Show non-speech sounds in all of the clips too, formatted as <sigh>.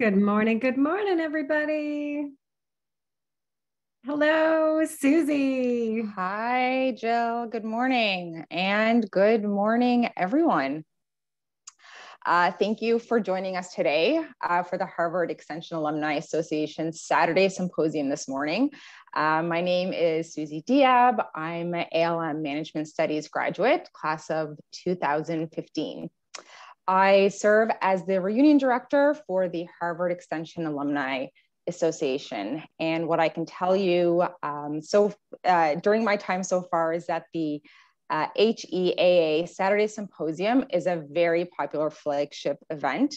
Good morning. Good morning, everybody. Hello, Susie. Hi, Jill. Good morning. And good morning, everyone. Uh, thank you for joining us today uh, for the Harvard Extension Alumni Association Saturday Symposium this morning. Uh, my name is Susie Diab. I'm an ALM Management Studies graduate, class of 2015. I serve as the reunion director for the Harvard Extension Alumni Association. And what I can tell you um, so uh, during my time so far is that the uh, HEAA Saturday Symposium is a very popular flagship event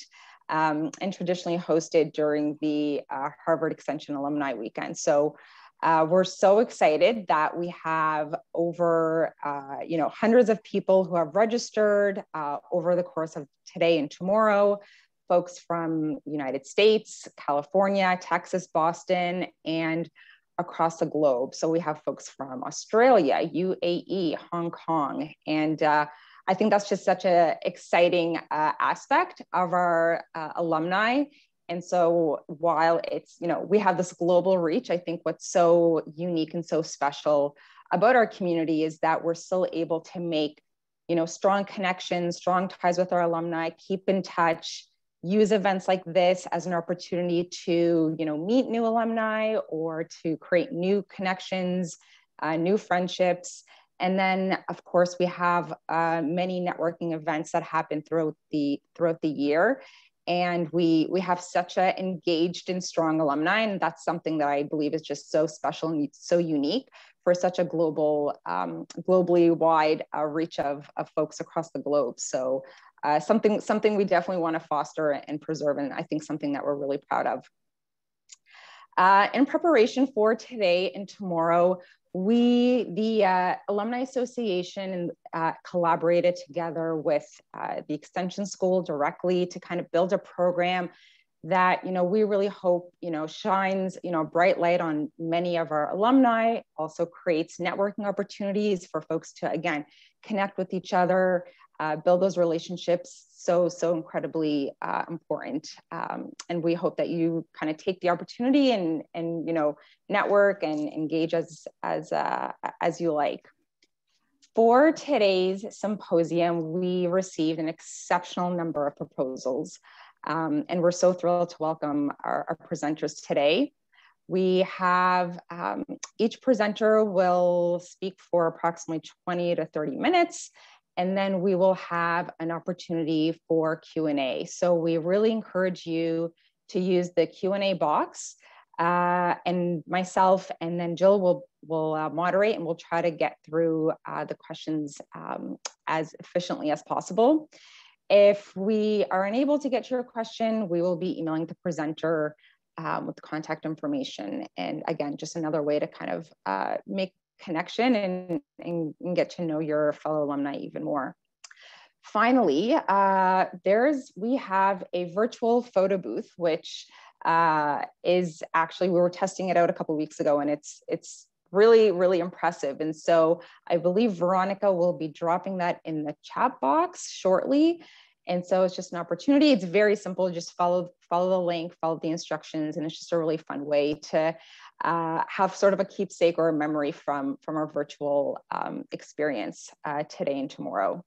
um, and traditionally hosted during the uh, Harvard Extension Alumni Weekend. So uh, we're so excited that we have over, uh, you know, hundreds of people who have registered uh, over the course of today and tomorrow. Folks from United States, California, Texas, Boston, and across the globe. So we have folks from Australia, UAE, Hong Kong, and uh, I think that's just such an exciting uh, aspect of our uh, alumni and so while it's, you know, we have this global reach, I think what's so unique and so special about our community is that we're still able to make, you know, strong connections, strong ties with our alumni, keep in touch, use events like this as an opportunity to, you know, meet new alumni or to create new connections, uh, new friendships. And then, of course, we have uh, many networking events that happen throughout the throughout the year and we we have such a engaged and strong alumni and that's something that i believe is just so special and so unique for such a global um, globally wide uh, reach of, of folks across the globe. So uh, something something we definitely want to foster and preserve and i think something that we're really proud of. Uh, in preparation for today and tomorrow we, the uh, Alumni Association, uh, collaborated together with uh, the Extension School directly to kind of build a program that you know we really hope you know shines you know a bright light on many of our alumni also creates networking opportunities for folks to again connect with each other uh, build those relationships so so incredibly uh, important. Um, and we hope that you kind of take the opportunity and and you know network and engage as as uh, as you like. For today's symposium we received an exceptional number of proposals um, and we're so thrilled to welcome our, our presenters today. We have um, each presenter will speak for approximately 20 to 30 minutes and then we will have an opportunity for Q&A. So we really encourage you to use the Q&A box uh, and myself and then Jill will, will uh, moderate and we'll try to get through uh, the questions um, as efficiently as possible. If we are unable to get your question, we will be emailing the presenter um, with contact information. And again, just another way to kind of uh, make connection and, and, and get to know your fellow alumni even more. Finally, uh, there's we have a virtual photo booth, which uh, is actually we were testing it out a couple weeks ago, and it's it's really really impressive. And so I believe Veronica will be dropping that in the chat box shortly. And so it's just an opportunity. It's very simple. Just follow follow the link, follow the instructions, and it's just a really fun way to uh, have sort of a keepsake or a memory from, from our virtual um, experience uh, today and tomorrow.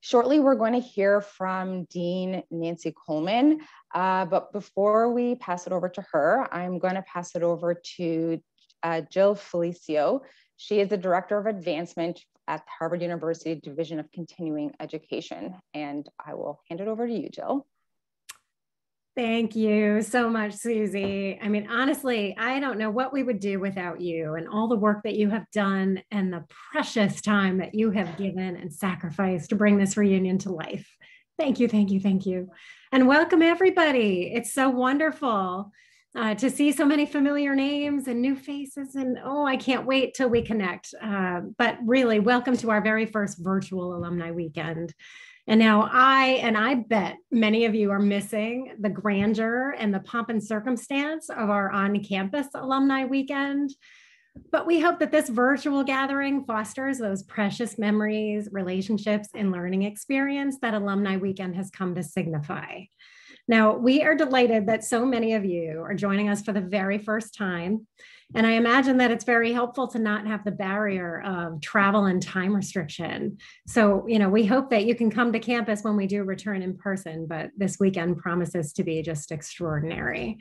Shortly, we're going to hear from Dean Nancy Coleman, uh, but before we pass it over to her, I'm going to pass it over to uh, Jill Felicio. She is the Director of Advancement at Harvard University Division of Continuing Education, and I will hand it over to you, Jill. Thank you so much, Susie. I mean, honestly, I don't know what we would do without you and all the work that you have done and the precious time that you have given and sacrificed to bring this reunion to life. Thank you, thank you, thank you. And welcome, everybody. It's so wonderful uh, to see so many familiar names and new faces. And oh, I can't wait till we connect. Uh, but really, welcome to our very first virtual alumni weekend. And now I, and I bet many of you are missing the grandeur and the pomp and circumstance of our on campus alumni weekend. But we hope that this virtual gathering fosters those precious memories, relationships, and learning experience that Alumni Weekend has come to signify. Now, we are delighted that so many of you are joining us for the very first time. And I imagine that it's very helpful to not have the barrier of travel and time restriction. So, you know, we hope that you can come to campus when we do return in person, but this weekend promises to be just extraordinary.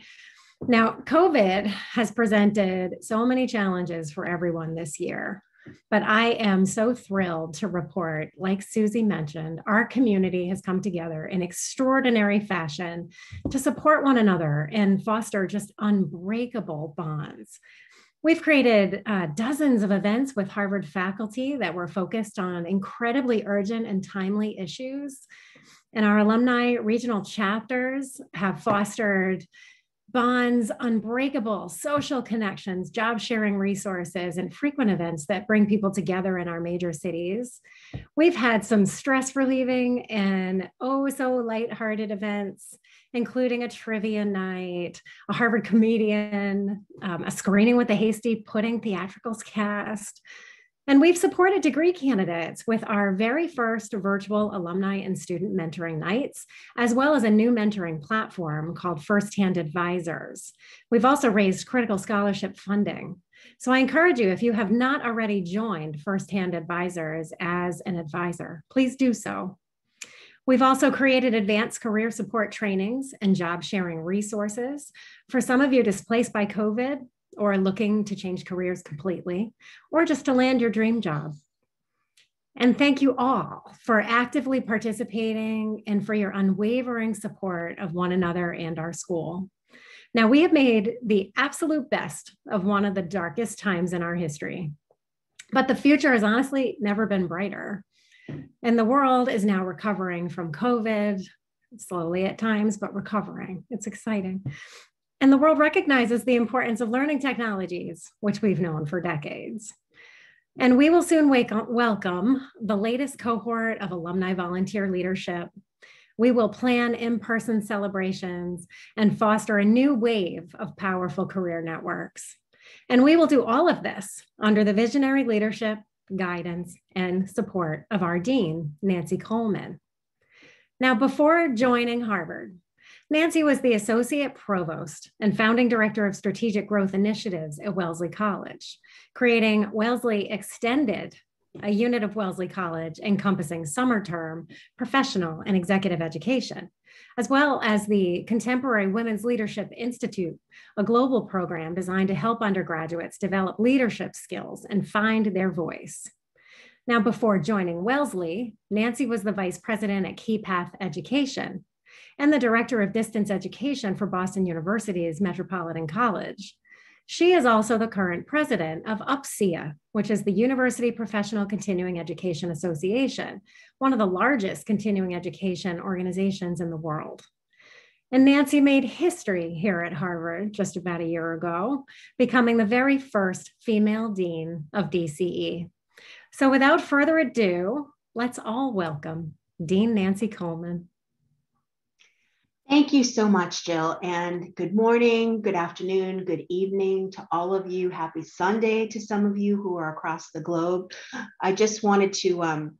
Now, COVID has presented so many challenges for everyone this year. But I am so thrilled to report, like Susie mentioned, our community has come together in extraordinary fashion to support one another and foster just unbreakable bonds. We've created uh, dozens of events with Harvard faculty that were focused on incredibly urgent and timely issues. And our alumni regional chapters have fostered bonds, unbreakable social connections, job sharing resources, and frequent events that bring people together in our major cities. We've had some stress relieving and oh so lighthearted events, including a trivia night, a Harvard comedian, um, a screening with the Hasty Pudding Theatricals cast, and we've supported degree candidates with our very first virtual alumni and student mentoring nights, as well as a new mentoring platform called First Hand Advisors. We've also raised critical scholarship funding. So I encourage you, if you have not already joined First Hand Advisors as an advisor, please do so. We've also created advanced career support trainings and job sharing resources. For some of you displaced by COVID, or looking to change careers completely, or just to land your dream job. And thank you all for actively participating and for your unwavering support of one another and our school. Now, we have made the absolute best of one of the darkest times in our history, but the future has honestly never been brighter. And the world is now recovering from COVID, slowly at times, but recovering. It's exciting. And the world recognizes the importance of learning technologies, which we've known for decades. And we will soon wake, welcome the latest cohort of alumni volunteer leadership. We will plan in person celebrations and foster a new wave of powerful career networks. And we will do all of this under the visionary leadership, guidance, and support of our Dean, Nancy Coleman. Now, before joining Harvard, Nancy was the Associate Provost and Founding Director of Strategic Growth Initiatives at Wellesley College, creating Wellesley Extended, a unit of Wellesley College encompassing summer term, professional, and executive education, as well as the Contemporary Women's Leadership Institute, a global program designed to help undergraduates develop leadership skills and find their voice. Now, before joining Wellesley, Nancy was the vice president at KeyPath Education, and the director of distance education for Boston University's Metropolitan College. She is also the current president of UPCEA, which is the University Professional Continuing Education Association, one of the largest continuing education organizations in the world. And Nancy made history here at Harvard just about a year ago, becoming the very first female dean of DCE. So without further ado, let's all welcome Dean Nancy Coleman. Thank you so much, Jill. And good morning, good afternoon, good evening to all of you. Happy Sunday to some of you who are across the globe. I just wanted to, um,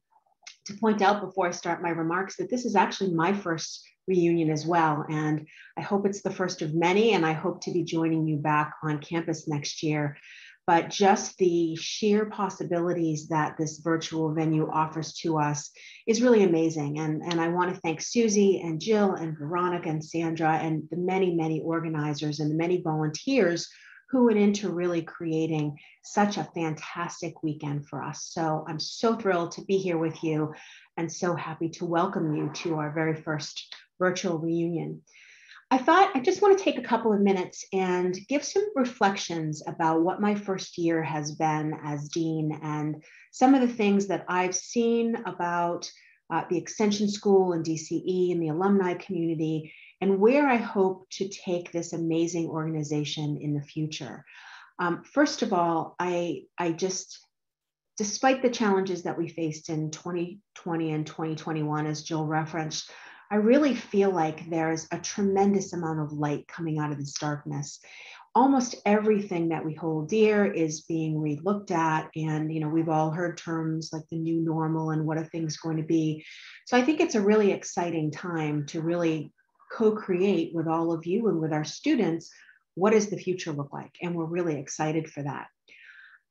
to point out before I start my remarks that this is actually my first reunion as well. And I hope it's the first of many, and I hope to be joining you back on campus next year but just the sheer possibilities that this virtual venue offers to us is really amazing. And, and I want to thank Susie and Jill and Veronica and Sandra and the many, many organizers and the many volunteers who went into really creating such a fantastic weekend for us. So I'm so thrilled to be here with you and so happy to welcome you to our very first virtual reunion. I thought I just want to take a couple of minutes and give some reflections about what my first year has been as dean and some of the things that I've seen about uh, the Extension School and DCE and the alumni community, and where I hope to take this amazing organization in the future. Um, first of all, I, I just, despite the challenges that we faced in 2020 and 2021, as Jill referenced, I really feel like there's a tremendous amount of light coming out of this darkness. Almost everything that we hold dear is being relooked at. And, you know, we've all heard terms like the new normal and what are things going to be. So I think it's a really exciting time to really co-create with all of you and with our students, what does the future look like? And we're really excited for that.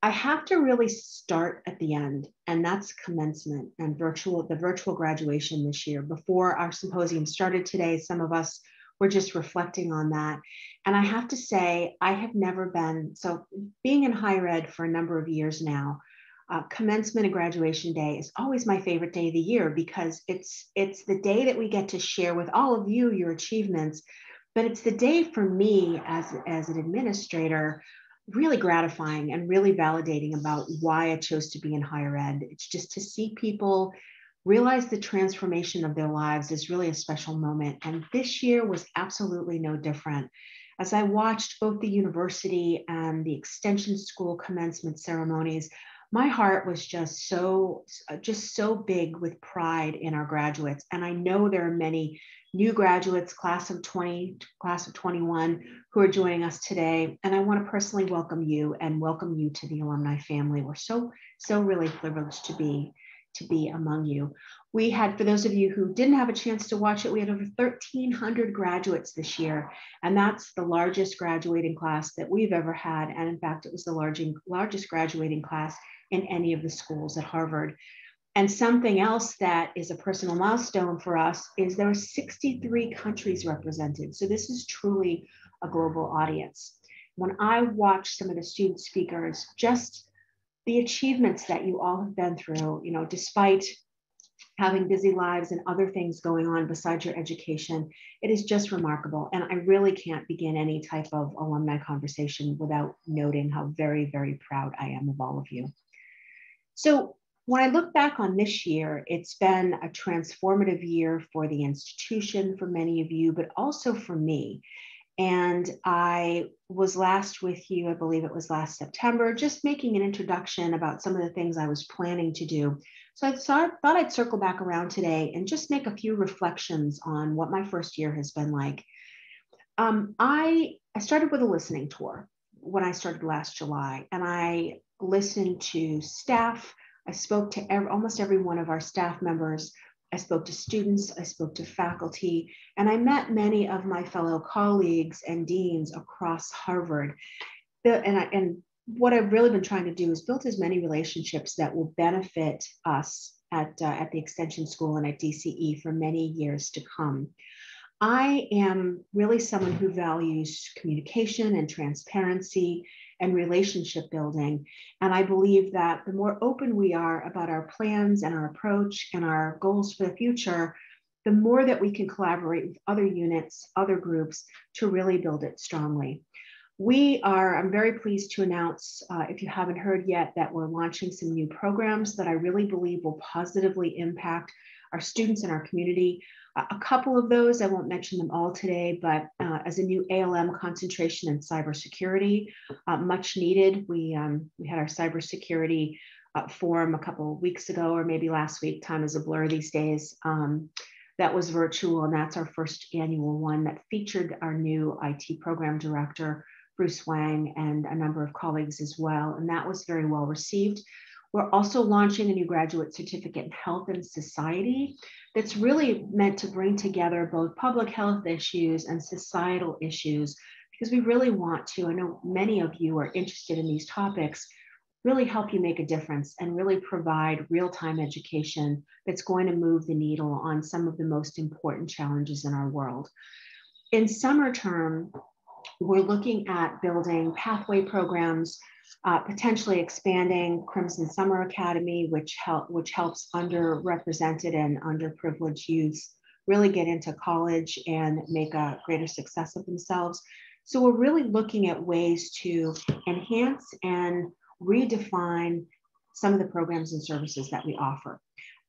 I have to really start at the end, and that's commencement and virtual, the virtual graduation this year. Before our symposium started today, some of us were just reflecting on that. And I have to say, I have never been so being in higher ed for a number of years now. Uh, commencement and graduation day is always my favorite day of the year because it's it's the day that we get to share with all of you your achievements but it's the day for me as as an administrator really gratifying and really validating about why I chose to be in higher ed. It's just to see people realize the transformation of their lives is really a special moment. And this year was absolutely no different. As I watched both the university and the extension school commencement ceremonies, my heart was just so uh, just so big with pride in our graduates and i know there are many new graduates class of 20 class of 21 who are joining us today and i want to personally welcome you and welcome you to the alumni family we're so so really privileged to be to be among you. We had, for those of you who didn't have a chance to watch it, we had over 1,300 graduates this year. And that's the largest graduating class that we've ever had. And in fact, it was the largest, largest graduating class in any of the schools at Harvard. And something else that is a personal milestone for us is there are 63 countries represented. So this is truly a global audience. When I watch some of the student speakers, just the achievements that you all have been through, you know, despite having busy lives and other things going on besides your education, it is just remarkable. And I really can't begin any type of alumni conversation without noting how very, very proud I am of all of you. So when I look back on this year, it's been a transformative year for the institution, for many of you, but also for me. And I was last with you, I believe it was last September, just making an introduction about some of the things I was planning to do. So I thought, I'd circle back around today and just make a few reflections on what my first year has been like. Um, I, I started with a listening tour when I started last July, and I listened to staff. I spoke to every, almost every one of our staff members I spoke to students, I spoke to faculty, and I met many of my fellow colleagues and deans across Harvard. And, I, and what I've really been trying to do is build as many relationships that will benefit us at, uh, at the Extension School and at DCE for many years to come. I am really someone who values communication and transparency and relationship building. And I believe that the more open we are about our plans and our approach and our goals for the future, the more that we can collaborate with other units, other groups to really build it strongly. We are, I'm very pleased to announce, uh, if you haven't heard yet, that we're launching some new programs that I really believe will positively impact our students and our community a couple of those, I won't mention them all today, but uh, as a new ALM concentration in cybersecurity, uh, much needed. We, um, we had our cybersecurity uh, forum a couple of weeks ago, or maybe last week, time is a blur these days. Um, that was virtual, and that's our first annual one that featured our new IT program director, Bruce Wang, and a number of colleagues as well. And that was very well received. We're also launching a new graduate certificate in health and society that's really meant to bring together both public health issues and societal issues because we really want to. I know many of you are interested in these topics, really help you make a difference and really provide real time education that's going to move the needle on some of the most important challenges in our world. In summer term, we're looking at building pathway programs uh, potentially expanding Crimson Summer Academy, which, help, which helps underrepresented and underprivileged youths really get into college and make a greater success of themselves. So we're really looking at ways to enhance and redefine some of the programs and services that we offer.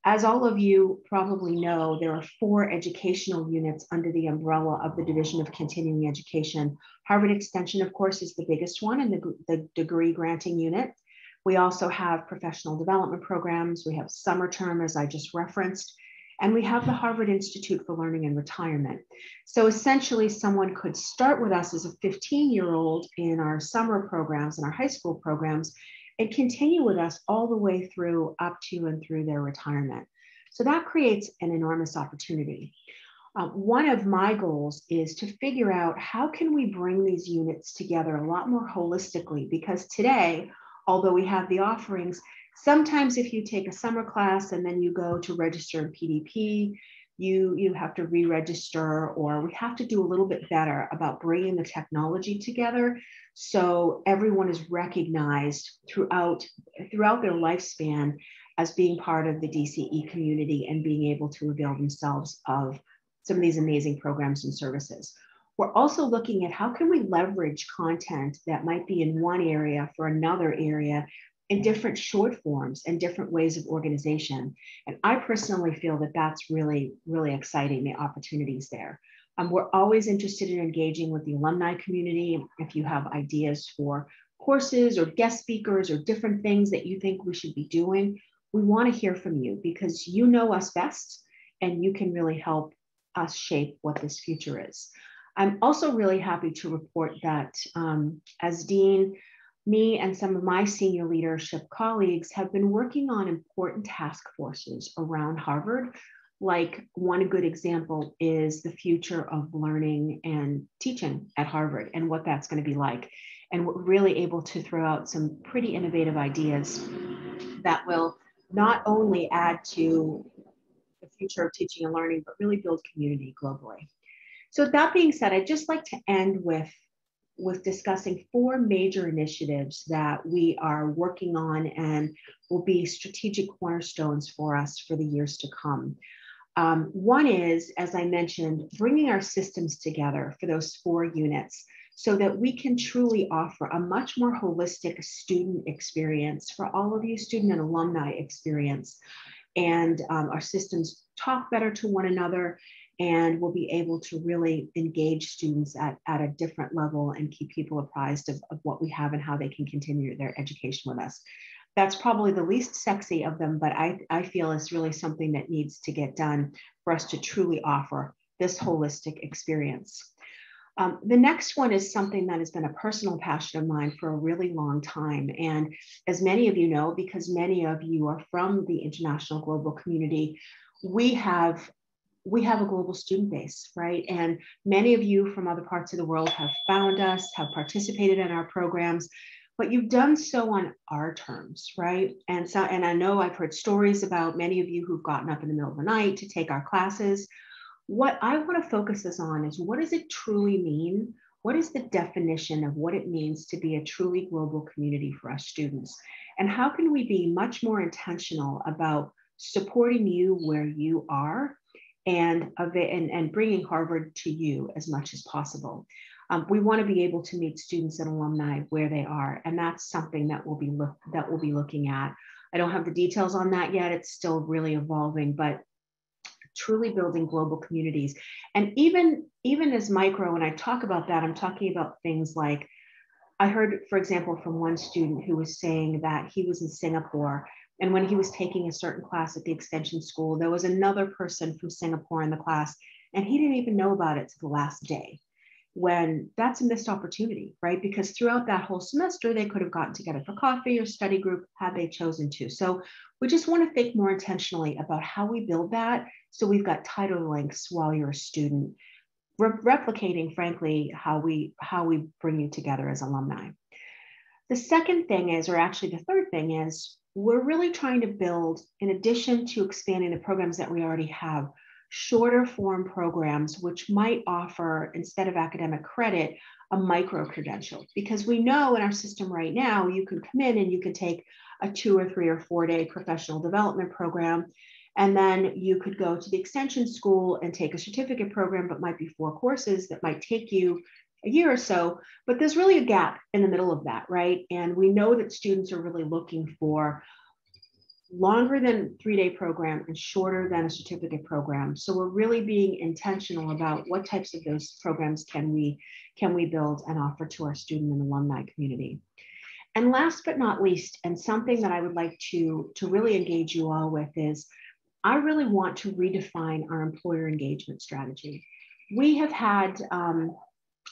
As all of you probably know, there are four educational units under the umbrella of the Division of Continuing Education. Harvard Extension, of course, is the biggest one and the, the degree granting unit. We also have professional development programs. We have summer term, as I just referenced, and we have the Harvard Institute for Learning in Retirement. So essentially, someone could start with us as a 15 year old in our summer programs and our high school programs and continue with us all the way through up to and through their retirement. So that creates an enormous opportunity. Uh, one of my goals is to figure out how can we bring these units together a lot more holistically because today, although we have the offerings, sometimes if you take a summer class and then you go to register in PDP, you, you have to re-register or we have to do a little bit better about bringing the technology together so everyone is recognized throughout, throughout their lifespan as being part of the DCE community and being able to avail themselves of some of these amazing programs and services. We're also looking at how can we leverage content that might be in one area for another area in different short forms and different ways of organization. And I personally feel that that's really, really exciting, the opportunities there. Um, we're always interested in engaging with the alumni community. If you have ideas for courses or guest speakers or different things that you think we should be doing, we want to hear from you because you know us best and you can really help us shape what this future is. I'm also really happy to report that um, as Dean, me and some of my senior leadership colleagues have been working on important task forces around Harvard. Like one good example is the future of learning and teaching at Harvard and what that's going to be like. And we're really able to throw out some pretty innovative ideas that will not only add to the future of teaching and learning, but really build community globally. So that being said, I'd just like to end with, with discussing four major initiatives that we are working on and will be strategic cornerstones for us for the years to come. Um, one is, as I mentioned, bringing our systems together for those four units so that we can truly offer a much more holistic student experience for all of you, student and alumni experience. And um, our systems talk better to one another and we'll be able to really engage students at, at a different level and keep people apprised of, of what we have and how they can continue their education with us. That's probably the least sexy of them, but I, I feel is really something that needs to get done for us to truly offer this holistic experience. Um, the next one is something that has been a personal passion of mine for a really long time. And as many of you know, because many of you are from the international global community, we have we have a global student base, right? And many of you from other parts of the world have found us, have participated in our programs, but you've done so on our terms, right? And so, and I know I've heard stories about many of you who've gotten up in the middle of the night to take our classes. What I want to focus us on is what does it truly mean? What is the definition of what it means to be a truly global community for us students? And how can we be much more intentional about supporting you where you are and, and, and bringing Harvard to you as much as possible. Um, we want to be able to meet students and alumni where they are, and that's something that we'll be look that we'll be looking at. I don't have the details on that yet; it's still really evolving, but truly building global communities. And even even as micro, when I talk about that, I'm talking about things like I heard, for example, from one student who was saying that he was in Singapore and when he was taking a certain class at the extension school, there was another person from Singapore in the class, and he didn't even know about it to the last day. When that's a missed opportunity, right? Because throughout that whole semester, they could have gotten together for coffee or study group had they chosen to. So we just want to think more intentionally about how we build that. So we've got title links while you're a student, re replicating, frankly, how we how we bring you together as alumni. The second thing is, or actually the third thing is, we're really trying to build, in addition to expanding the programs that we already have, shorter form programs which might offer, instead of academic credit, a micro credential. Because we know in our system right now, you can come in and you can take a two or three or four day professional development program. And then you could go to the extension school and take a certificate program, but might be four courses that might take you a year or so, but there's really a gap in the middle of that, right? And we know that students are really looking for longer than three day program and shorter than a certificate program. So we're really being intentional about what types of those programs can we, can we build and offer to our student and alumni community. And last but not least, and something that I would like to, to really engage you all with is, I really want to redefine our employer engagement strategy. We have had um,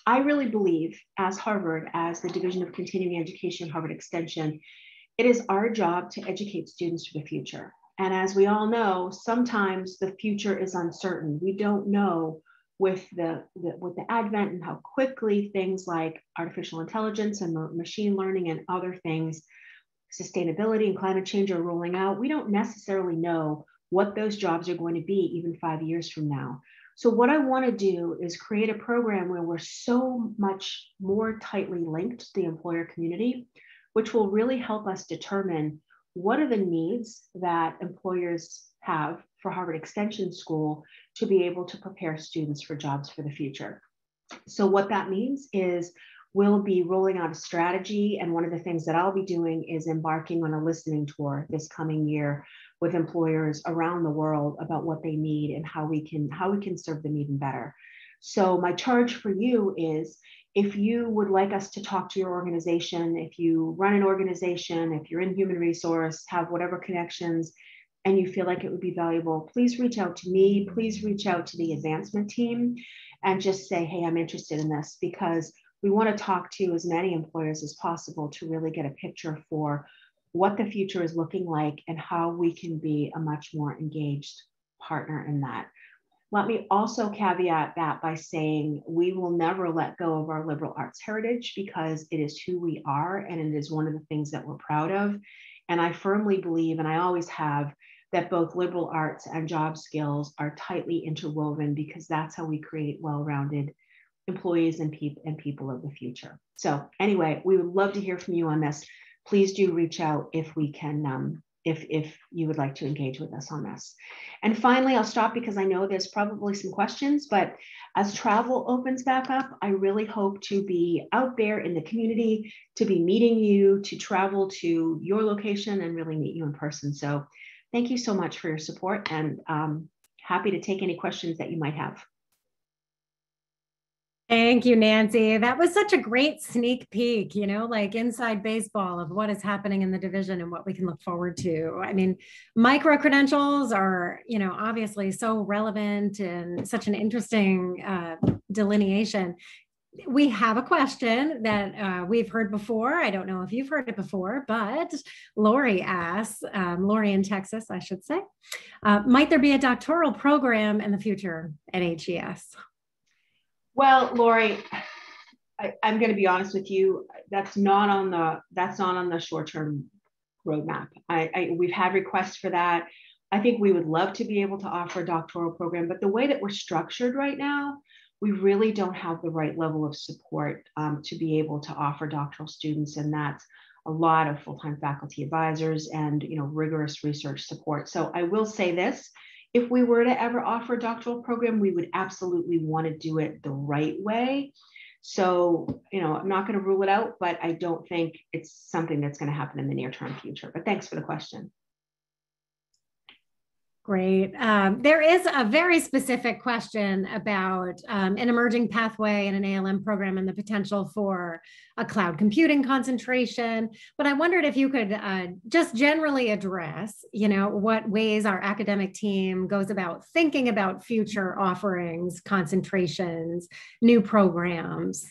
I really believe, as Harvard, as the Division of Continuing Education, Harvard Extension, it is our job to educate students for the future. And as we all know, sometimes the future is uncertain. We don't know with the, the, with the advent and how quickly things like artificial intelligence and machine learning and other things sustainability and climate change are rolling out we don't necessarily know what those jobs are going to be even five years from now so what i want to do is create a program where we're so much more tightly linked to the employer community which will really help us determine what are the needs that employers have for Harvard Extension School to be able to prepare students for jobs for the future. So, what that means is we'll be rolling out a strategy. And one of the things that I'll be doing is embarking on a listening tour this coming year with employers around the world about what they need and how we can how we can serve them even better. So my charge for you is if you would like us to talk to your organization, if you run an organization, if you're in human resource, have whatever connections, and you feel like it would be valuable, please reach out to me. Please reach out to the advancement team and just say, hey, I'm interested in this because we want to talk to as many employers as possible to really get a picture for what the future is looking like and how we can be a much more engaged partner in that. Let me also caveat that by saying we will never let go of our liberal arts heritage because it is who we are and it is one of the things that we're proud of. And I firmly believe, and I always have, that both liberal arts and job skills are tightly interwoven because that's how we create well-rounded employees and, and people of the future. So anyway, we would love to hear from you on this. Please do reach out if we can, um, if, if you would like to engage with us on this. And finally, I'll stop because I know there's probably some questions, but as travel opens back up, I really hope to be out there in the community, to be meeting you, to travel to your location and really meet you in person. So Thank you so much for your support and um, happy to take any questions that you might have. Thank you, Nancy. That was such a great sneak peek, you know, like inside baseball of what is happening in the division and what we can look forward to. I mean, micro credentials are, you know, obviously so relevant and such an interesting uh, delineation we have a question that uh, we've heard before. I don't know if you've heard it before, but Lori asks, um, Lori in Texas, I should say, uh, might there be a doctoral program in the future at HES? Well, Lori, I, am going to be honest with you. That's not on the that's not on the short term roadmap. I, I, we've had requests for that. I think we would love to be able to offer a doctoral program, but the way that we're structured right now, we really don't have the right level of support um, to be able to offer doctoral students, and that's a lot of full-time faculty advisors and you know rigorous research support. So I will say this: if we were to ever offer a doctoral program, we would absolutely want to do it the right way. So, you know, I'm not going to rule it out, but I don't think it's something that's going to happen in the near term future. But thanks for the question. Great. Um, there is a very specific question about um, an emerging pathway in an ALM program and the potential for a cloud computing concentration. But I wondered if you could uh, just generally address, you know, what ways our academic team goes about thinking about future offerings, concentrations, new programs.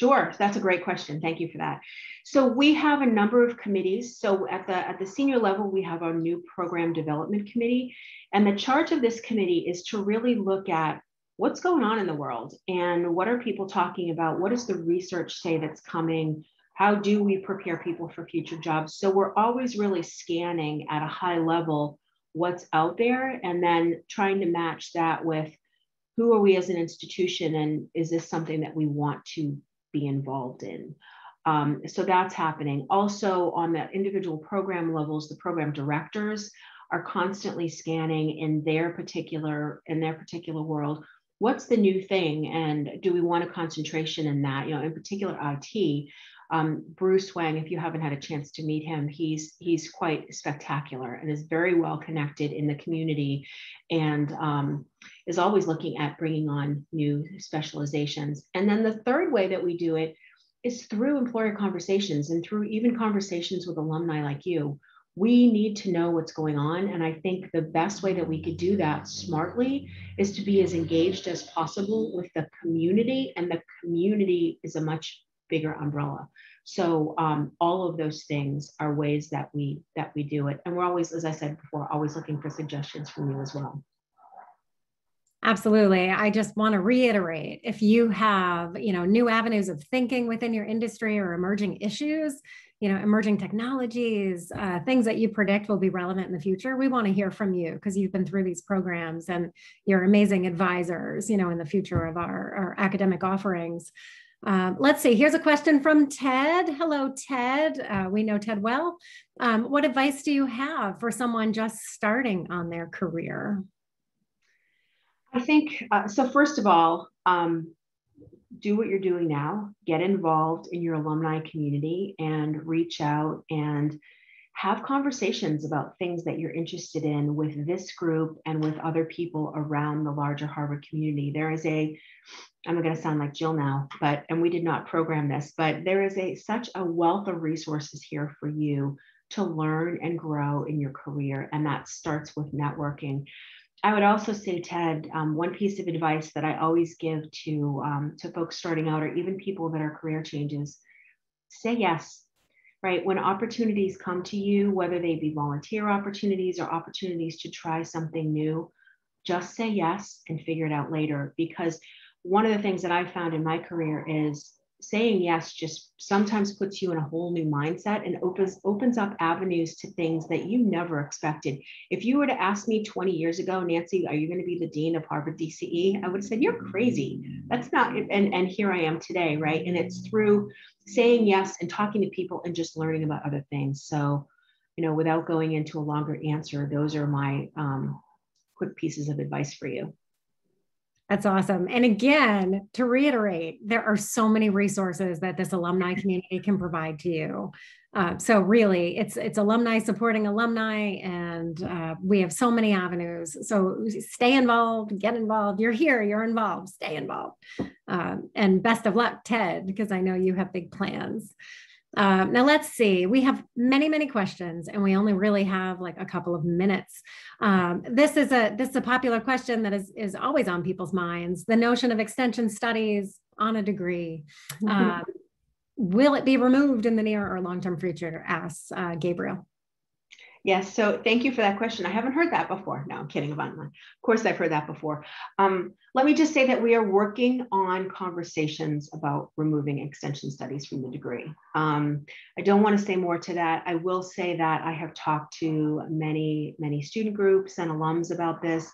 Sure, that's a great question. Thank you for that. So we have a number of committees. So at the at the senior level, we have our new program development committee, and the charge of this committee is to really look at what's going on in the world and what are people talking about. What does the research say that's coming? How do we prepare people for future jobs? So we're always really scanning at a high level what's out there, and then trying to match that with who are we as an institution, and is this something that we want to be involved in. Um, so that's happening. Also, on the individual program levels, the program directors are constantly scanning in their particular in their particular world. What's the new thing, and do we want a concentration in that? You know, in particular, IT. Um, Bruce Wang, if you haven't had a chance to meet him, he's he's quite spectacular and is very well connected in the community, and um, is always looking at bringing on new specializations. And then the third way that we do it is through employer conversations and through even conversations with alumni like you. We need to know what's going on. And I think the best way that we could do that smartly is to be as engaged as possible with the community. And the community is a much bigger umbrella. So um, all of those things are ways that we that we do it, and we're always, as I said before, always looking for suggestions from you as well. Absolutely. I just want to reiterate if you have, you know, new avenues of thinking within your industry or emerging issues, you know, emerging technologies, uh, things that you predict will be relevant in the future, we want to hear from you because you've been through these programs and you're amazing advisors, you know, in the future of our, our academic offerings. Um, let's see, here's a question from Ted. Hello, Ted. Uh, we know Ted well. Um, what advice do you have for someone just starting on their career? I think uh, so. First of all, um, do what you're doing now. Get involved in your alumni community and reach out and have conversations about things that you're interested in with this group and with other people around the larger Harvard community. There is a, I'm going to sound like Jill now, but and we did not program this, but there is a such a wealth of resources here for you to learn and grow in your career, and that starts with networking. I would also say, Ted, um, one piece of advice that I always give to um, to folks starting out, or even people that are career changes, say yes. Right when opportunities come to you, whether they be volunteer opportunities or opportunities to try something new, just say yes and figure it out later. Because one of the things that I've found in my career is saying yes just sometimes puts you in a whole new mindset and opens opens up avenues to things that you never expected. If you were to ask me 20 years ago, Nancy, are you going to be the dean of Harvard DCE? I would have said, you're crazy. That's not and and here I am today, right? And it's through saying yes and talking to people and just learning about other things. So, you know, without going into a longer answer, those are my um, quick pieces of advice for you. That's awesome. And again, to reiterate, there are so many resources that this alumni <laughs> community can provide to you. Uh, so really, it's it's alumni supporting alumni, and uh, we have so many avenues. So stay involved, get involved. You're here, you're involved. Stay involved, um, and best of luck, Ted, because I know you have big plans. Um, now let's see. We have many, many questions, and we only really have like a couple of minutes. Um, this is a this is a popular question that is is always on people's minds. The notion of extension studies on a degree. Mm-hmm. Um, will it be removed in the near or long term future? Asks uh, Gabriel. Yes. So thank you for that question. I haven't heard that before. No, I'm kidding about that. Of course, I've heard that before. Um, let me just say that we are working on conversations about removing extension studies from the degree. Um, I don't want to say more to that. I will say that I have talked to many, many student groups and alums about this,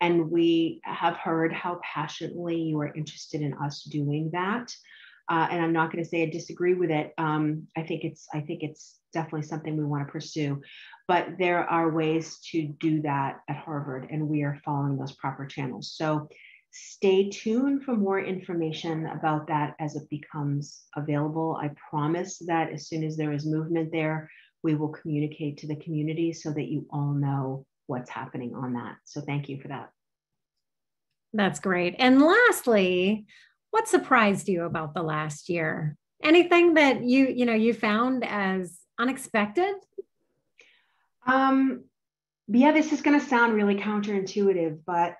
and we have heard how passionately you are interested in us doing that. Uh, and I'm not going to say I disagree with it. Um, I think it's I think it's definitely something we want to pursue but there are ways to do that at Harvard, and we are following those proper channels. So stay tuned for more information about that as it becomes available. I promise that as soon as there is movement there, we will communicate to the community so that you all know what's happening on that. So thank you for that. That's great. And lastly, what surprised you about the last year? Anything that you, you know, you found as unexpected um, yeah, this is going to sound really counterintuitive, but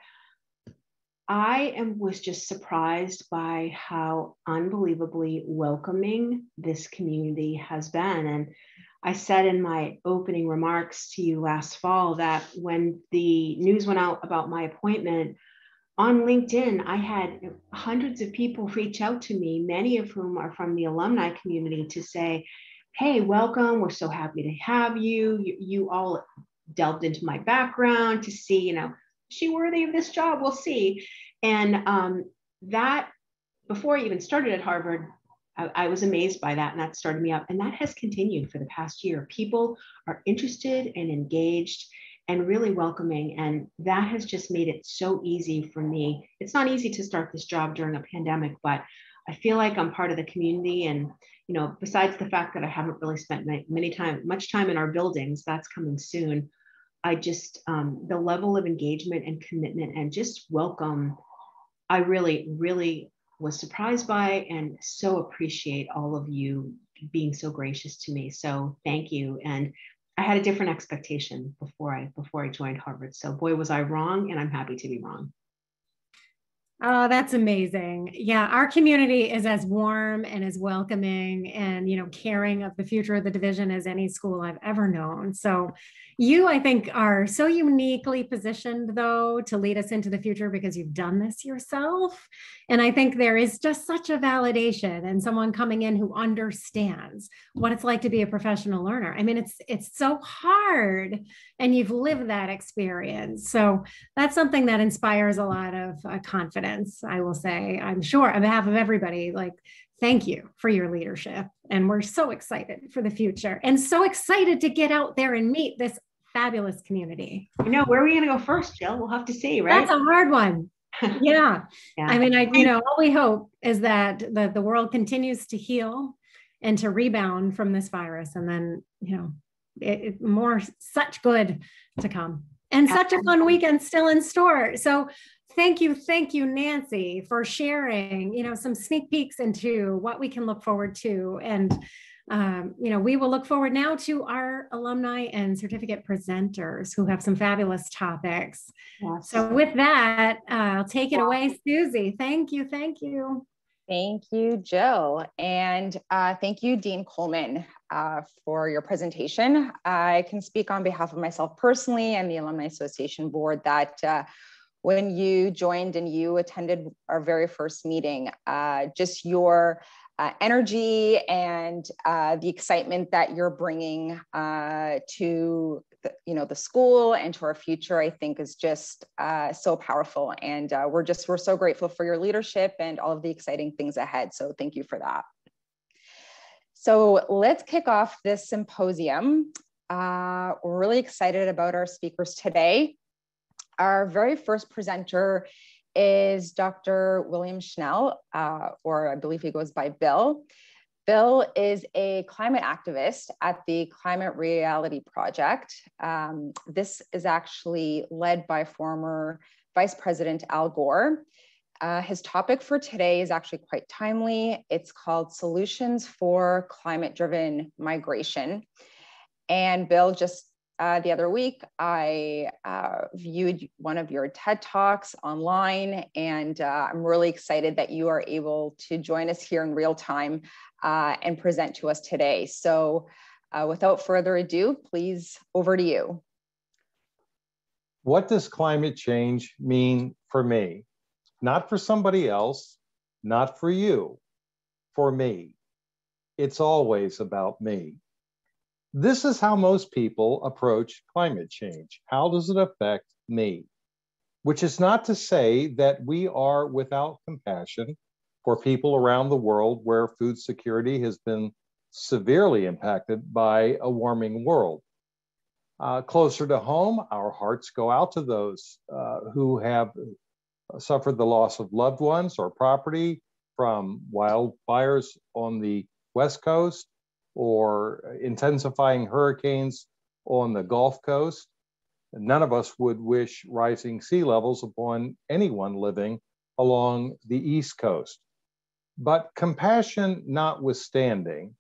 I am was just surprised by how unbelievably welcoming this community has been. And I said in my opening remarks to you last fall that when the news went out about my appointment on LinkedIn, I had hundreds of people <laughs> reach out to me, many of whom are from the alumni community, to say, hey, welcome. We're so happy to have you. You, you all delved into my background to see, you know, she worthy of this job? We'll see. And um, that, before I even started at Harvard, I, I was amazed by that and that started me up. And that has continued for the past year. People are interested and engaged and really welcoming. And that has just made it so easy for me. It's not easy to start this job during a pandemic, but I feel like I'm part of the community and you know, besides the fact that I haven't really spent many time, much time in our buildings, that's coming soon. I just, um, the level of engagement and commitment and just welcome, I really, really was surprised by and so appreciate all of you being so gracious to me. So thank you. And I had a different expectation before I before I joined Harvard. So boy, was I wrong, and I'm happy to be wrong. Oh, that's amazing. Yeah, our community is as warm and as welcoming and, you know, caring of the future of the division as any school I've ever known. So, you, I think, are so uniquely positioned, though, to lead us into the future because you've done this yourself. And I think there is just such a validation and someone coming in who understands what it's like to be a professional learner. I mean, it's it's so hard, and you've lived that experience. So that's something that inspires a lot of uh, confidence. I will say, I'm sure, on behalf of everybody, like thank you for your leadership. And we're so excited for the future and so excited to get out there and meet this fabulous community. I know where are we going to go first, Jill? We'll have to see, right? That's a hard one. <laughs> yeah. yeah. I mean, I, you know, all we hope is that the, the world continues to heal and to rebound from this virus. And then, you know, it, it more such good to come and such a fun weekend still in store. So thank you, thank you, Nancy, for sharing, you know, some sneak peeks into what we can look forward to. And um, you know, we will look forward now to our alumni and certificate presenters who have some fabulous topics. So with that, uh, I'll take it away, Susie. Thank you, thank you. Thank you, Jill. And uh, thank you, Dean Coleman, uh, for your presentation. I can speak on behalf of myself personally and the Alumni Association Board that uh, when you joined and you attended our very first meeting, uh, just your uh, energy and uh, the excitement that you're bringing uh, to the, you know the school and to our future i think is just uh, so powerful. And uh, we're just we're so grateful for your leadership and all of the exciting things ahead. So thank you for that. So let's kick off this symposium. Uh, we're really excited about our speakers today. Our very first presenter is Dr. William Schnell, uh, or I believe he goes by Bill. Bill is a climate activist at the Climate Reality Project. Um, this is actually led by former Vice President Al Gore. Uh, his topic for today is actually quite timely. It's called Solutions for Climate Driven Migration. And Bill just uh, the other week, I uh, viewed one of your TED Talks online, and uh, I'm really excited that you are able to join us here in real time uh, and present to us today. So, uh, without further ado, please over to you. What does climate change mean for me? Not for somebody else, not for you, for me. It's always about me. This is how most people approach climate change. How does it affect me? Which is not to say that we are without compassion for people around the world where food security has been severely impacted by a warming world. Uh, closer to home, our hearts go out to those uh, who have suffered the loss of loved ones or property from wildfires on the West Coast or intensifying hurricanes on the Gulf Coast. None of us would wish rising sea levels upon anyone living along the East Coast. But compassion notwithstanding,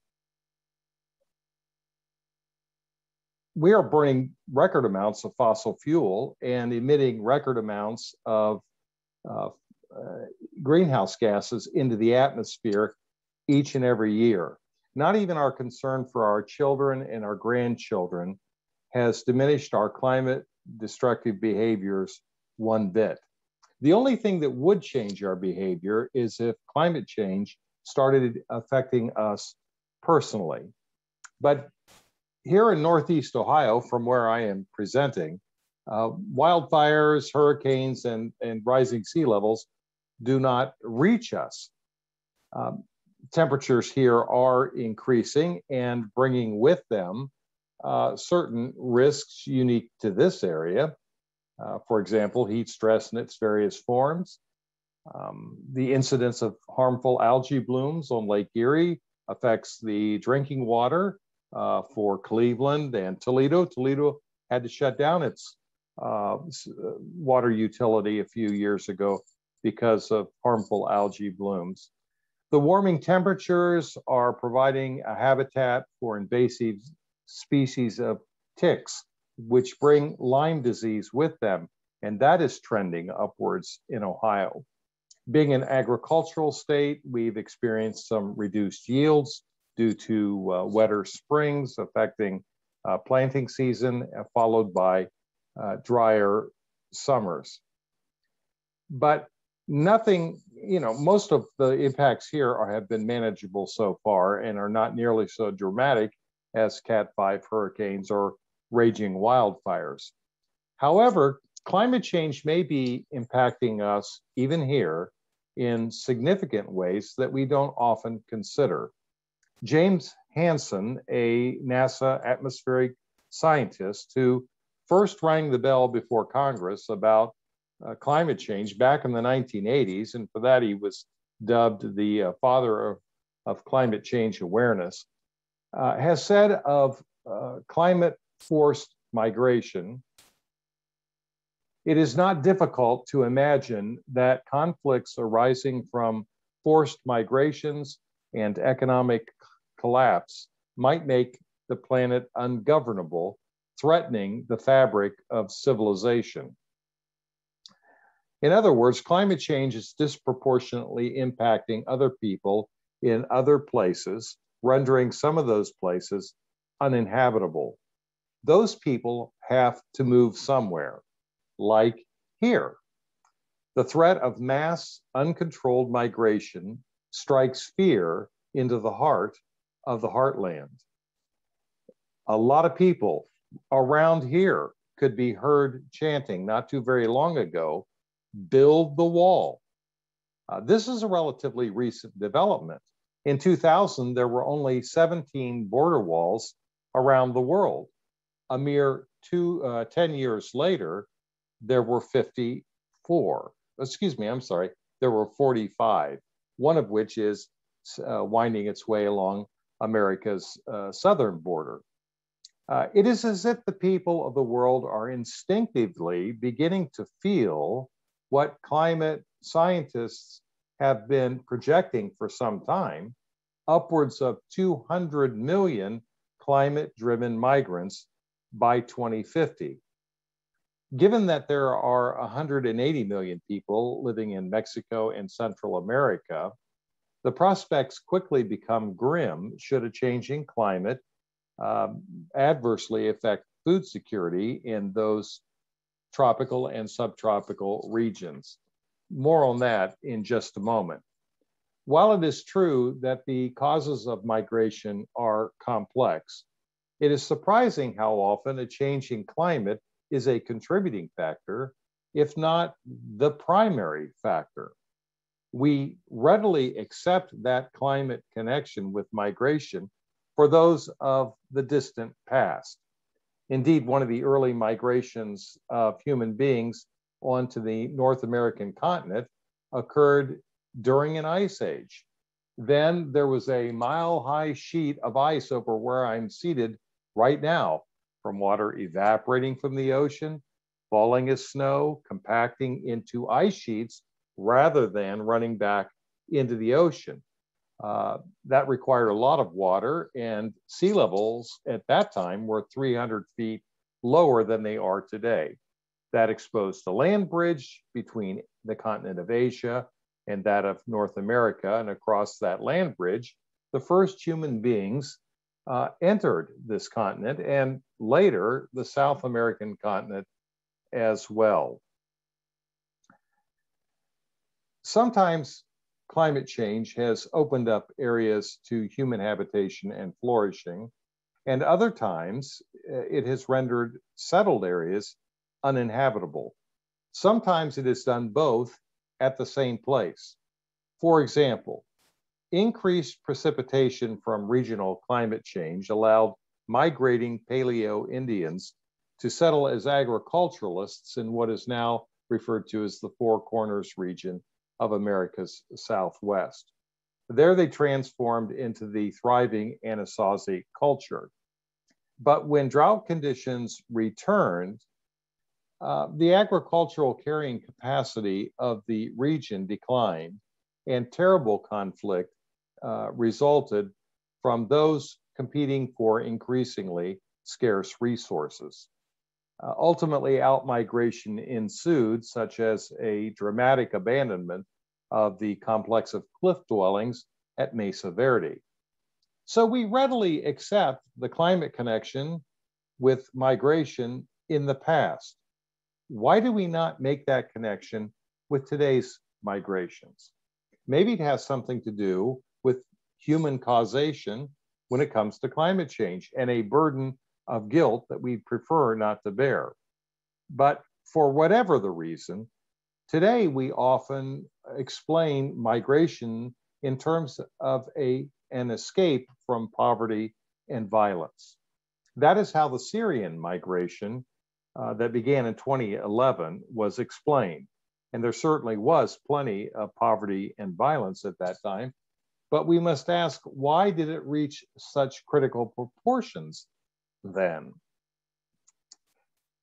we are burning record amounts of fossil fuel and emitting record amounts of uh, uh, greenhouse gases into the atmosphere each and every year not even our concern for our children and our grandchildren has diminished our climate destructive behaviors one bit. The only thing that would change our behavior is if climate change started affecting us personally. But here in Northeast Ohio, from where I am presenting, uh, wildfires, hurricanes, and, and rising sea levels do not reach us. Um, temperatures here are increasing and bringing with them uh, certain risks unique to this area. Uh, for example, heat stress in its various forms. Um, the incidence of harmful algae blooms on Lake Erie affects the drinking water uh, for Cleveland and Toledo. Toledo had to shut down its uh, uh, water utility a few years ago because of harmful algae blooms. The warming temperatures are providing a habitat for invasive species of ticks, which bring Lyme disease with them, and that is trending upwards in Ohio. Being an agricultural state, we've experienced some reduced yields due to uh, wetter springs affecting uh, planting season, uh, followed by uh, drier summers. But nothing, you know, most of the impacts here are, have been manageable so far and are not nearly so dramatic as Cat 5 hurricanes or raging wildfires. However, climate change may be impacting us even here in significant ways that we don't often consider. James Hansen, a NASA atmospheric scientist who first rang the bell before Congress about uh, climate change back in the 1980s, and for that he was dubbed the uh, father of, of climate change awareness, uh, has said of uh, climate forced migration it is not difficult to imagine that conflicts arising from forced migrations and economic collapse might make the planet ungovernable, threatening the fabric of civilization. In other words, climate change is disproportionately impacting other people in other places, rendering some of those places uninhabitable. Those people have to move somewhere like here. The threat of mass uncontrolled migration strikes fear into the heart of the heartland. A lot of people around here could be heard chanting not too very long ago build the wall. Uh, this is a relatively recent development. In 2000, there were only 17 border walls around the world. A mere two, uh, 10 years later, there were 54. Excuse me, I'm sorry, there were 45, one of which is uh, winding its way along America's uh, southern border. Uh, it is as if the people of the world are instinctively beginning to feel what climate scientists have been projecting for some time upwards of 200 million climate driven migrants by 2050. Given that there are 180 million people living in Mexico and Central America, the prospects quickly become grim should a changing climate um, adversely affect food security in those tropical and subtropical regions. More on that in just a moment. While it is true that the causes of migration are complex, it is surprising how often a changing climate is a contributing factor, if not the primary factor. We readily accept that climate connection with migration for those of the distant past. Indeed, one of the early migrations of human beings onto the North American continent occurred during an ice age. Then there was a mile high sheet of ice over where I'm seated right now from water evaporating from the ocean, falling as snow, compacting into ice sheets rather than running back into the ocean. Uh, that required a lot of water, and sea levels at that time were 300 feet lower than they are today. That exposed the land bridge between the continent of Asia and that of North America. And across that land bridge, the first human beings uh, entered this continent and later the South American continent as well. Sometimes climate change has opened up areas to human habitation and flourishing, and other times uh, it has rendered settled areas uninhabitable. Sometimes it has done both at the same place. For example, Increased precipitation from regional climate change allowed migrating Paleo Indians to settle as agriculturalists in what is now referred to as the Four Corners region of America's Southwest. There they transformed into the thriving Anasazi culture. But when drought conditions returned, uh, the agricultural carrying capacity of the region declined, and terrible conflict uh, resulted from those competing for increasingly scarce resources. Uh, ultimately, outmigration ensued, such as a dramatic abandonment of the complex of cliff dwellings at Mesa Verde. So we readily accept the climate connection with migration in the past. Why do we not make that connection with today's migrations? Maybe it has something to do with human causation when it comes to climate change and a burden of guilt that we prefer not to bear. But for whatever the reason, today we often explain migration in terms of a, an escape from poverty and violence. That is how the Syrian migration uh, that began in 2011 was explained. And there certainly was plenty of poverty and violence at that time. But we must ask why did it reach such critical proportions then?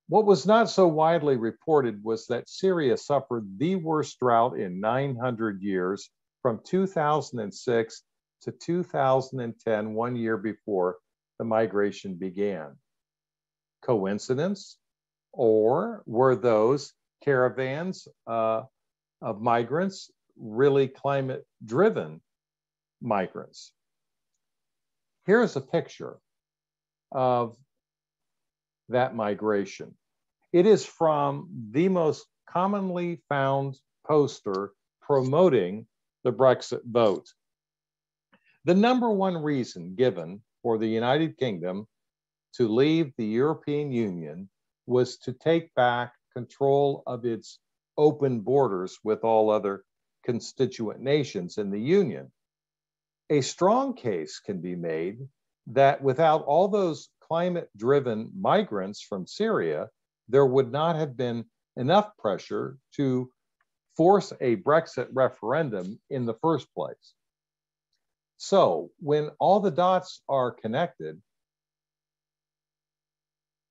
What was not so widely reported was that Syria suffered the worst drought in 900 years from 2006 to 2010, one year before the migration began. Coincidence? Or were those caravans uh, of migrants really climate driven migrants? Here's a picture of that migration. It is from the most commonly found poster promoting the Brexit vote. The number one reason given for the United Kingdom to leave the European Union was to take back control of its open borders with all other constituent nations in the Union. A strong case can be made that without all those climate driven migrants from Syria, there would not have been enough pressure to force a Brexit referendum in the first place. So, when all the dots are connected,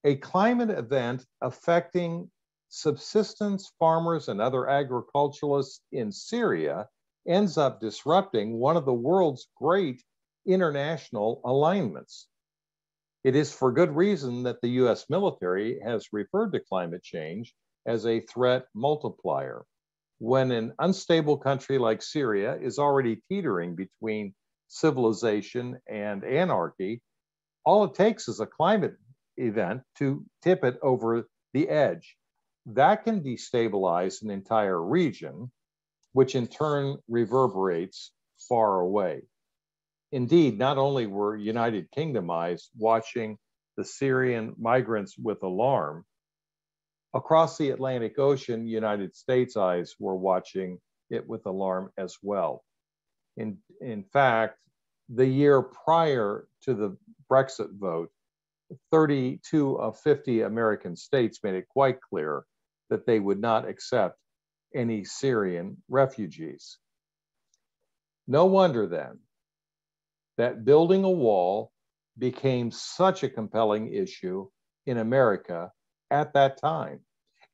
a climate event affecting subsistence farmers and other agriculturalists in Syria ends up disrupting one of the world's great international alignments. It is for good reason that the US military has referred to climate change as a threat multiplier when an unstable country like Syria is already teetering between civilization and anarchy, all it takes is a climate event to tip it over the edge. That can destabilize an entire region, which in turn reverberates far away. Indeed, not only were United Kingdom eyes watching the Syrian migrants with alarm, Across the Atlantic Ocean, United States eyes were watching it with alarm as well. In, in fact, the year prior to the Brexit vote, 32 of 50 American states made it quite clear that they would not accept any Syrian refugees. No wonder then that building a wall became such a compelling issue in America at that time.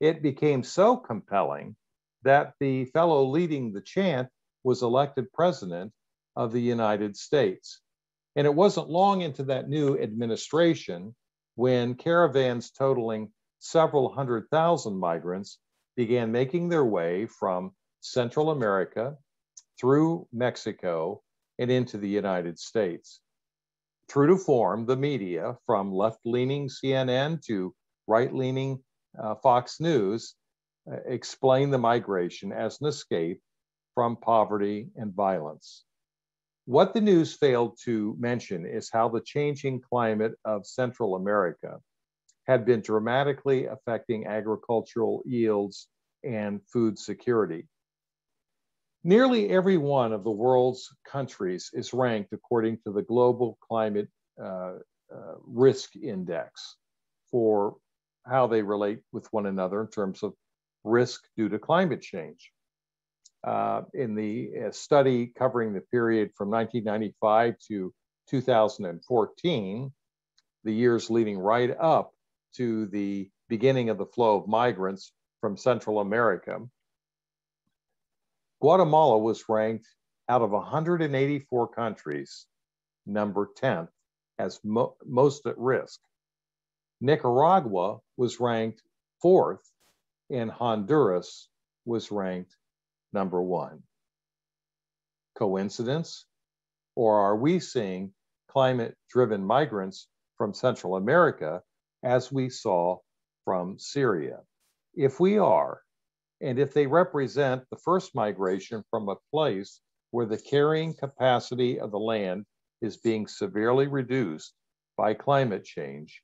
It became so compelling that the fellow leading the chant was elected president of the United States. And it wasn't long into that new administration when caravans totaling several hundred thousand migrants began making their way from Central America through Mexico and into the United States. True to form, the media, from left leaning CNN to right leaning uh, Fox News, uh, explained the migration as an escape from poverty and violence. What the news failed to mention is how the changing climate of Central America had been dramatically affecting agricultural yields and food security. Nearly every one of the world's countries is ranked according to the Global Climate uh, uh, Risk Index for how they relate with one another in terms of risk due to climate change. Uh, in the uh, study covering the period from 1995 to 2014, the years leading right up to the beginning of the flow of migrants from Central America, Guatemala was ranked out of 184 countries, number 10th, as mo most at risk. Nicaragua was ranked fourth, and Honduras was ranked number one. Coincidence? Or are we seeing climate driven migrants from Central America as we saw from Syria? If we are, and if they represent the first migration from a place where the carrying capacity of the land is being severely reduced by climate change,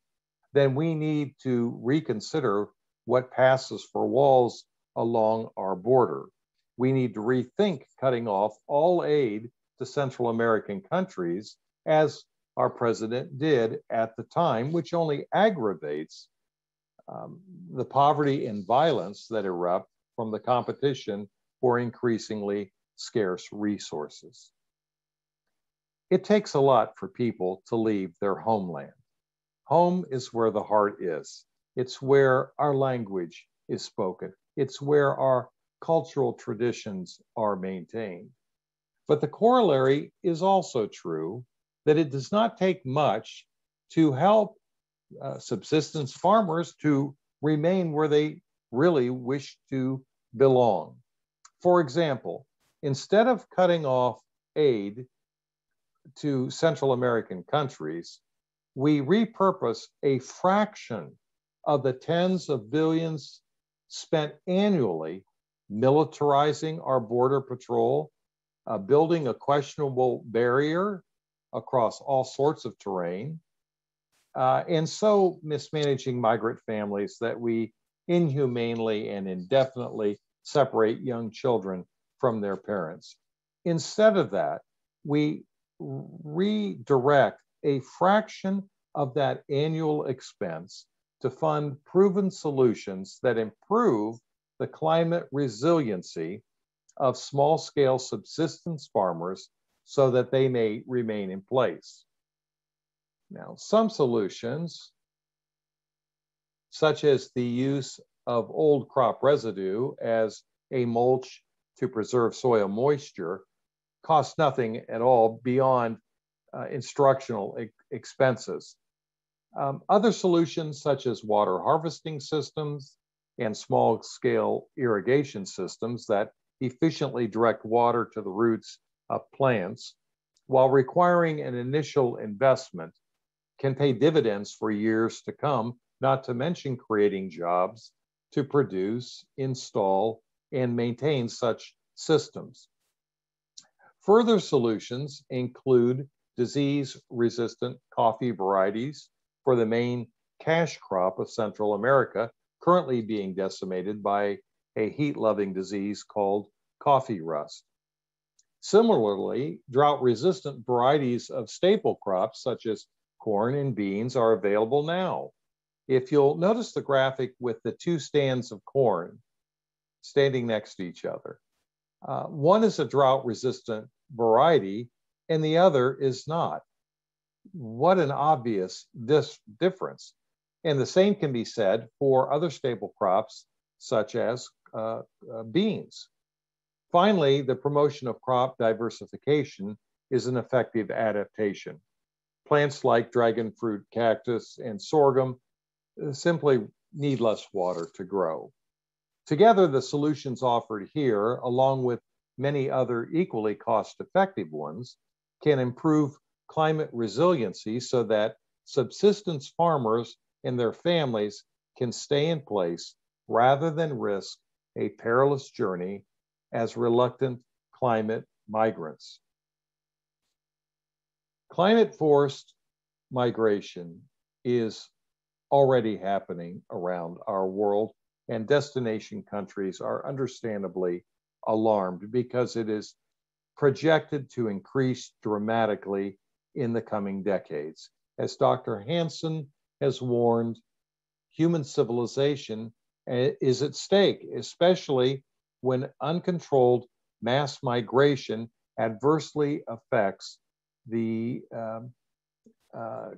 then we need to reconsider what passes for walls along our border. We need to rethink cutting off all aid to Central American countries, as our president did at the time, which only aggravates um, the poverty and violence that erupt from the competition for increasingly scarce resources. It takes a lot for people to leave their homeland. Home is where the heart is. It's where our language is spoken. It's where our cultural traditions are maintained. But the corollary is also true that it does not take much to help uh, subsistence farmers to remain where they really wish to belong. For example, instead of cutting off aid to Central American countries, we repurpose a fraction of the tens of billions spent annually militarizing our border patrol, uh, building a questionable barrier across all sorts of terrain, uh, and so mismanaging migrant families that we inhumanely and indefinitely separate young children from their parents. Instead of that, we redirect a fraction of that annual expense to fund proven solutions that improve the climate resiliency of small scale subsistence farmers so that they may remain in place. Now, some solutions, such as the use of old crop residue as a mulch to preserve soil moisture, costs nothing at all beyond uh, instructional e expenses. Um, other solutions, such as water harvesting systems and small scale irrigation systems that efficiently direct water to the roots of plants, while requiring an initial investment, can pay dividends for years to come, not to mention creating jobs to produce, install, and maintain such systems. Further solutions include disease resistant coffee varieties for the main cash crop of Central America, currently being decimated by a heat loving disease called coffee rust. Similarly, drought resistant varieties of staple crops such as corn and beans are available now. If you'll notice the graphic with the two stands of corn standing next to each other, uh, one is a drought resistant variety and the other is not what an obvious difference. And the same can be said for other staple crops, such as uh, uh, beans. Finally, the promotion of crop diversification is an effective adaptation. Plants like dragon fruit cactus and sorghum simply need less water to grow. Together, the solutions offered here, along with many other equally cost effective ones, can improve climate resiliency so that subsistence farmers and their families can stay in place rather than risk a perilous journey as reluctant climate migrants. Climate forced migration is already happening around our world, and destination countries are understandably alarmed because it is projected to increase dramatically in the coming decades. As Dr. Hansen has warned, human civilization eh, is at stake, especially when uncontrolled mass migration adversely affects the um, uh,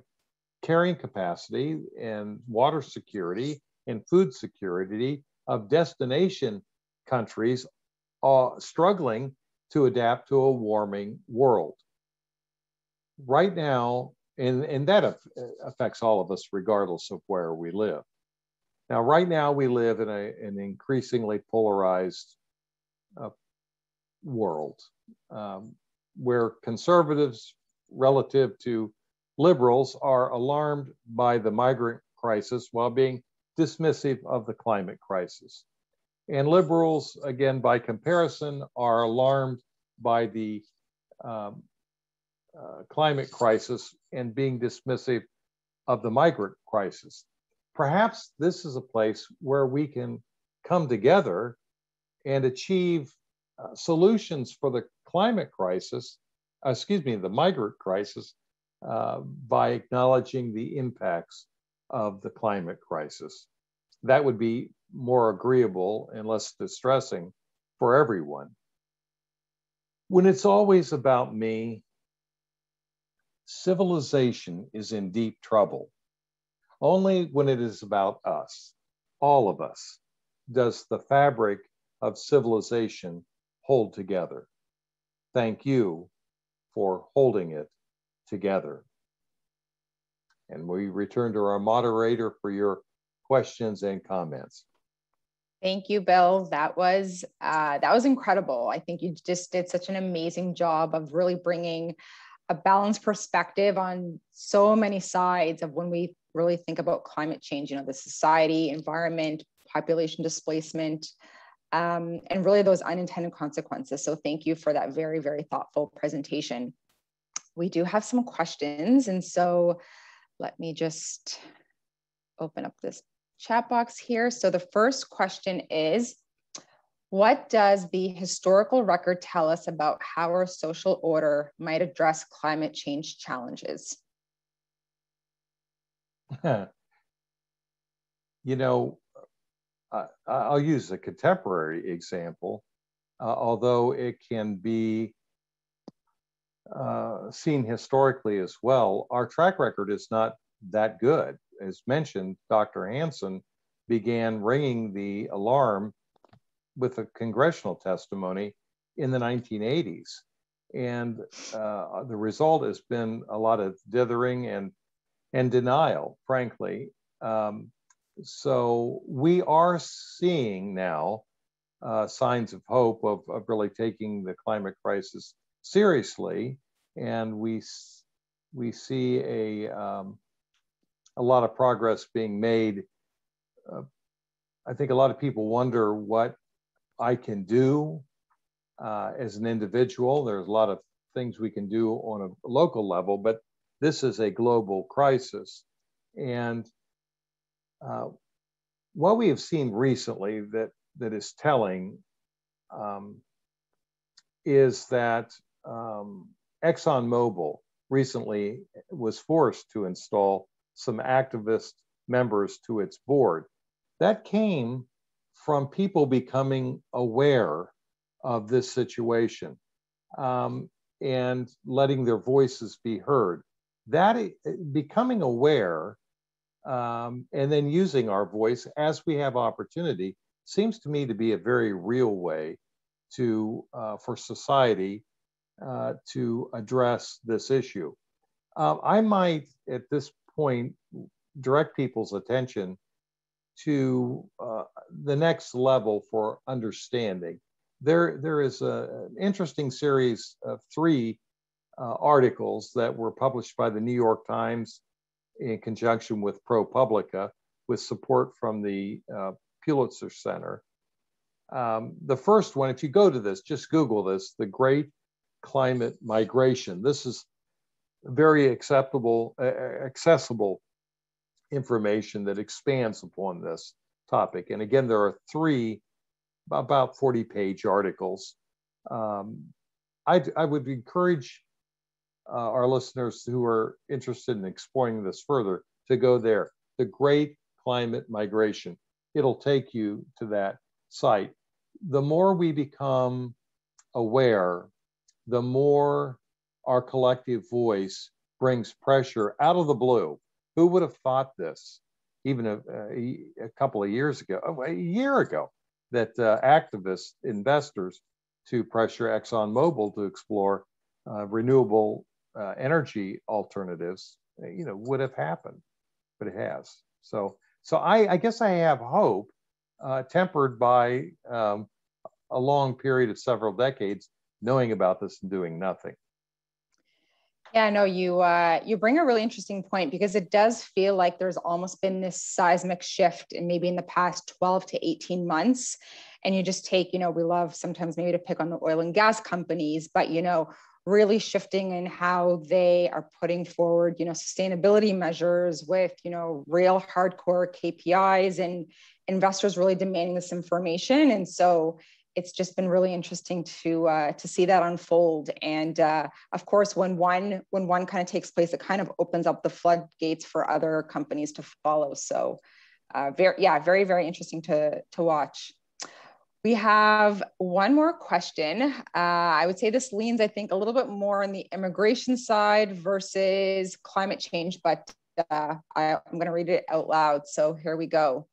carrying capacity and water security and food security of destination countries uh, struggling to adapt to a warming world right now, and, and that affects all of us regardless of where we live. Now, right now, we live in a, an increasingly polarized uh, world. Um, where conservatives relative to liberals are alarmed by the migrant crisis while being dismissive of the climate crisis. And liberals, again, by comparison, are alarmed by the um, uh, climate crisis and being dismissive of the migrant crisis. Perhaps this is a place where we can come together and achieve uh, solutions for the climate crisis, uh, excuse me, the migrant crisis, uh, by acknowledging the impacts of the climate crisis. That would be more agreeable and less distressing for everyone. When it's always about me, civilization is in deep trouble. Only when it is about us, all of us, does the fabric of civilization hold together. Thank you for holding it together. And we return to our moderator for your questions and comments. Thank you, Bill. That was uh, that was incredible. I think you just did such an amazing job of really bringing a balanced perspective on so many sides of when we really think about climate change. You know, the society, environment, population displacement, um, and really those unintended consequences. So thank you for that very very thoughtful presentation. We do have some questions, and so let me just open up this chat box here. So the first question is, what does the historical record tell us about how our social order might address climate change challenges? <laughs> you know, uh, I'll use a contemporary example, uh, although it can be uh, seen historically as well. Our track record is not that good as mentioned, Dr. Hansen began ringing the alarm with a congressional testimony in the 1980s. And uh, the result has been a lot of dithering and, and denial, frankly. Um, so we are seeing now uh, signs of hope of, of really taking the climate crisis seriously. And we, we see a, um, a lot of progress being made. Uh, I think a lot of people wonder what I can do uh, as an individual. There's a lot of things we can do on a local level, but this is a global crisis. And uh, what we have seen recently that, that is telling um, is that um, ExxonMobil recently was forced to install some activist members to its board. That came from people becoming aware of this situation um, and letting their voices be heard. That becoming aware um, and then using our voice as we have opportunity seems to me to be a very real way to uh, for society uh, to address this issue. Uh, I might at this point direct people's attention to uh, the next level for understanding. There, there is a, an interesting series of three uh, articles that were published by the New York Times in conjunction with ProPublica with support from the uh, Pulitzer Center. Um, the first one, if you go to this, just Google this, the Great Climate Migration. This is very acceptable, uh, accessible information that expands upon this topic. And again, there are three about 40 page articles. Um, I, would encourage uh, our listeners who are interested in exploring this further to go there. The Great Climate Migration. It'll take you to that site. The more we become aware, the more our collective voice brings pressure out of the blue. Who would have thought this even a, a, a couple of years ago, oh, a year ago, that uh, activists, investors, to pressure ExxonMobil to explore uh, renewable uh, energy alternatives, you know, would have happened, but it has. So, so I, I guess I have hope, uh, tempered by um, a long period of several decades knowing about this and doing nothing. Yeah, no, you uh, you bring a really interesting point because it does feel like there's almost been this seismic shift in maybe in the past 12 to 18 months. And you just take, you know, we love sometimes maybe to pick on the oil and gas companies, but you know, really shifting in how they are putting forward, you know, sustainability measures with, you know, real hardcore KPIs and investors really demanding this information. And so it's just been really interesting to uh, to see that unfold. And uh, of course, when one when one kind of takes place, it kind of opens up the floodgates for other companies to follow. So, uh, very yeah, very very interesting to to watch. We have one more question. Uh, I would say this leans, I think, a little bit more on the immigration side versus climate change, but uh, I, I'm going to read it out loud. So here we go.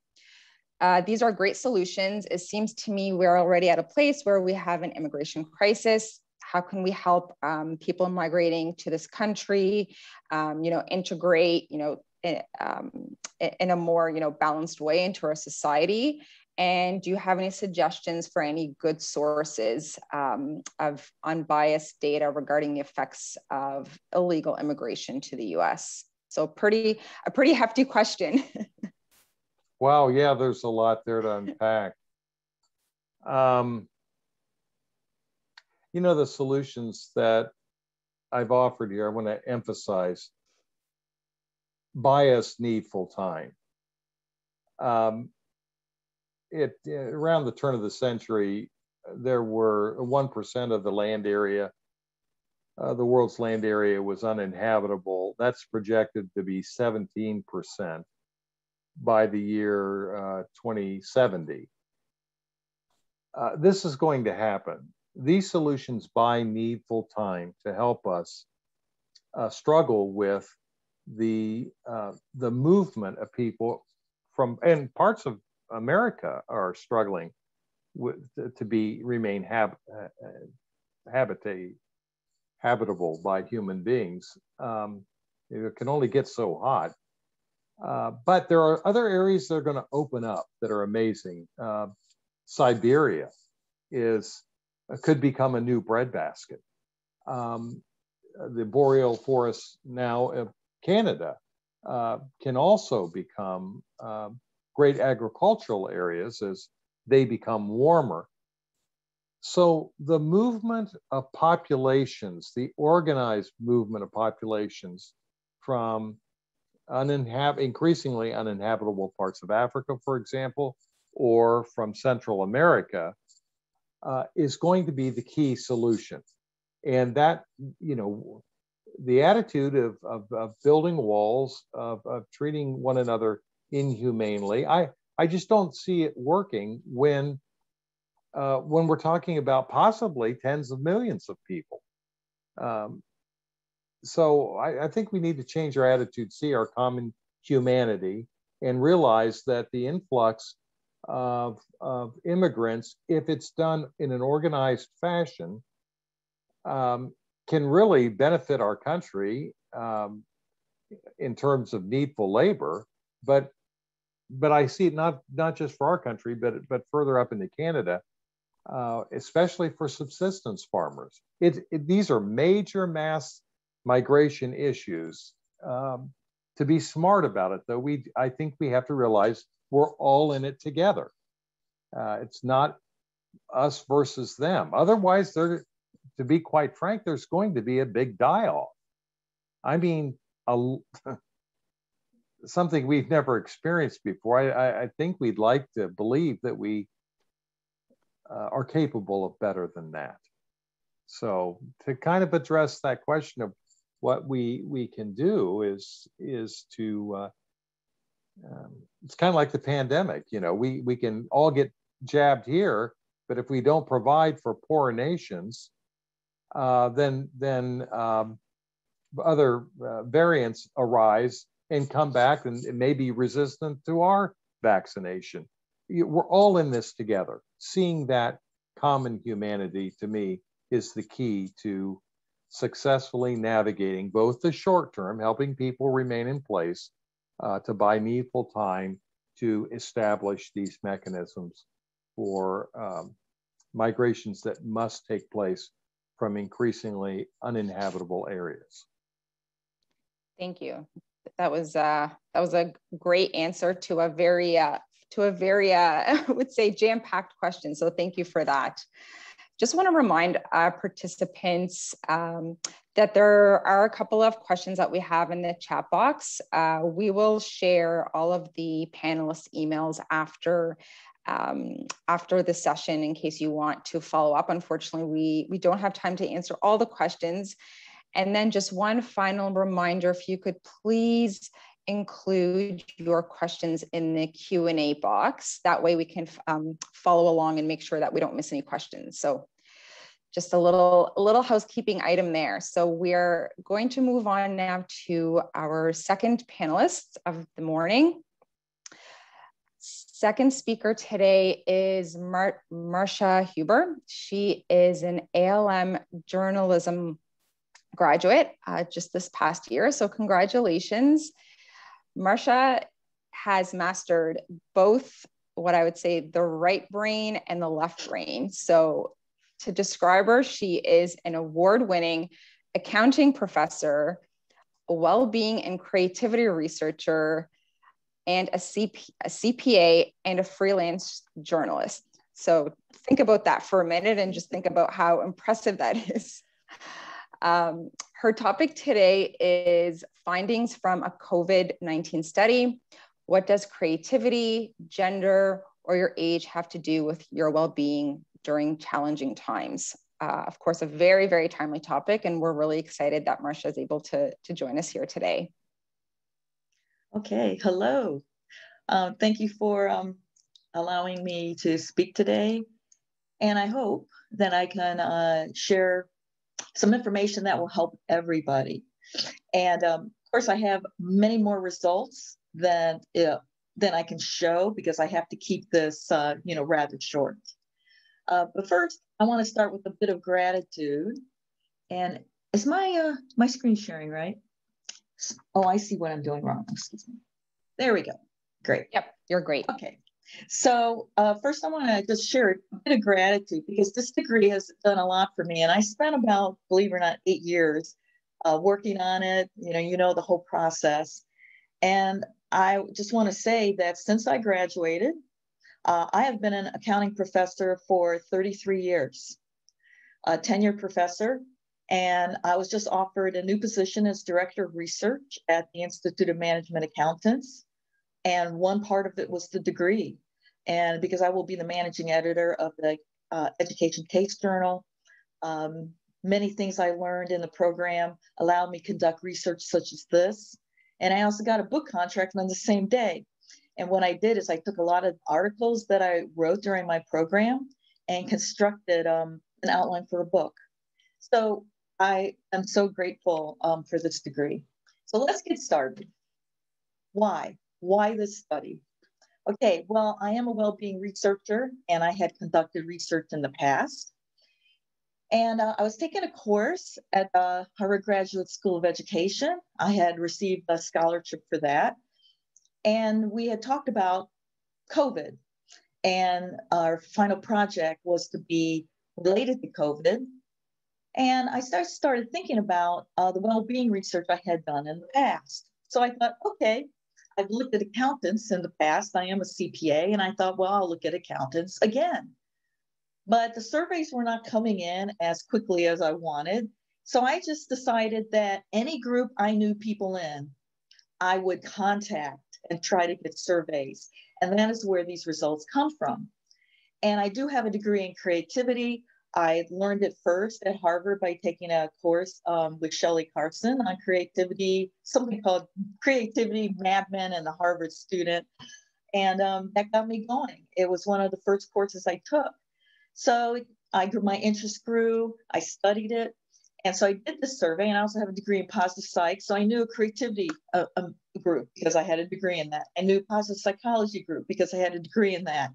Uh, these are great solutions. It seems to me we're already at a place where we have an immigration crisis. How can we help um, people migrating to this country, um, you know, integrate, you know, in, um, in a more, you know, balanced way into our society? And do you have any suggestions for any good sources um, of unbiased data regarding the effects of illegal immigration to the U.S.? So, pretty a pretty hefty question. <laughs> Wow, yeah, there's a lot there to unpack. Um, you know, the solutions that I've offered here, I want to emphasize bias needful time. Um, it around the turn of the century, there were 1% of the land area, uh, the world's land area was uninhabitable. That's projected to be 17% by the year uh, 2070. Uh, this is going to happen. These solutions buy needful time to help us uh, struggle with the uh, the movement of people from and parts of America are struggling with, to be remain hab, uh, habitate habitable by human beings. Um, it can only get so hot uh, but there are other areas that are going to open up that are amazing. Uh, Siberia is uh, could become a new breadbasket. Um, the boreal forests now of Canada uh, can also become um, great agricultural areas as they become warmer. So the movement of populations, the organized movement of populations from uninhab- increasingly uninhabitable parts of Africa, for example, or from Central America, uh, is going to be the key solution. And that, you know, the attitude of, of, of building walls, of, of treating one another inhumanely, I, I just don't see it working when uh, when we're talking about possibly tens of millions of people. Um, so I, I, think we need to change our attitude, see our common humanity, and realize that the influx of, of immigrants, if it's done in an organized fashion, um, can really benefit our country um, in terms of needful labor. But but I see it not not just for our country, but but further up into Canada, uh, especially for subsistence farmers. It, it, these are major mass migration issues. Um, to be smart about it, though, we I think we have to realize we're all in it together. Uh, it's not us versus them. Otherwise, there, to be quite frank, there's going to be a big die-off. I mean, a, <laughs> something we've never experienced before. I, I, think we'd like to believe that we uh, are capable of better than that. So, to kind of address that question of what we we can do is is to uh, um, it's kind of like the pandemic you know we we can all get jabbed here but if we don't provide for poor nations uh, then then um, other uh, variants arise and come back and, and may be resistant to our vaccination. We're all in this together. Seeing that common humanity to me is the key to successfully navigating both the short term, helping people remain in place uh, to buy needful time to establish these mechanisms for um, migrations that must take place from increasingly uninhabitable areas. Thank you. That was uh, that was a great answer to a very uh, to a very uh, <laughs> I would say jam-packed question. So thank you for that. Just want to remind uh, participants um, that there are a couple of questions that we have in the chat box. Uh, we will share all of the panelists' emails after um, after the session in case you want to follow up. Unfortunately, we, we don't have time to answer all the questions. And then just one final reminder, if you could please include your questions in the Q&A box. That way we can um, follow along and make sure that we don't miss any questions. So just a little, a little housekeeping item there. So we're going to move on now to our second panelist of the morning. Second speaker today is Mar Marsha Huber. She is an ALM journalism graduate uh, just this past year. So congratulations. Marsha has mastered both what I would say the right brain and the left brain. So to describe her, she is an award-winning accounting professor, a well-being and creativity researcher, and a, CP, a CPA and a freelance journalist. So think about that for a minute and just think about how impressive that <laughs> is. Um, her topic today is findings from a COVID 19 study. What does creativity, gender, or your age have to do with your well being during challenging times? Uh, of course, a very, very timely topic, and we're really excited that Marsha is able to, to join us here today. Okay, hello. Um, thank you for um, allowing me to speak today. And I hope that I can uh, share some information that will help everybody. And um, of course, I have many more results than uh, than I can show because I have to keep this, uh, you know, rather short. Uh, but first, I want to start with a bit of gratitude. And is my uh, my screen sharing right? Oh, I see what I'm doing wrong. Excuse me. There we go. Great. Yep, you're great. Okay. So uh, first, I want to just share a bit of gratitude because this degree has done a lot for me, and I spent about, believe it or not, eight years uh, working on it. You know, you know the whole process, and I just want to say that since I graduated, uh, I have been an accounting professor for 33 years, a tenured professor, and I was just offered a new position as director of research at the Institute of Management Accountants and one part of it was the degree. And because I will be the managing editor of the uh, Education Case Journal, um, many things I learned in the program allowed me conduct research such as this. And I also got a book contract on the same day. And what I did is I took a lot of articles that I wrote during my program and constructed um, an outline for a book. So I am so grateful um, for this degree. So let's get started. Why? Why this study? Okay, well, I am a well-being researcher and I had conducted research in the past. And uh, I was taking a course at the Harvard Graduate School of Education. I had received a scholarship for that. And we had talked about COVID. And our final project was to be related to COVID. And I started, started thinking about uh, the well-being research I had done in the past. So I thought, okay, I've looked at accountants in the past. I am a CPA, and I thought, well, I'll look at accountants again. But the surveys were not coming in as quickly as I wanted. So I just decided that any group I knew people in, I would contact and try to get surveys. And that is where these results come from. And I do have a degree in creativity. I learned it first at Harvard by taking a course um, with Shelley Carson on creativity, something called Creativity Madmen and the Harvard Student. And um, that got me going. It was one of the first courses I took. So I grew, my interest grew, I studied it. And so I did this survey, and I also have a degree in positive psych. So I knew a creativity uh, um, group because I had a degree in that. I knew a positive psychology group because I had a degree in that.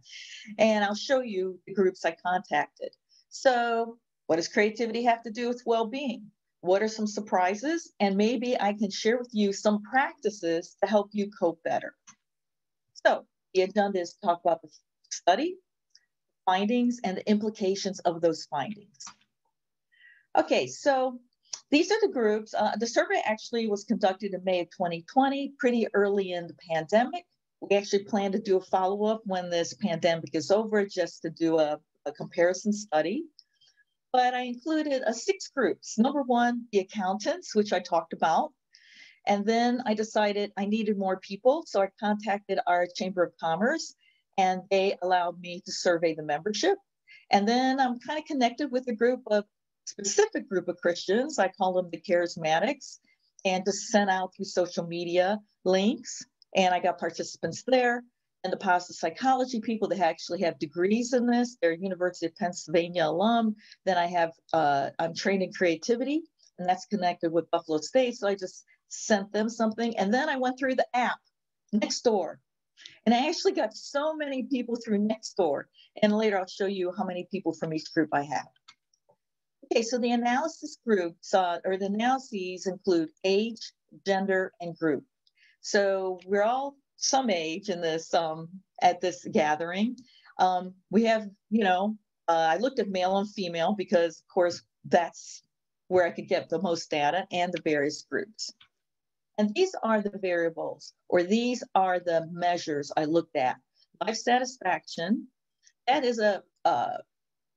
And I'll show you the groups I contacted. So, what does creativity have to do with well being? What are some surprises? And maybe I can share with you some practices to help you cope better. So, the agenda is to talk about the study, findings, and the implications of those findings. Okay, so these are the groups. Uh, the survey actually was conducted in May of 2020, pretty early in the pandemic. We actually plan to do a follow up when this pandemic is over, just to do a, a comparison study. But I included uh, six groups. Number one, the accountants, which I talked about. And then I decided I needed more people. So I contacted our Chamber of Commerce and they allowed me to survey the membership. And then I'm kind of connected with a group of specific group of Christians. I call them the charismatics and just sent out through social media links. And I got participants there and the positive psychology people that actually have degrees in this. They're University of Pennsylvania alum. Then I have, uh, I'm trained in creativity and that's connected with Buffalo State. So I just sent them something. And then I went through the app Nextdoor. And I actually got so many people through Nextdoor. And later I'll show you how many people from each group I have. Okay, so the analysis groups uh, or the analyses include age, gender, and group. So we're all some age in this um, at this gathering. Um, we have, you know, uh, I looked at male and female because, of course, that's where I could get the most data and the various groups. And these are the variables, or these are the measures I looked at. Life satisfaction, that is a, a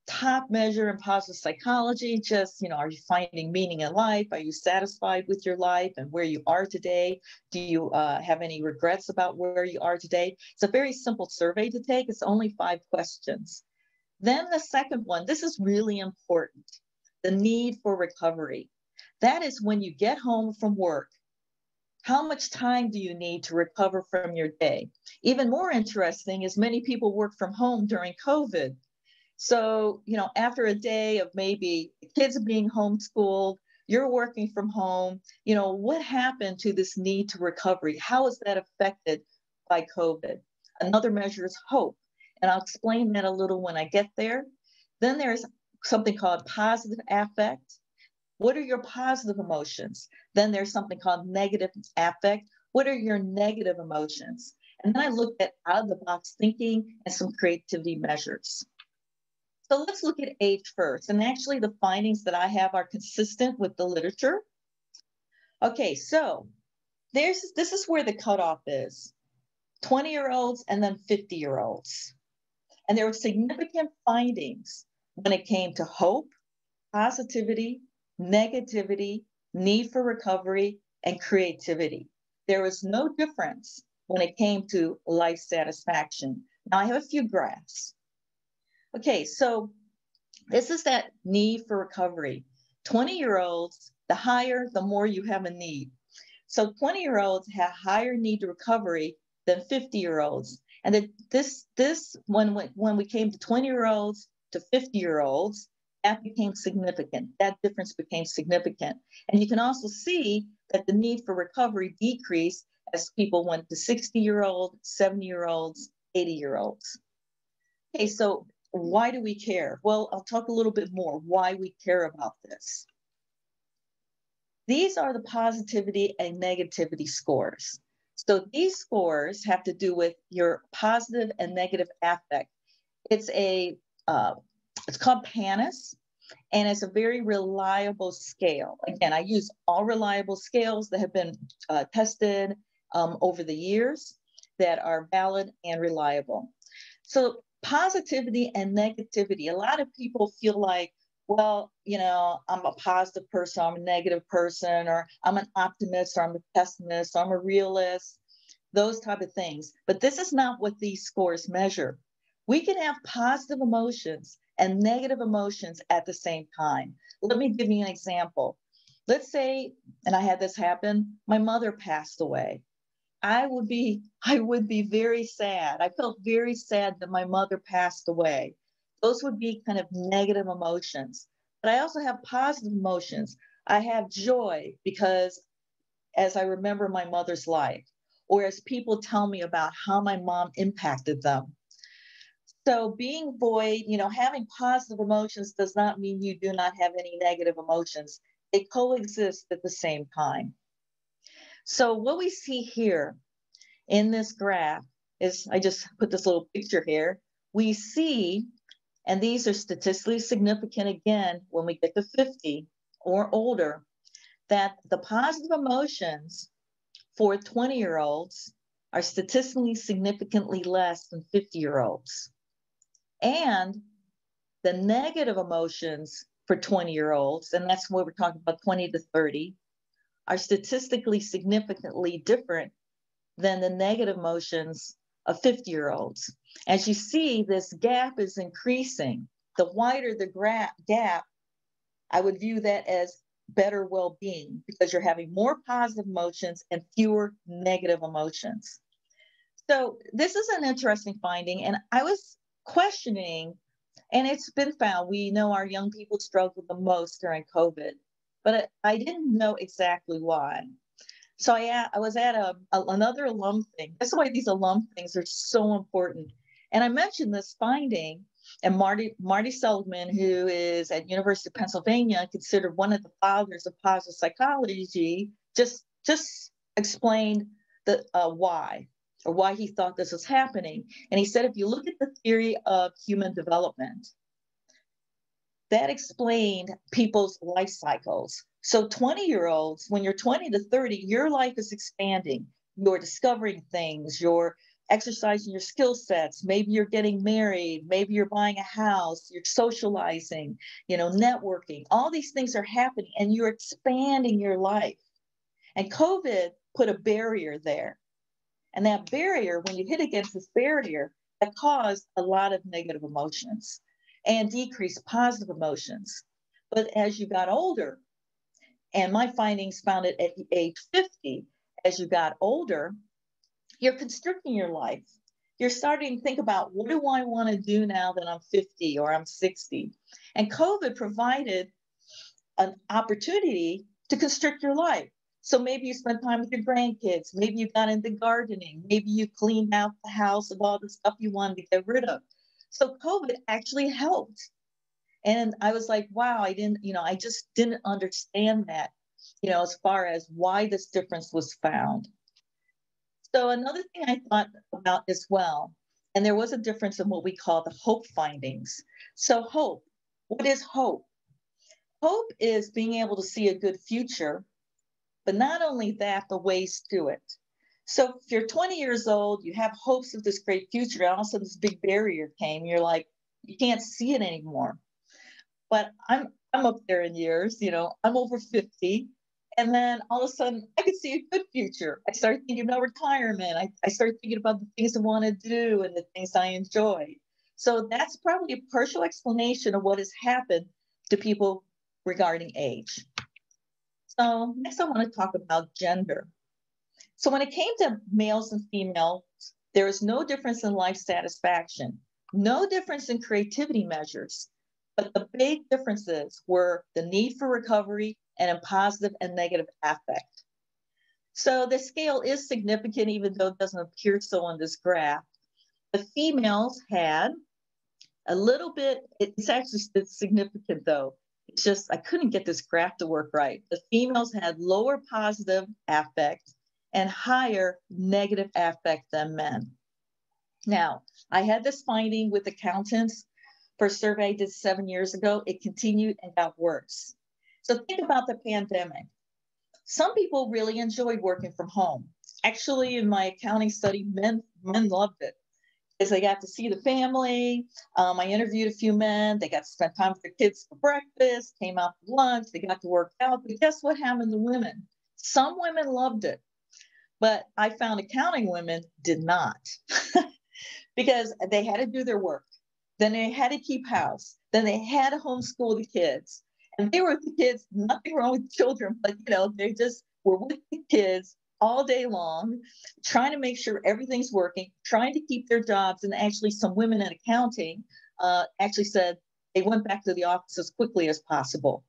top measure in positive psychology. Just, you know, are you finding meaning in life? Are you satisfied with your life and where you are today? Do you uh, have any regrets about where you are today? It's a very simple survey to take. It's only five questions. Then the second one, this is really important the need for recovery. That is when you get home from work how much time do you need to recover from your day? Even more interesting is many people work from home during COVID. So, you know, after a day of maybe kids being homeschooled, you're working from home, you know, what happened to this need to recovery? How is that affected by COVID? Another measure is hope. And I'll explain that a little when I get there. Then there's something called positive affect. What are your positive emotions? Then there's something called negative affect. What are your negative emotions? And then I looked at out of the box thinking and some creativity measures. So let's look at age first. And actually, the findings that I have are consistent with the literature. Okay, so there's this is where the cutoff is 20 year olds and then 50 year olds. And there were significant findings when it came to hope, positivity, negativity, need for recovery, and creativity. There was no difference when it came to life satisfaction. Now I have a few graphs. Okay, so this is that need for recovery. 20 year olds, the higher, the more you have a need. So 20 year olds have higher need to recovery than 50 year olds. And that this, this when, when we came to 20 year olds to 50 year olds, that became significant. That difference became significant. And you can also see that the need for recovery decreased as people went to 60 year old, 70 year olds, 80 year olds. Okay, so why do we care? Well, I'll talk a little bit more why we care about this. These are the positivity and negativity scores. So these scores have to do with your positive and negative affect. It's a uh, it's called PANAS, and it's a very reliable scale. Again, I use all reliable scales that have been uh, tested um, over the years that are valid and reliable. So positivity and negativity, a lot of people feel like, well, you know, I'm a positive person, I'm a negative person, or I'm an optimist, or I'm a pessimist, or I'm a realist, those type of things. But this is not what these scores measure. We can have positive emotions and negative emotions at the same time. Let me give you an example. Let's say, and I had this happen, my mother passed away. I would be, <laughs> I would be very sad. I felt very sad that my mother passed away. Those would be kind of negative emotions. But I also have positive emotions. I have joy because as I remember my mother's life, or as people tell me about how my mom impacted them. So being void, you know, having positive emotions does not mean you do not have any negative emotions. They coexist at the same time. So what we see here in this graph is, I just put this little picture here. We see, and these are statistically significant again, when we get to 50 or older, that the positive emotions for 20 year olds are statistically significantly less than 50 year olds. And the negative emotions for 20 year olds, and that's what we're talking about 20 to 30, are statistically significantly different than the negative emotions of 50 year olds. As you see, this gap is increasing. The wider the gap, I would view that as better well being because you're having more positive emotions and fewer negative emotions. So, this is an interesting finding. And I was questioning, and it's been found we know our young people struggle the most during COVID, but I didn't know exactly why. So I, I was at a, a, another alum thing. That's why these alum things are so important. And I mentioned this finding, and Marty Marty Seligman, who is at University of Pennsylvania, considered one of the fathers of positive psychology, just just explained the uh, why or why he thought this was happening. And he said, if you look at the theory of human development, that explained people's life cycles. So 20 year olds, when you're 20 to 30, your life is expanding. You're discovering things, you're exercising your skill sets. Maybe you're getting married, maybe you're buying a house, you're socializing, you know, networking. All these things are happening and you're expanding your life. And COVID put a barrier there. And that barrier, when you hit against this barrier, that caused a lot of negative emotions and decreased positive emotions. But as you got older, and my findings found it at age 50, as you got older, you're constricting your life. You're starting to think about what do I want to do now that I'm 50 or I'm 60? And COVID provided an opportunity to constrict your life. So maybe you spent time with your grandkids. Maybe you got into gardening. Maybe you cleaned out the house of all the stuff you wanted to get rid of. So COVID actually helped. And I was like, wow, I didn't, you know, I just didn't understand that, you know, as far as why this difference was found. So another thing I thought about as well, and there was a difference in what we call the hope findings. So hope, what is hope? Hope is being able to see a good future, but not only that, the ways to it. So if you're 20 years old, you have hopes of this great future, and all of a sudden this big barrier came, you're like, you can't see it anymore. But I'm I'm up there in years, you know, I'm over 50. And then all of a sudden I could see a good future. I started thinking about retirement. I, I started thinking about the things I want to do and the things I enjoy. So that's probably a partial explanation of what has happened to people regarding age. So next I want to talk about gender. So when it came to males and females, there is no difference in life satisfaction, no difference in creativity measures, but the big differences were the need for recovery and in positive and negative affect. So the scale is significant, even though it doesn't appear so on this graph. The females had a little bit, it's actually it's significant though. It's just, I couldn't get this graph to work right. The females had lower positive affect and higher negative affect than men. Now, I had this finding with accountants for survey did seven years ago. It continued and got worse. So think about the pandemic. Some people really enjoyed working from home. Actually, in my accounting study, men men loved it because they got to see the family. Um, I interviewed a few men. They got to spend time with their kids for breakfast, came out for lunch. They got to work out. But guess what happened to women? Some women loved it but I found accounting women did not <laughs> because they had to do their work. Then they had to keep house. Then they had to homeschool the kids. And they were the kids, nothing wrong with children, but you know, they just were with the kids all day long, trying to make sure everything's working, trying to keep their jobs. And actually, some women in accounting uh, actually said they went back to the office as quickly as possible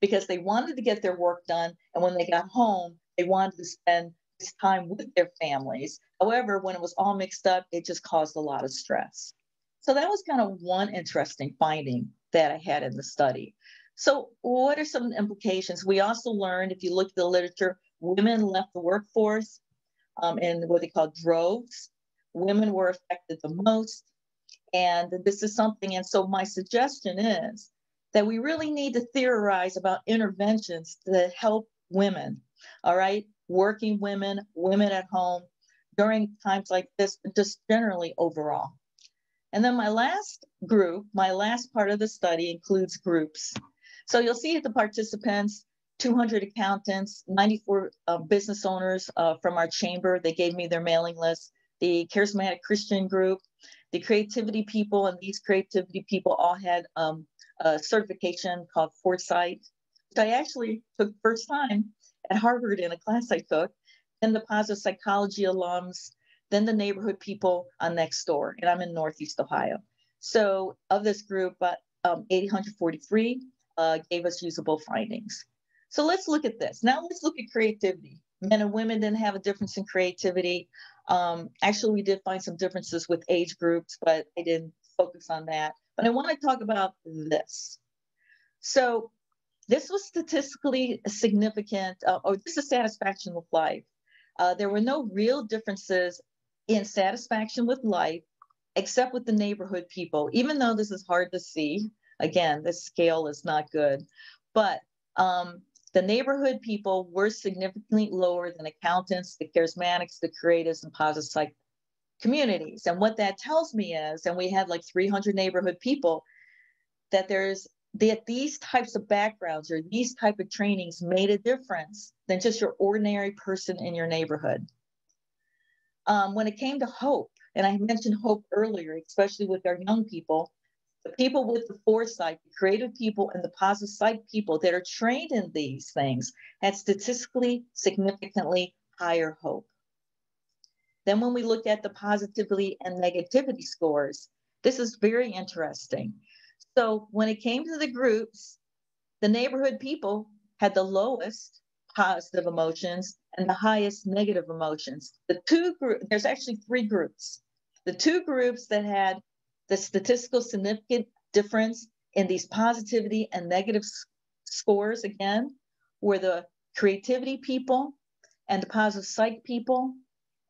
because they wanted to get their work done. And when they got home, they wanted to spend time with their families. However, when it was all mixed up, it just caused a lot of stress. So that was kind of one interesting finding that I had in the study. So, what are some implications? We also learned, if you look at the literature, women left the workforce um, in what they call droves. Women were affected the most. And this is something, and so my suggestion is that we really need to theorize about interventions that help women, all right? Working women, women at home during times like this, just generally overall. And then my last group, my last part of the study includes groups. So you'll see the participants, 200 accountants, 94 uh, business owners uh, from our chamber. They gave me their mailing list. The charismatic Christian group, the creativity people, and these creativity people all had um, a certification called FourSight, which I actually took first time at Harvard in a class I took. Then the positive psychology alums, then the neighborhood people on Nextdoor, and I'm in Northeast Ohio. So of this group, uh, um, 843 uh, gave us usable findings. So let's look at this. Now let's look at creativity. Men and women didn't have a difference in creativity. Um, actually, we did find some differences with age groups, but I didn't focus on that. But I want to talk about this. So this was statistically significant, uh, or this is satisfaction with life. Uh, there were no real differences in satisfaction with life, except with the neighborhood people, even though this is hard to see. Again, this scale is not good. But um, the neighborhood people were significantly lower than accountants, the charismatics, the creatives, and positive psych communities. And what that tells me is, and we had like 300 neighborhood people, that there's that these types of backgrounds or these type of trainings made a difference than just your ordinary person in your neighborhood. Um, when it came to hope, and I mentioned hope earlier, especially with our young people, the people with the FourSight, the creative people, and the positive sight people that are trained in these things had statistically significantly higher hope. Then, when we look at the positivity and negativity scores, this is very interesting. So, when it came to the groups, the neighborhood people had the lowest positive emotions and the highest negative emotions. The two groups, there's actually three groups. The two groups that had the statistical significant difference in these positivity and negative scores again were the creativity people and the positive psych people.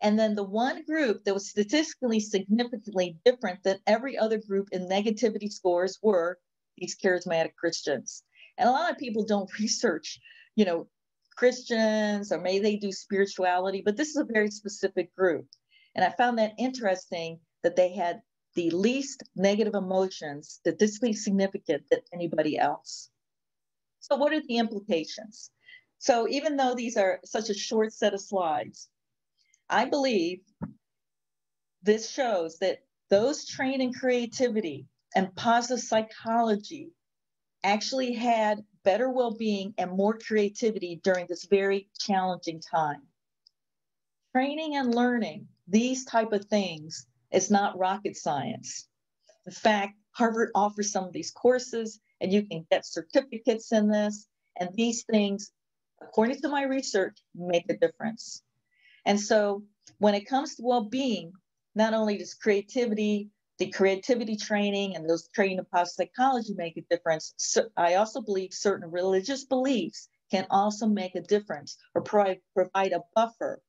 And then the one group that was statistically significantly different than every other group in negativity scores were these charismatic Christians. And a lot of people don't <laughs> research, you know, Christians or maybe they do spirituality, but this is a very specific group. And I found that interesting that they had the least negative emotions statistically significant than anybody else. So, what are the implications? So, even though these are such a short set of slides, I believe this shows that those trained in creativity and positive psychology actually had better well being and more creativity during this very challenging time. Training and learning these type of things it's not rocket science. In fact, Harvard offers some of these courses, and you can get certificates in this. And these things, according to my research, make a difference. And so, when it comes to well being, not only does creativity, the creativity training, and those training in positive psychology make a difference, so I also believe certain religious beliefs can also make a difference or provide, provide a buffer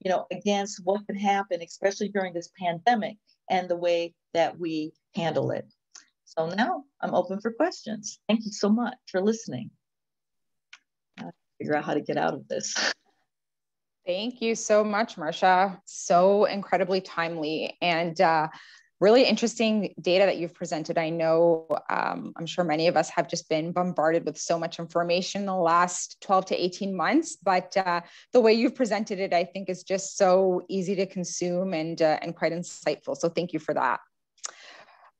you know, against what can happen, especially during this pandemic and the way that we handle it. So now I'm open for questions. Thank you so much for listening. I'll figure out how to get out of this. <laughs> Thank you so much, Marsha. So incredibly timely. And uh, really interesting data that you've presented. I know um, I'm sure many of us have just been bombarded with so much information in the last 12 to 18 months, but uh, the way you've presented it, I think is just so easy to consume and, uh, and quite insightful. So thank you for that.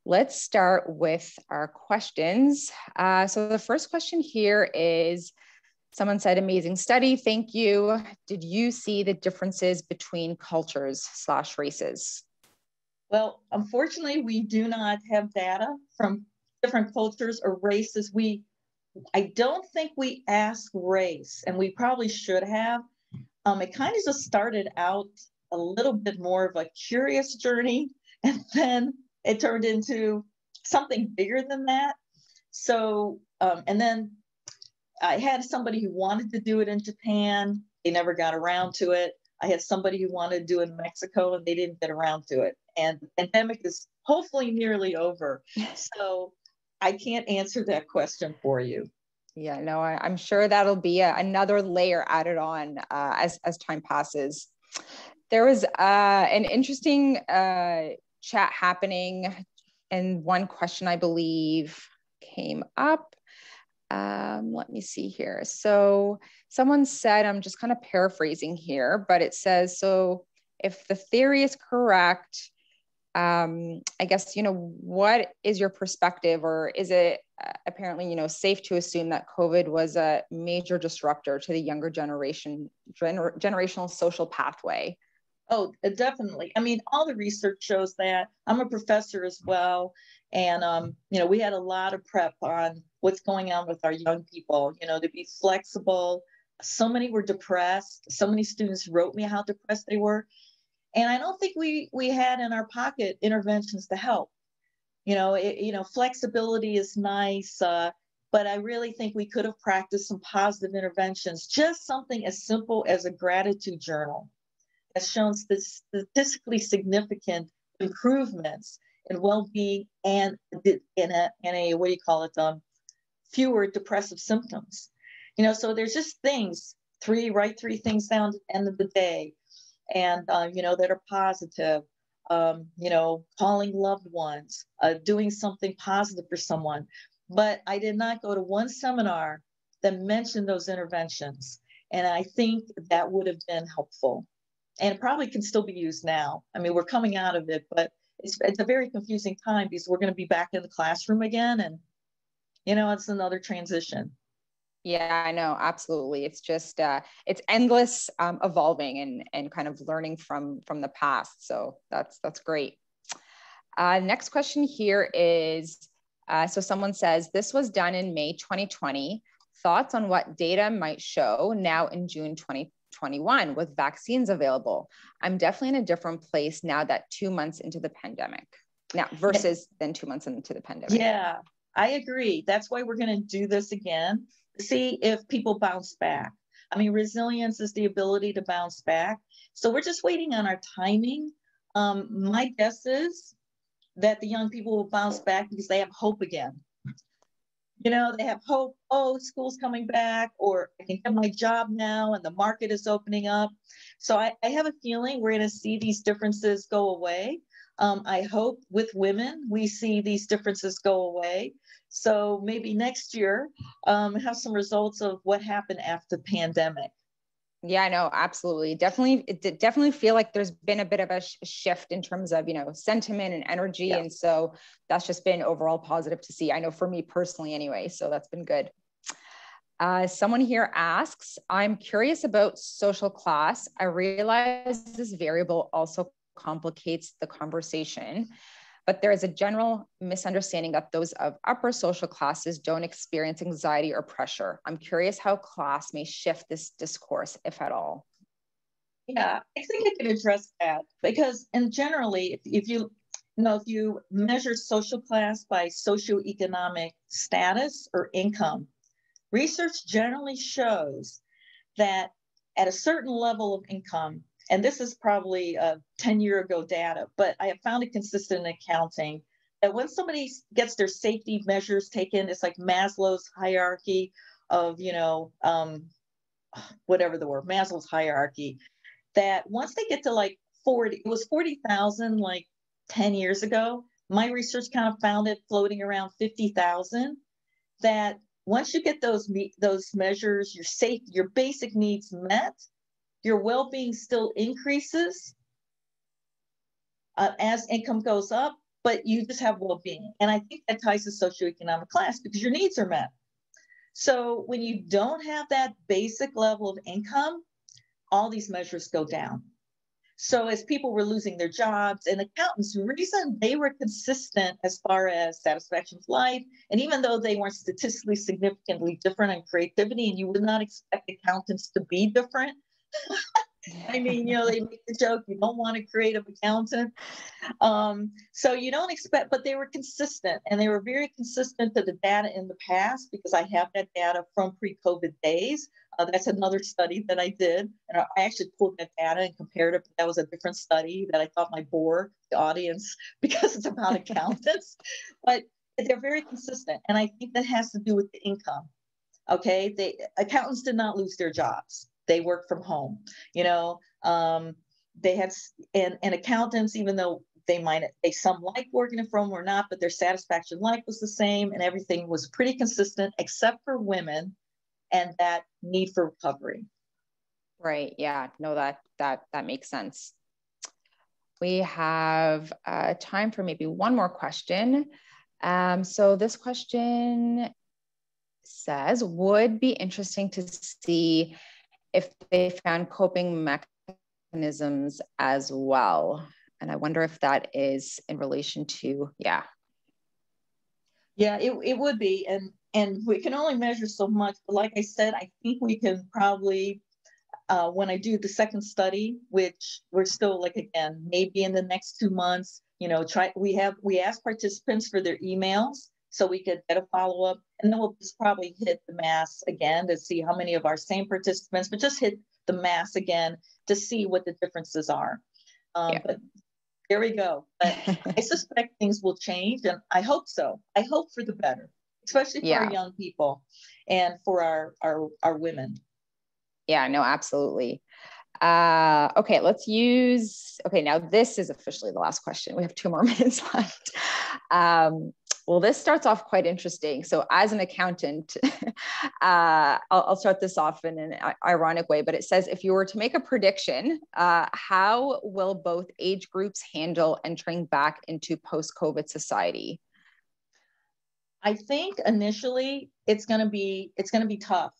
Let's start with our questions. Uh, so the first question here is, someone said amazing study, thank you. Did you see the differences between cultures slash races? Well, unfortunately, we do not have data from different cultures or races. We, I don't think we ask race, and we probably should have. Um, it kind of just started out a little bit more of a curious journey, <laughs> and then it turned into something bigger than that. So, um, and then I had somebody who wanted to do it in Japan. They never got around to it. I had somebody who wanted to do it in Mexico and they didn't get around to it. And the pandemic is hopefully nearly over. <laughs> So I can't answer that question for you. Yeah, no, I, am sure that'll be a, another layer added on uh, as, as time passes. There was uh, an interesting uh, chat happening, and one question I believe came up. Um, let me see here. So someone said, I'm just kind of paraphrasing here, but it says, so if the theory is correct, um, I guess, you know, what is your perspective or is it uh, apparently, you know, safe to assume that COVID was a major disruptor to the younger generation, gener- generational social pathway? Oh, uh, definitely. I mean, all the research shows that. I'm a professor as well. And, um, you know, we had a lot of prep on what's going on with our young people, you know, to be flexible. So many were depressed. So many students wrote me how depressed they were and i don't think we we had in our pocket interventions to help you know it, you know flexibility is nice uh, but i really think we could have practiced some positive interventions just something as simple as a gratitude journal has shown statistically significant improvements in well-being and in a, in a what do you call it um, fewer depressive symptoms. You know so there's just things three write three things down at the end of the day. And uh, you know that are positive um, you know calling loved ones uh, doing something positive for someone. But i did not go to one seminar that mentioned those interventions. And i think that would have been helpful. And probably can still be used now. I mean we're coming out of it but it's, it's a very confusing time because we're going to be back in the classroom again and you know it's another transition yeah, I know, absolutely. It's just uh, it's endless um, evolving and and kind of learning from from the past. So that's that's great. Uh, next question here is uh, so someone says this was done in May 2020. Thoughts on what data might show now in June 2021 with vaccines available? I'm definitely in a different place now that two months into the pandemic now versus then two months into the pandemic. Yeah, I agree. That's why we're going to do this again see if people bounce back. I mean, resilience is the ability to bounce back. So we're just waiting on our timing. Um, my guess is that the young people will bounce back because they have hope again. You know, they have hope, oh, school's coming back, or I can get my job now and the market is opening up. So I, I have a feeling we're going to see these differences go away. Um, I hope with women, we see these differences go away. So maybe next year, um, have some results of what happened after the pandemic. Yeah, no, absolutely. Definitely, it definitely feel like there's been a bit of a sh- shift in terms of, you know, sentiment and energy. Yeah. And so that's just been overall positive to see. I know for me personally anyway, so that's been good. Uh, someone here asks, I'm curious about social class. I realize this variable also complicates the conversation but there is a general misunderstanding that those of upper social classes don't experience anxiety or pressure. I'm curious how class may shift this discourse, if at all. Yeah, I think I can address that because, and generally, if, if you you know, if you measure social class by socioeconomic status or income, research generally shows that at a certain level of income, and this is probably a 10 year ago data, but I have found it consistent in accounting that when somebody gets their safety measures taken, it's like Maslow's hierarchy of, you know, um, whatever the word, Maslow's hierarchy, that once they get to like 40, it was 40,000 like 10 years ago. My research kind of found it floating around 50,000. That once you get those those measures, your safe, your basic needs met, your well-being still increases uh, as income goes up, but you just have well-being. And I think that ties to socioeconomic class because your needs are met. So when you don't have that basic level of income, all these measures go down. So as people were losing their jobs and accountants, the reason they were consistent as far as satisfaction with life, and even though they weren't statistically significantly different in creativity, and you would not expect accountants to be different, I mean, you know, they make the joke, you don't want a creative accountant. Um, so you don't expect, but they were consistent and they were very consistent to the data in the past because I have that data from pre COVID days. Uh, that's another study that I did. And I actually pulled that data and compared it. That was a different study that I thought might bore the audience <laughs> because it's about accountants. <laughs> but they're very consistent. And I think that has to do with the income. Okay, they accountants did not lose their jobs. They work from home. You know, um, they had and and accountants, even though they might they some like working from or not, but their satisfaction like was the same, and everything was pretty consistent, except for women and that need for recovery. Right. Yeah. No, that that that makes sense. We have uh, time for maybe one more question. Um, so this question says, would be interesting to see if they found coping mechanisms as well. And I wonder if that is in relation to, yeah. Yeah, it, it would be. And and we can only measure so much. But like I said, I think we can probably uh, when I do the second study, which we're still like again, maybe in the next two months, you know, try we have we ask participants for their emails so we could get a follow-up and then we'll just probably hit the mass again to see how many of our same participants, but just hit the mass again to see what the differences are. Um, yeah. But there we go. But <laughs> I suspect things will change and I hope so. I hope for the better, especially for yeah. our young people and for our, our, our women. Yeah, no, absolutely. Uh, okay, let's use, okay, now this is officially the last question. We have two more <laughs> minutes left. Um, well, this starts off quite interesting. So, as an accountant, <laughs> uh, I'll, I'll, start this off in an ironic way, but it says if you were to make a prediction, uh, how will both age groups handle entering back into post COVID society? I think initially it's going to be it's going to be tough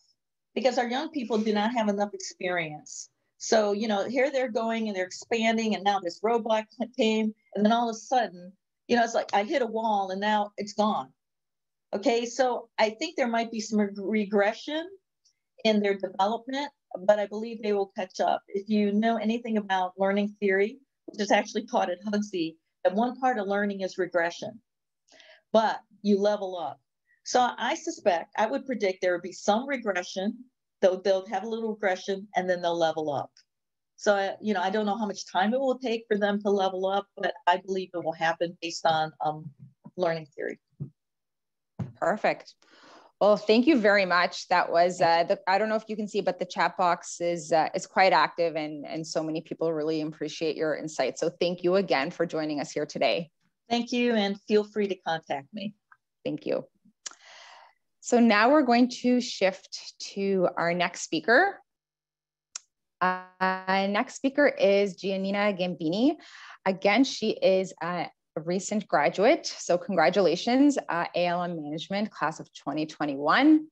because our young people do not have enough experience. So, you know, here they're going and they're expanding, and now this roadblock came, and then all of a sudden, you know, it's like I hit a wall and now it's gone. Okay, so I think there might be some regression in their development, but I believe they will catch up. If you know anything about learning theory, which is actually taught at Hugsy, that one part of learning is regression, but you level up. So I suspect, I would predict there would be some regression. They'll, they'll have a little regression and then they'll level up. So, I, you know, I don't know how much time it will take for them to level up, but I believe it will happen based on um, learning theory. Perfect. Well, thank you very much. That was uh, the, I don't know if you can see, but the chat box is uh, is quite active, and and so many people really appreciate your insight. So thank you again for joining us here today. Thank you, and feel free to contact me. Thank you. So now we're going to shift to our next speaker. Uh, next speaker is Giannina Gambini. Again, she is a recent graduate. So congratulations, uh, ALM Management class of 2021.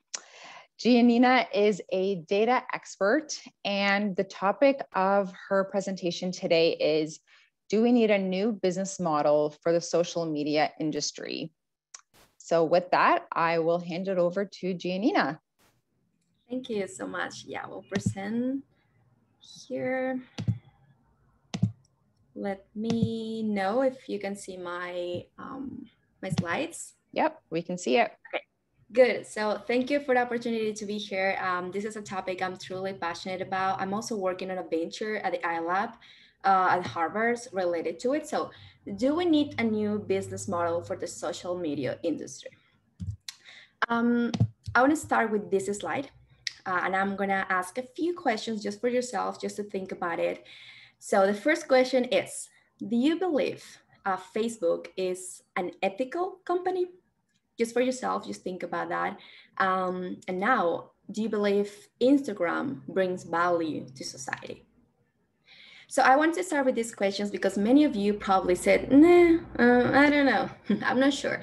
Giannina is a data expert and the topic of her presentation today is, do we need a new business model for the social media industry? So with that, I will hand it over to Giannina. Thank you so much. Yeah, we'll present here. Let me know if you can see my um, my slides. Yep, we can see it. Okay, good. So thank you for the opportunity to be here. Um, this is a topic I'm truly passionate about. I'm also working on a venture at the iLab uh, at Harvard related to it. So do we need a new business model for the social media industry? Um, I want to start with this slide, uh, and I'm to ask a few questions just for yourself, just to think about it. So the first question is, do you believe uh, Facebook is an ethical company? Just for yourself, just think about that. Um, and now, do you believe Instagram brings value to society? So I want to start with these questions because many of you probably said, nah, uh, I don't know, <laughs> I'm not sure.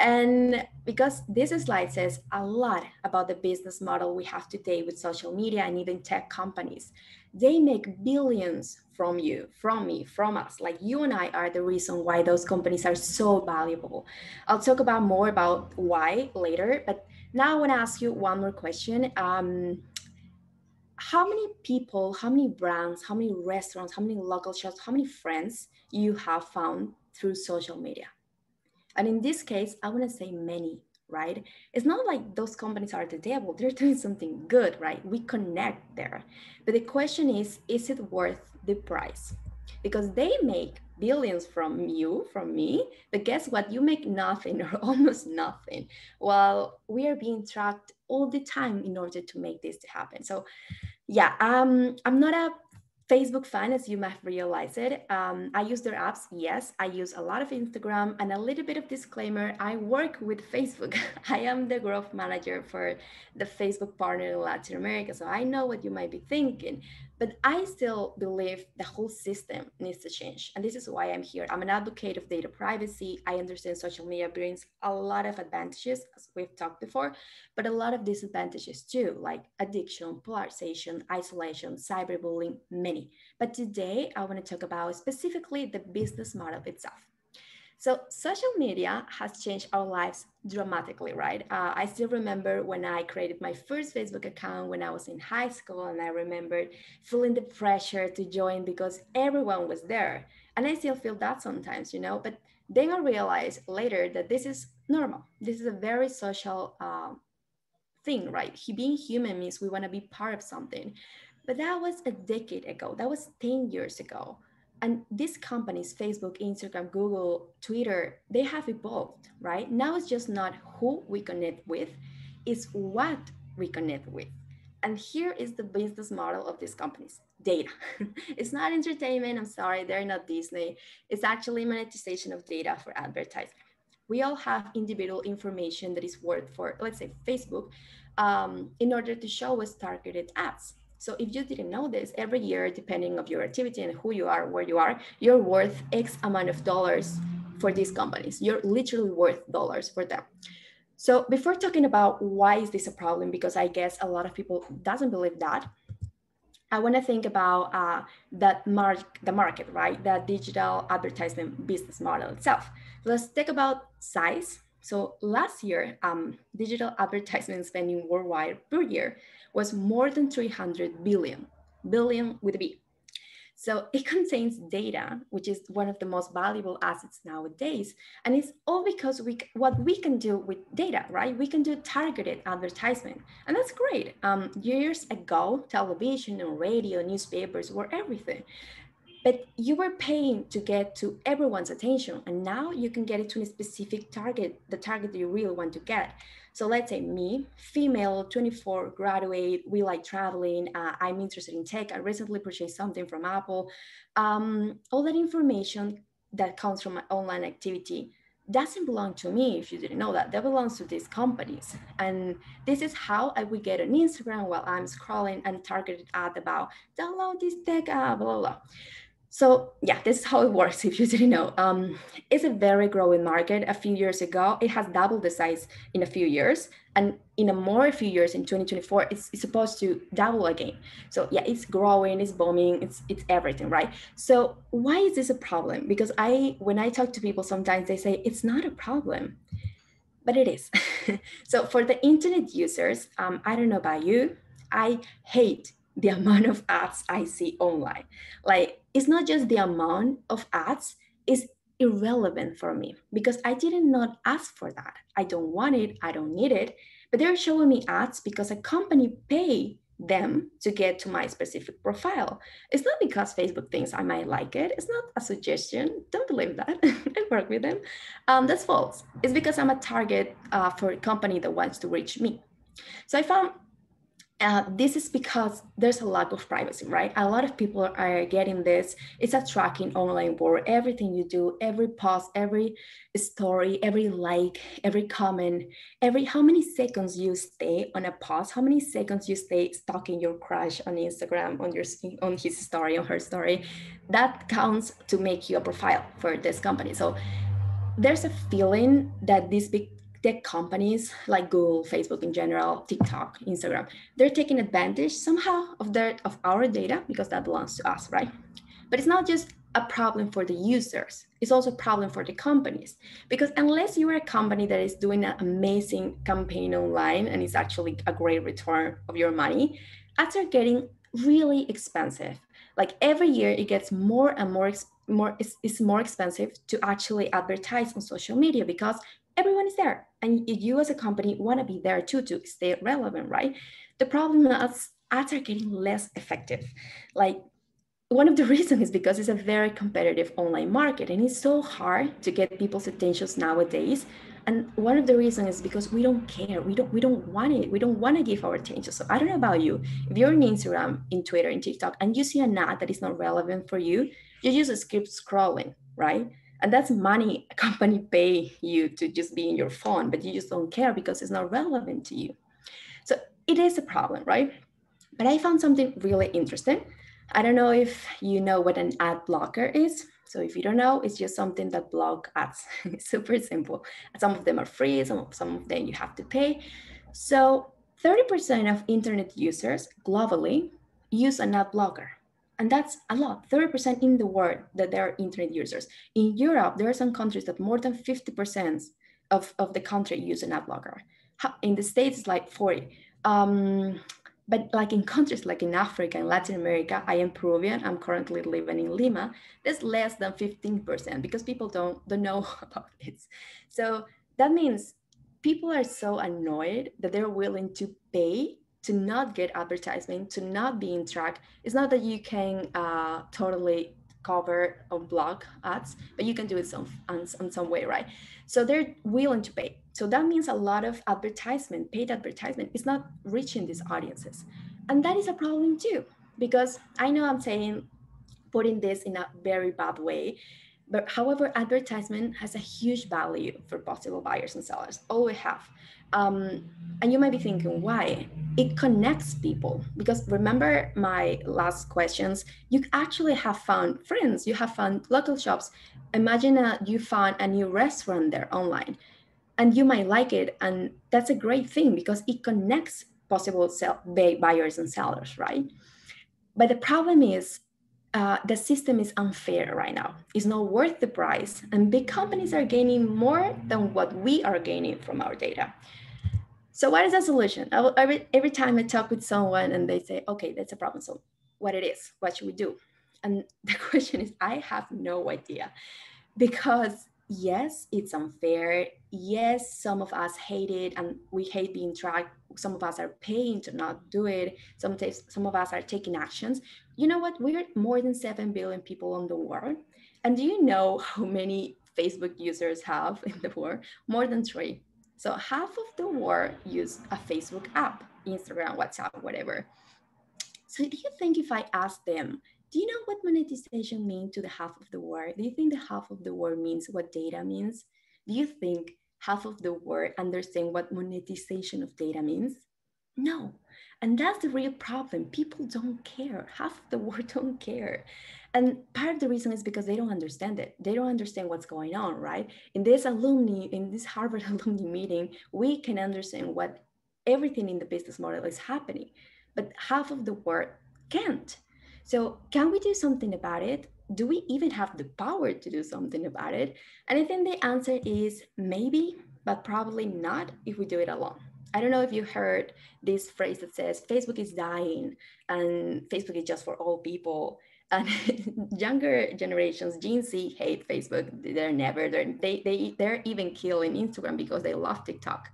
And because this slide says a lot about the business model we have today with social media and even tech companies. They make billions from you, from me, from us. Like you and I are the reason why those companies are so valuable. I'll talk about more about why later, but now I want to ask you one more question. Um, how many people, how many brands, how many restaurants, how many local shops, how many friends you have found through social media? And in this case, I want to say many, right? It's not like those companies are the devil, <laughs> they're doing something good, right? We connect there. But the question is, is it worth the price? because they make billions from you, from me, but guess what? You make nothing or <laughs> almost nothing while we are being tracked all the time in order to make this to happen. So yeah, um, I'm not a Facebook fan, as you might have realized it. Um, I use their apps. Yes, I use a lot of Instagram and a little bit of disclaimer. I work with Facebook. <laughs> I am the growth manager for the Facebook partner in Latin America. So I know what you might be thinking. But I still believe the whole system needs to change. And this is why I'm here. I'm an advocate of data privacy. I understand social media brings a lot of advantages, as we've talked before, but a lot of disadvantages too, like addiction, polarization, isolation, cyberbullying, many. But today, I want to talk about specifically the business model itself. So social media has changed our lives dramatically, right? Uh, I still remember when I created my first Facebook account when I was in high school, and I remembered feeling the pressure to join because everyone was there. And I still feel that sometimes, you know, but then I realized later that this is normal. This is a very social uh, thing, right? Being human means we want to be part of something. But that was a decade ago, that was 10 years ago and these companies facebook instagram google twitter they have evolved right? Now it's just not who we connect with it's what we connect with. And here is the business model of these companies data. <laughs> It's not entertainment i'm sorry they're not disney. It's actually monetization of data for advertising. We all have individual information that is worth for let's say facebook um, in order to show us targeted ads so if you didn't know this, every year, depending of your activity and who you are, where you are, you're worth X amount of dollars for these companies. You're literally worth dollars for them. So before talking about why is this a problem, because I guess a lot of people doesn't believe that, I want to think about uh, that mark, the market, right? The digital advertisement business model itself. Let's talk about size. So last year, um, digital <laughs> advertisement spending worldwide per year was more than 300 billion, billion with a B. So it <laughs> contains data, which is one of the most valuable assets nowadays. And it's all because we what we can do with data, right? We can do targeted advertisement. And that's great. Um, years ago, television and radio, newspapers were everything. But you were paying to get to everyone's attention. And now you can get it to a specific target, the target you really want to get. So let's say me, female, 24, graduate, we like traveling, uh, I'm interested in tech, I recently purchased something from Apple. Um, all that information that comes from my online activity doesn't belong to me if you didn't know that. That belongs to these companies. And this is how i would get on instagram while i'm scrolling and targeted ad about download this tech app blah blah blah so yeah, this is how it works <laughs> if you didn't know. Um, it's a very growing market. A few years ago, it has doubled the size in a few years. And in a more few years, in 2024, it's, it's supposed to double again. So yeah, it's growing, it's booming, it's, it's everything, right? So why is this a problem? Because I, when I talk to people, sometimes they say it's not a problem, but it is. <laughs> so for the internet users, um, I don't know about you, I hate the <laughs> amount of ads I see online. Like, it's not just the amount of ads, it's irrelevant for me because I did not not ask for that. I don't want it, I don't need it, but they're showing me ads because a company pay them to get to my specific profile. It's not because Facebook thinks I might like it. It's not a suggestion. Don't believe that. <laughs> I work with them. Um, that's false. It's because I'm a target uh, for a company that wants to reach me. So I found uh, this is because there's a lack of privacy, right? A lot of people are getting this. It's a tracking online world. Everything you do, every post, every story, every like, every comment, every how many seconds you stay on a post, how many seconds you stay stalking your crush on Instagram, on your on his story, on her story, that counts to make you a profile for this company. So there's a feeling that these big tech companies like Google, Facebook in general, TikTok, Instagram, they're taking advantage somehow of their of our data because that belongs to us, right? But it's not just a problem for the users. It's also a problem for the companies because unless you are a company that is doing an amazing campaign online and it's actually a great return of your money, ads are getting really expensive. Like every year, it gets more and more more it's, it's more expensive to actually advertise on social media because everyone is there. And you as a company want to be there too to stay relevant right? The problem is ads are getting less effective. Like one of the <laughs> reasons is because it's a very competitive online market and it's so hard to get people's attentions nowadays. And one of the reasons is because we don't care. We don't we don't want it. We don't want to give our attention. So i don't know about you. If you're on instagram in twitter in tiktok and you see an ad that is not relevant for you you just keep scrolling right and that's money a company pay you to just be in your phone but you just don't care because it's not relevant to you so it is a problem right but i found something really interesting i don't know if you know what an ad blocker is so if you don't know, it's just something that block ads. <laughs> it's super simple. Some of them are free, some, some of them you have to pay. So 30% of internet users globally use an ad blocker. And that's a lot, 30% in the world that they are internet users. In Europe, there are some countries that more than 50% of, of the country use an ad blocker. In the States, it's like 40. Um, but like in countries like in Africa and Latin America, I am Peruvian. I'm currently living in Lima. There's less than 15% because people don't, don't know <laughs> about this. So that means people are so annoyed that they're willing to pay to not get advertisement, to not be in track. It's not that you can uh, totally cover or block ads, but you can do it some, on, on some way, right? So they're willing to pay. So that means a lot of advertisement, paid advertisement, is not reaching these audiences. And that is a problem too, because I know I'm saying putting this in a very bad way, but however, advertisement has a huge value for possible buyers and sellers, always have. Um, and you might be thinking, why? It connects people because remember my last questions, you actually have found friends, you have found local shops. Imagine that you found a new restaurant there online and you might like it. And that's a great thing because it connects possible sell, buyers and sellers, right? But the problem is uh, the system is unfair right now. It's not worth the price, and big companies are gaining more than what we are gaining from our data. So what is the solution? Every, every time I talk with someone and they say, okay, that's a problem. So what it is, what should we do? And <laughs> the question is, I have no idea because yes, it's unfair. Yes, some of us hate it and we hate being tracked. Some of us are paying to not do it. Some, some of us are taking actions. You know what? We're more than 7 billion people in the world. And do you know <laughs> how many Facebook users have in the world? More than three. So half of the world use a Facebook app, Instagram, WhatsApp, whatever. So do you think if I ask them, do you know what monetization means to the half of the world? Do you think the half of the world means what data means? Do you think half of the world understand what monetization of data means? No. And that's the real problem. People don't care. Half of the world <laughs> don't care. And part of the reason is because they don't understand it. They don't understand what's going on, right? In this alumni, in this Harvard <laughs> alumni meeting, we can understand what everything in the business model is happening, but half of the world can't. So can we do something about it? Do we even have the power to do something about it? And I think the answer is maybe, but probably not if we do it alone. I don't know if you heard this phrase that says Facebook is dying and Facebook is just for all people and <laughs> younger generations gen z hate facebook. They're never they're, they, they they're even killing instagram because they love tiktok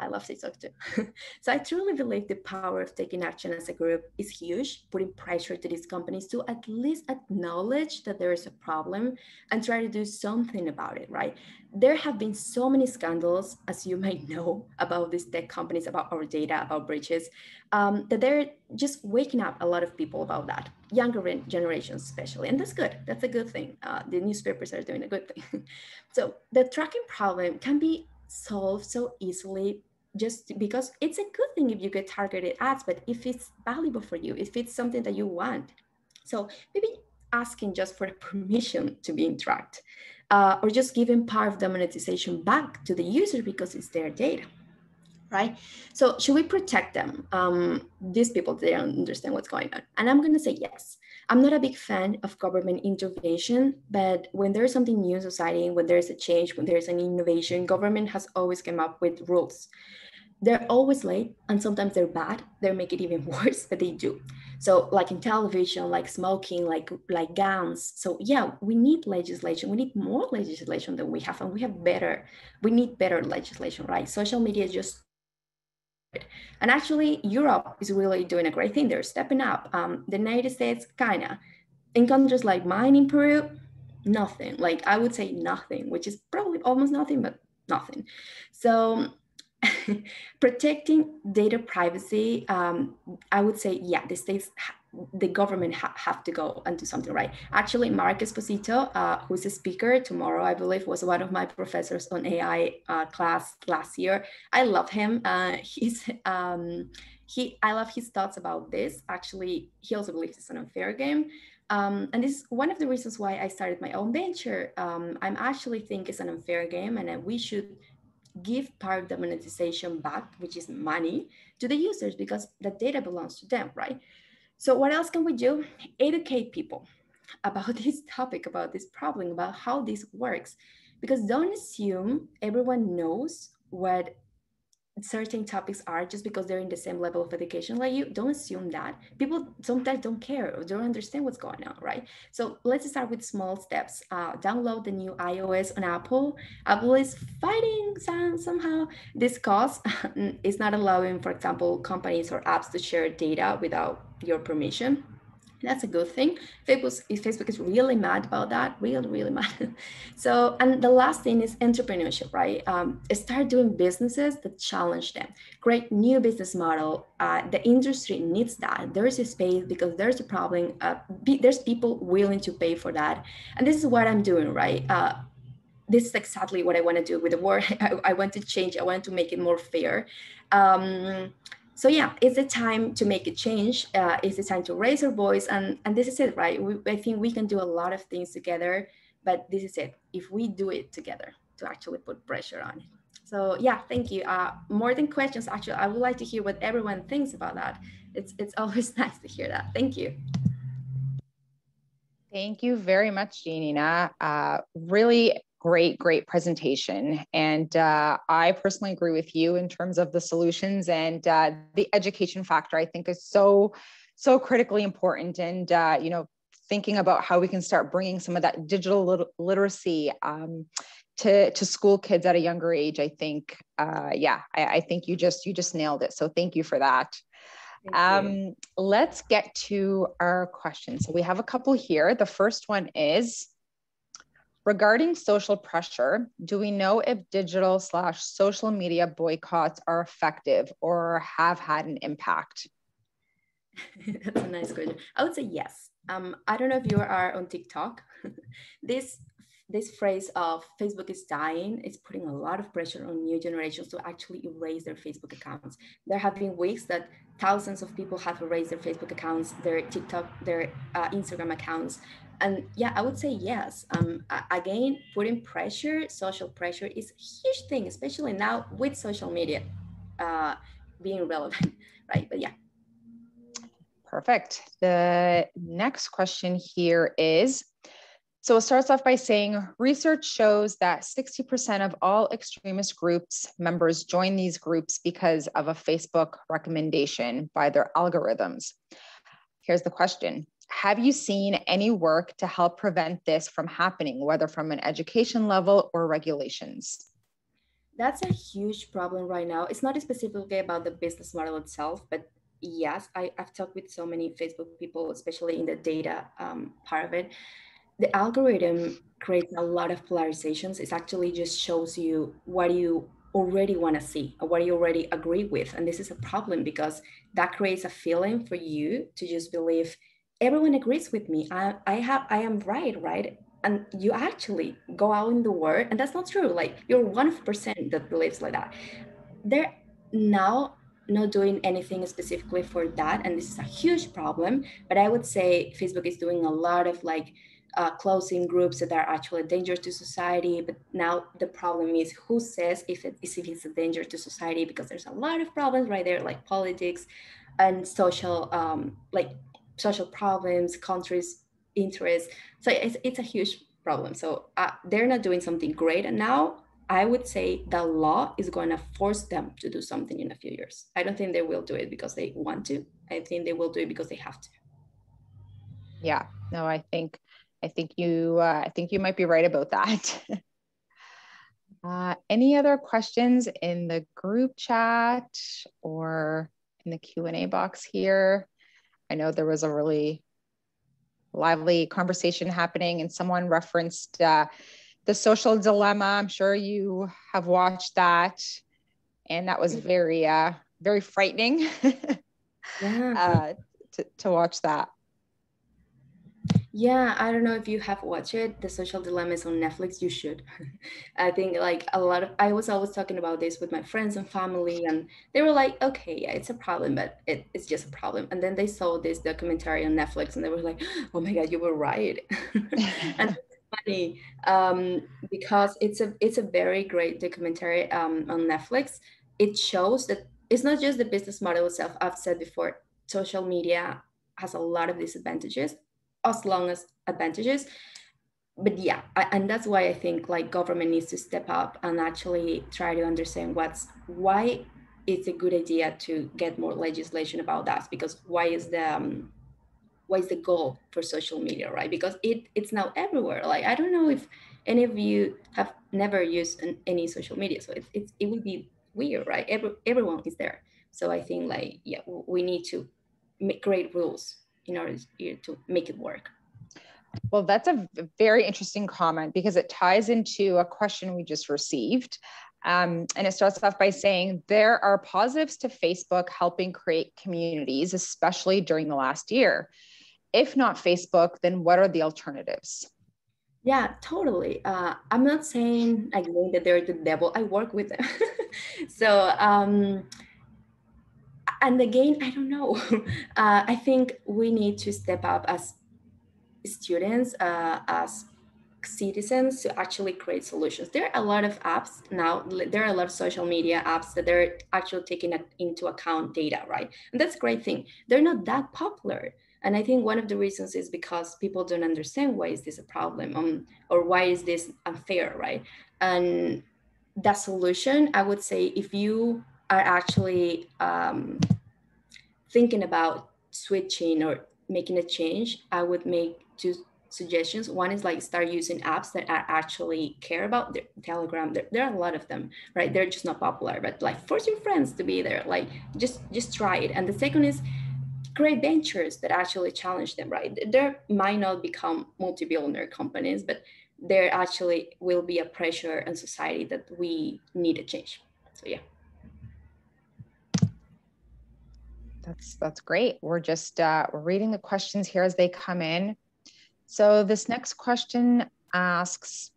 I love TikTok too. <laughs> so I truly believe the power of taking action as a group is huge, putting pressure to these companies to at least acknowledge that there is a problem and try to do something about it, right? There have been so many scandals, as you <laughs> might know, about these tech companies, about our data, about breaches, um, that they're just waking up a lot of people about that, younger generations especially. And that's good. That's a good thing. Uh, the newspapers are doing a good thing. <laughs> so the tracking problem can be solved so easily just because it's a good thing if you get targeted ads, but if it's valuable for you, if it's something that you want. So maybe asking just for <laughs> permission to be tracked uh, or just giving part of the monetization back to the user because it's their data right? So should we protect them? Um, these people they don't understand what's going on. And i'm going to say yes i'm not a big fan of government intervention but when there's something new in society when there's a change when there's an innovation government has always come up with rules. They're always late and sometimes they're bad. They make it even <laughs> worse but they do. So like in television like smoking like like guns. So yeah we need legislation. We need more legislation than we have and we have better we need better legislation right? Social media is just and actually europe is really doing a great thing they're stepping up um, the united states kind of in countries like mine in Peru, nothing. Like I would say nothing, which is probably almost nothing, but nothing. So <laughs> protecting data privacy, um, I would say, yeah, the states, the government ha have to go and do something right. Actually, Mark Esposito, uh, who's a speaker tomorrow, I believe, was one of my professors on AI uh, class last year. I love him. Uh, he's um, he. I love his thoughts about this. Actually, he also believes it's an unfair game. Um, and this is one of the reasons why I started my own venture. Um, I'm actually think it's an unfair game and we should give part of the monetization back, which is money, to the users because the data belongs to them, right? So what else can we do? Educate people about <laughs> this topic, about this problem, about how this works. Because don't assume everyone knows what certain topics are just because they're in the same level of education. Like you don't assume that. People sometimes don't care or don't understand what's going on right? So let's start with small steps. Uh, download the new ios on apple. Apple is fighting some, somehow. This cause <laughs> is not allowing for example companies or apps to share data without your permission that's a good thing. Facebook, Facebook is really mad about that, really, really <laughs> mad. so, and the last thing is entrepreneurship, right? Um, start doing businesses that challenge them. Create new business model. Uh, the industry needs that. There is a space because there's a problem. Uh, be, there's people willing to pay for that, and this is what I'm doing, right? Uh, this is exactly what I want to do with the world. <laughs> I, I want to change. I want to make it more fair. Um, so yeah, it's the time to make a change. Uh, it's the time to raise our voice, and and this is it, right? We, I think we can do a lot of things together, but this is it. If we do it together, to actually put pressure on it. So yeah, thank you. Uh, more than questions, actually, I would like to hear what everyone thinks about that. It's it's <laughs> always nice to hear that. Thank you. Thank you very much, Giannina. Uh, really great, great presentation. And uh, I personally agree with you in terms of the solutions and uh, the education factor, I think is so, so critically important. And, uh, you know, thinking about how we can start bringing some of that digital lit- literacy um, to, to school kids at a younger age, I think, uh, yeah, I, I think you just, you just nailed it. So thank you for that. Um, let's get to our questions. So we have a couple here. The first one is, Regarding social pressure, do we know if digital slash social media boycotts are effective or have had an impact? <laughs> That's a nice question. I would say yes. Um, I don't know if you are on TikTok. <laughs> this this phrase of Facebook is dying is putting a lot of pressure on new generations to actually erase their Facebook accounts. There have been weeks that thousands of people have erased their Facebook accounts, their TikTok, their uh, Instagram accounts. And yeah, I would say yes. Um, again, putting pressure, social pressure is a huge thing, especially now with social media uh, being relevant, <laughs> right? But yeah. Perfect. The next question here is so it starts off by saying research shows that 60% of all extremist groups members join these groups because of a Facebook recommendation by their algorithms. Here's the question Have you seen any work to help prevent this from happening, whether from an education level or regulations? That's a huge problem right now. It's not specifically about the business model itself, but yes, I, have talked with so many Facebook people, especially in the data um, part of it the algorithm creates a lot of polarizations. It actually just shows you what you already want to see or what you already agree with. And this is a problem because that creates a feeling for you to just believe everyone agrees with me. I, I have I am right, right? And you actually go out in the world, and that's not true. Like you're one percent that believes like that. They're now not doing anything specifically for that, and this is a huge problem. But I would say Facebook is doing a lot of like uh, closing groups that are actually a danger to society. But now the problem is who says if, it is, if it's a danger to society because there's a lot of problems right there, like politics and social, um, like social problems, countries' interests. So it's, it's a huge problem. So uh, they're not doing something great. And now I would say the law is going to force them to do something in a few years. I don't think they will do it because they want to. I think they will do it because they have to. Yeah, no, I think I think you uh, I think you might be right about that. <laughs> uh, any other questions in the group chat or in the Q&A box here? I know there was a really lively conversation happening, and someone referenced uh, the social dilemma. I'm sure you have watched that, and that was very, uh, very frightening <laughs> yeah. uh, to, to watch that. Yeah, I don't know if you have watched it. The Social Dilemma is on Netflix. You should. <laughs> I think like a lot of I was always talking about this with my friends and family, and they were like, "Okay, yeah, it's a problem, but it, it's just a problem." And then they saw this documentary on Netflix, and they were like, <gasps> "Oh my god, you were right." <laughs> and <laughs> it's funny um, because it's a it's a very great documentary um, on Netflix. It shows that it's not just the business model itself. I've said before, social media has a lot of disadvantages as long as advantages. But yeah I, and that's why i think like government needs to step up and actually try to understand what's why it's a good idea to get more legislation about that because why is the um, why is the goal for social media right? Because it it's now everywhere. Like i don't know if any of you have never used an, any social media so it, it, it would be weird right? Every, everyone is there. So i think like yeah we need to make great rules in order to make it work. Well, that's a very interesting comment because it ties into a question we just received. Um, and it starts off by saying there are positives to Facebook helping create communities, especially during the last year. If not Facebook, then what are the alternatives? Yeah, totally. Uh, I'm not saying again that they're the devil. I work with them. <laughs> so, um, and again, I don't know. <laughs> Uh, I think we need to step up as students, uh, as citizens to actually create solutions. There are a lot of apps now, there are a lot of social media apps that they're actually taking into account data, right? And that's a great thing. They're not that popular. And I think one of the reasons is because people don't understand why is this a problem um, or why is this unfair, right? And that solution, I would say if you are actually um, thinking about switching or making a change, I would make two suggestions. One is like start using apps that are actually care about their Telegram. There, there are a lot of them, right? They're just not popular, but like force your friends to be there. Like just just try it. And the second is create ventures that actually challenge them, right? There might not become multi-billionaire companies, but there actually will be a pressure in society that we need to change. So yeah. That's that's great. We're just uh, we're reading the questions here as they come in. So this next question asks,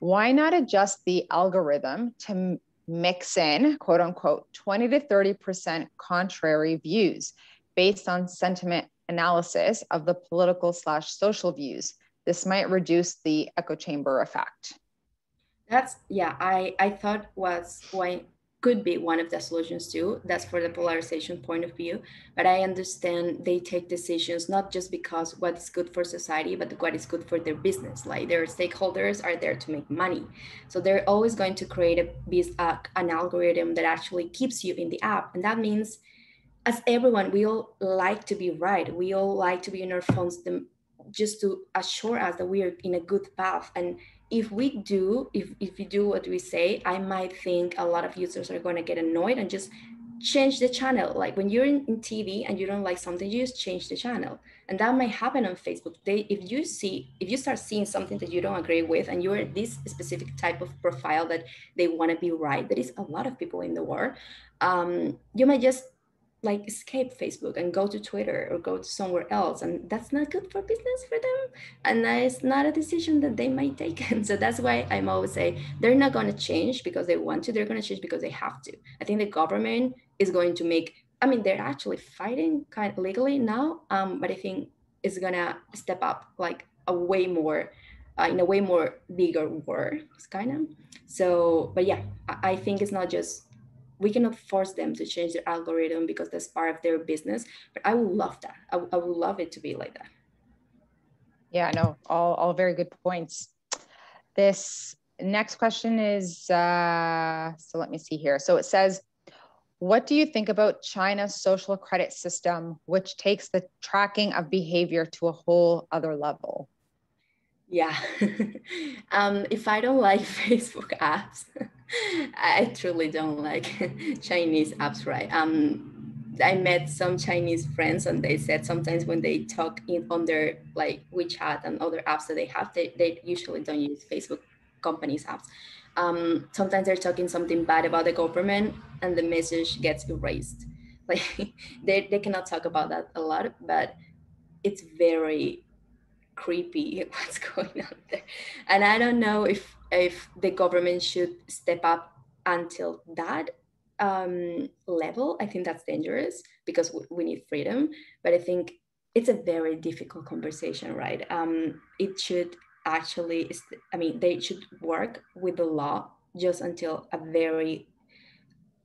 why not adjust the algorithm to mix in quote unquote 20 to 30% contrary views based on sentiment analysis of the political slash social views. This might reduce the echo chamber effect. That's yeah, I I thought was why could be one of the solutions too. That's for the polarization point of view. But I understand they take decisions not just because what is good for society, but what is good for their business. Like their stakeholders are there to make money. So they're always going to create a, uh, an algorithm that actually keeps you in the app. And that means, as everyone, we all like to be right. We all like to be in our phones just to assure us that we are in a good path. And if we do, if, if we do what we say, I might think a lot of users are going to get annoyed and just change the channel. Like when you're in, in, TV and you don't like something, you just change the channel. And that might happen on Facebook. They, if you see, if you start seeing something that you don't agree with, and you're this specific type of profile that they want to be right, there is a lot of people in the world. Um, you might just like escape Facebook and go to Twitter or go to somewhere else. And that's not good for business for them. And it's not a decision that they might take. And <laughs> so that's why I'm always say they're not going to change because they want to, they're going to change because they have to. I think the government is going to make, I mean, they're actually fighting kind of legally now, um, but I think it's going to step up like a way more, uh, in a way more bigger war, kind of. So, but yeah, I, I think it's not just we cannot force them to change their algorithm because that's part of their business but i would love that. I, I would love it to be like that. Yeah no all, all very good points. This next question is uh, so let me see here. So it says what do you think about china's social credit system which takes the tracking of behavior to a whole other level yeah <laughs> um, if i don't like <laughs> facebook apps <laughs> I truly don't like Chinese apps, right? Um, I met some Chinese friends and they said sometimes when they talk in on their like WeChat and other apps that they have, they, they usually don't use Facebook companies apps. Um, sometimes they're talking something bad about the government and the message gets erased. Like they, they cannot talk about that a lot, but it's very creepy <laughs> what's going on there. And I don't know if if the government should step up until that um, level, I think that's dangerous because we need freedom. But I think it's a very difficult conversation, right? Um, it should actually, I mean, they should work with the law just until a very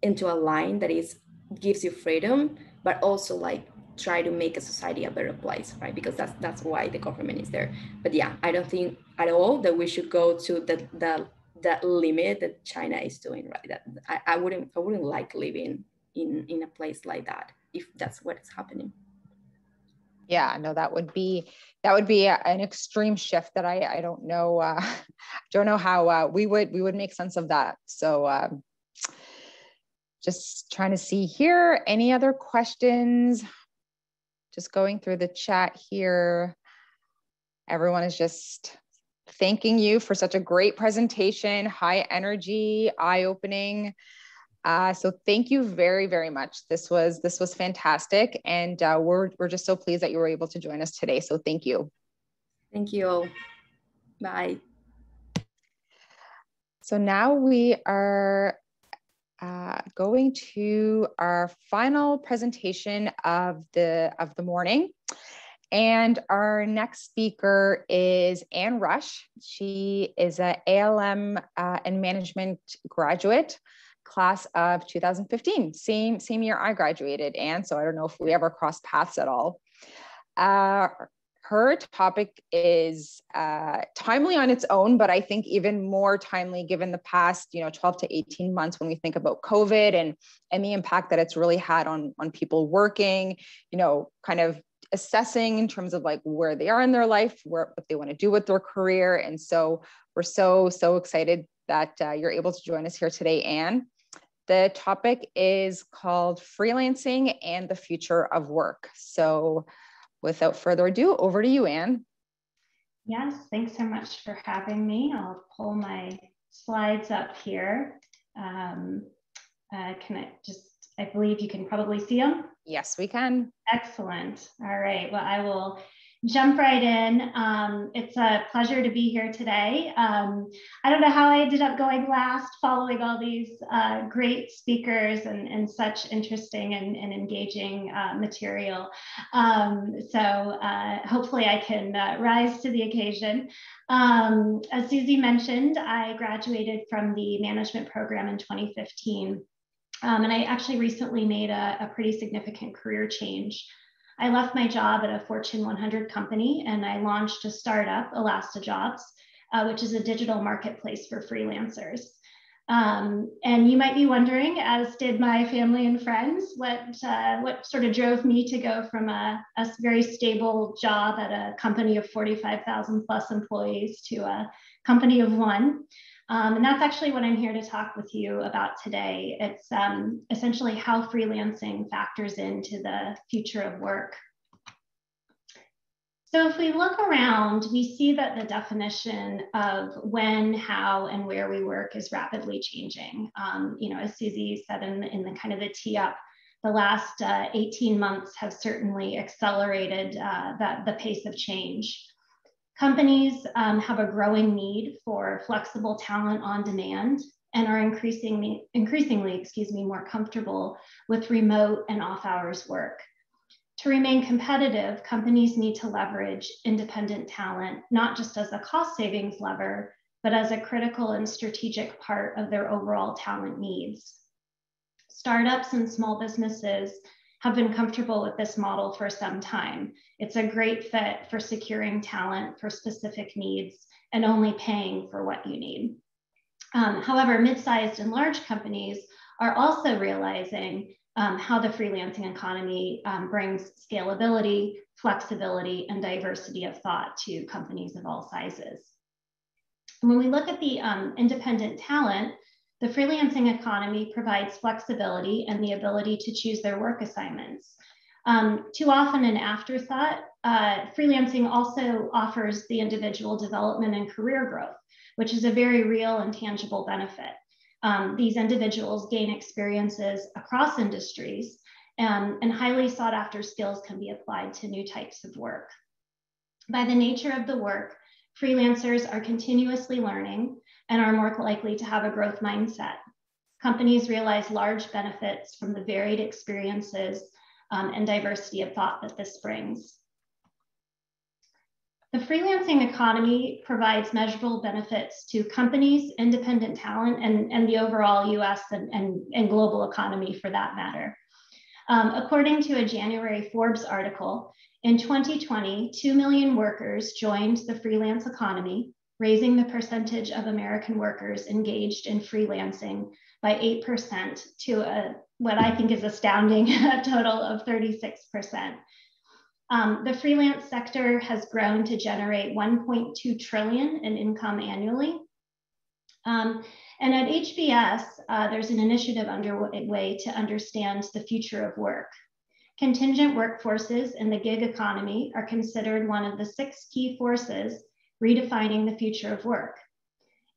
into a line that is gives you freedom, but also like try to make a society a better place, right? Because that's that's why the government is there. But yeah, I don't think at all that we should go to the the that limit that China is doing, right? That I, I wouldn't I wouldn't like living in in a place like that if that's what's happening. Yeah, no, that would be that would be an extreme shift that I I don't know uh, <laughs> don't know how uh, we would we would make sense of that. So um, just trying to see here. Any other questions? Just going through the chat here. Everyone is just thanking you for such a great presentation, high energy, eye opening. Uh, so thank you very, very much. This was this was fantastic, and uh, we're we're just so pleased that you were able to join us today. So thank you. Thank you. Bye. So now we are uh, going to our final presentation of the of the morning. And our next speaker is Anne Rush. She is an ALM uh, and management graduate, class of 2015. Same, same year I graduated, Anne. So I don't know if we ever crossed paths at all. Uh, her topic is uh, timely on its own, but I think even more timely given the past, you know, 12 to 18 months when we think about COVID and and the impact that it's really had on on people working, you know, kind of assessing in terms of like where they are in their life, where what they want to do with their career. And so we're so, so excited that uh, you're able to join us here today, Anne. The topic is called freelancing and the future of work. So without further ado, over to you, Anne. Yes, thanks so much for having me. I'll pull my slides up here. Um, uh, can I just I believe you can probably see them. Yes, we can. Excellent. All right. Well, I will jump right in. Um, it's a pleasure to be here today. Um, I don't know how I ended up going last following all these uh, great speakers and, and such interesting and, and engaging uh, material. Um, so uh, hopefully I can uh, rise to the occasion. Um, as Susie mentioned, I graduated from the management program in 2015. Um, and I actually recently made a, a, pretty significant career change. I left my job at a Fortune 100 company and I launched a startup, ElastaJobs, uh, which is a digital marketplace for freelancers. Um, and you might be wondering, as did my family and friends, what uh, what sort of drove me to go from a, a very stable job at a company of 45,000 plus employees to a company of one. Um, and that's actually what I'm here to talk with you about today. It's um, essentially how freelancing factors into the future of work. So if we look around, we see that the definition of when, how, and where we work is rapidly changing. Um, you know, as Susie said in the, in the kind of the tee up, the last uh, 18 months have certainly accelerated uh, that, the pace of change. Companies um, have a growing need for flexible talent on demand and are increasingly, increasingly, excuse me, more comfortable with remote and off hours work. To remain competitive, companies need to leverage independent talent, not just as a cost savings lever, but as a critical and strategic part of their overall talent needs. Startups and small businesses have been comfortable with this model for some time. It's a great fit for securing talent for specific needs and only paying for what you need. Um, however, mid-sized and large companies are also realizing um, how the freelancing economy um, brings scalability, flexibility, and diversity of thought to companies of all sizes. When we look at the um, independent talent, the freelancing economy provides flexibility and the ability to choose their work assignments. Um, too often an afterthought, uh, freelancing also offers the individual development and career growth, which is a very real and tangible benefit. Um, these individuals gain experiences across industries um, and highly sought after skills can be applied to new types of work. By the nature of the work, freelancers are continuously learning and are more likely to have a growth mindset. Companies realize large benefits from the varied experiences um, and diversity of thought that this brings. The freelancing economy provides measurable benefits to companies, independent talent, and, and the overall US and, and, and global economy for that matter. Um, according to a January Forbes article, in 2020, 2 million workers joined the freelance economy, raising the percentage of American workers engaged in freelancing by 8% to a, what I think is astounding, <laughs> a total of 36%. Um, the freelance sector has grown to generate 1.2 trillion in income annually. Um, and at HBS, uh, there's an initiative underway to understand the future of work. Contingent workforces in the gig economy are considered one of the six key forces redefining the future of work.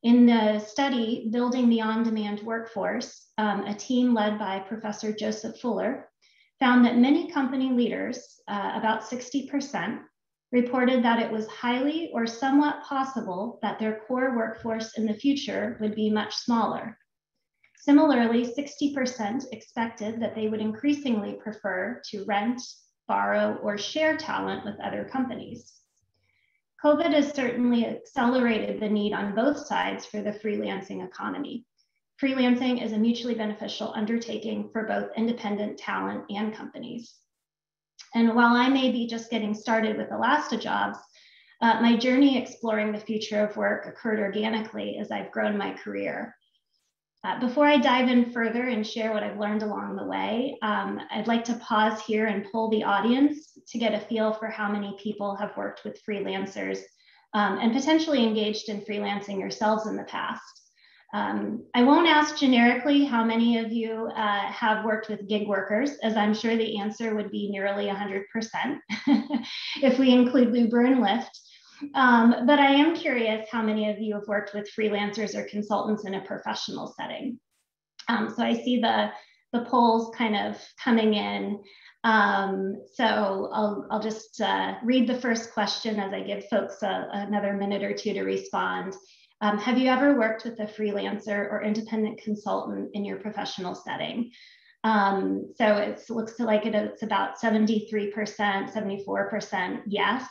In the study, Building the On-Demand Workforce, um, a team led by Professor Joseph Fuller found that many company leaders, uh, about 60%, reported that it was highly or somewhat possible that their core workforce in the future would be much smaller. Similarly, 60% expected that they would increasingly prefer to rent, borrow, or share talent with other companies. COVID has certainly accelerated the need on both sides for the freelancing economy. Freelancing is a mutually beneficial undertaking for both independent talent and companies. And while I may be just getting started with ElastaJobs, uh, my journey exploring the future of work occurred organically as I've grown my career. Uh, before I dive in further and share what I've learned along the way, um, I'd like to pause here and poll the audience to get a feel for how many people have worked with freelancers um, and potentially engaged in freelancing yourselves in the past. Um, I won't ask generically how many of you uh, have worked with gig workers, as I'm sure the answer would be nearly 100% <laughs> if we include Uber and Lyft. Um, but I am curious how many of you have worked with freelancers or consultants in a professional setting. Um, so I see the, the polls kind of coming in. Um, so I'll, I'll just uh, read the first question as I give folks a, another minute or two to respond. Um, have you ever worked with a freelancer or independent consultant in your professional setting? Um, so it looks like it, it's about 73%, 74% yes.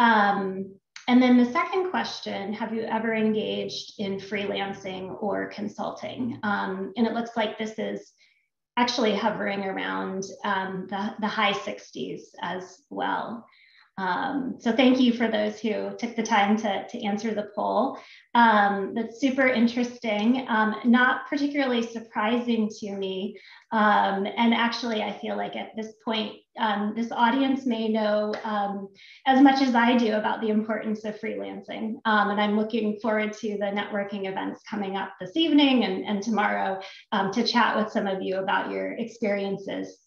Um, and then the second question, have you ever engaged in freelancing or consulting? Um, and it looks like this is actually hovering around um, the, the high 60s as well. Um, so thank you for those who took the time to, to answer the poll. Um, that's super interesting, um, not particularly surprising to me. Um, and actually, I feel like at this point, um, this audience may know um, as much as I do about the importance of freelancing. and I'm looking forward to the networking events coming up this evening and, and tomorrow to chat with some of you about your experiences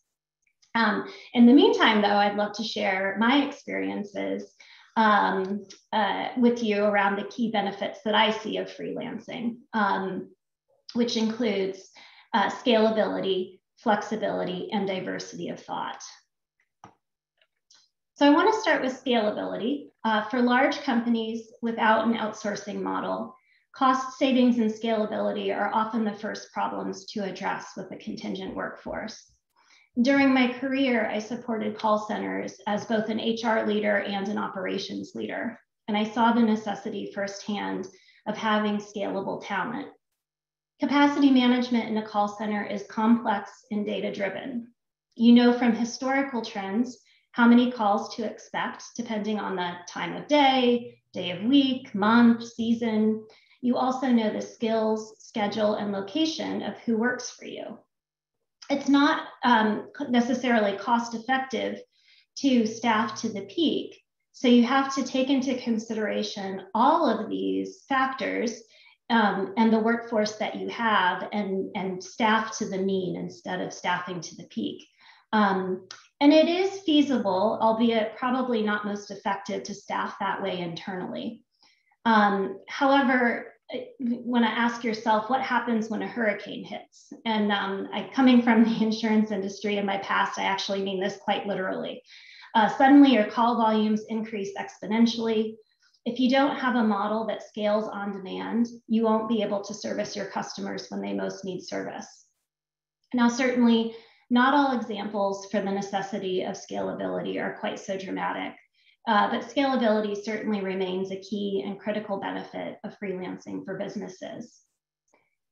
um, in the meantime, though, I'd love to share my experiences um, uh, with you around the key benefits that I see of freelancing, um, which includes uh, scalability, flexibility, and diversity of thought. So I want to start with scalability. Uh, for large companies without an outsourcing model, cost savings and scalability are often the first problems to address with a contingent workforce. During my career, I supported call centers as both an HR leader and an operations leader. And I saw the necessity firsthand of having scalable talent. Capacity management in a call center is complex and data driven. You know from historical trends how many calls to expect depending on the time of day, day of week, month, season. You also know the skills, schedule, and location of who works for you it's not um, necessarily cost effective to staff to the peak. So you have to take into consideration all of these factors um, and the workforce that you have and, and staff to the mean instead of staffing to the peak. Um, and it is feasible, albeit probably not most effective to staff that way internally. Um, however, want to ask yourself what happens when a hurricane hits. And um, I, coming from the <laughs> insurance industry in my past, I actually mean this quite literally. Uh, suddenly, your call volumes increase exponentially. If you don't have a model that scales on demand, you won't be able to service your customers when they most need service. Now, certainly, not all examples for the necessity of scalability are quite so dramatic. Uh, but scalability certainly remains a key and critical benefit of freelancing for businesses.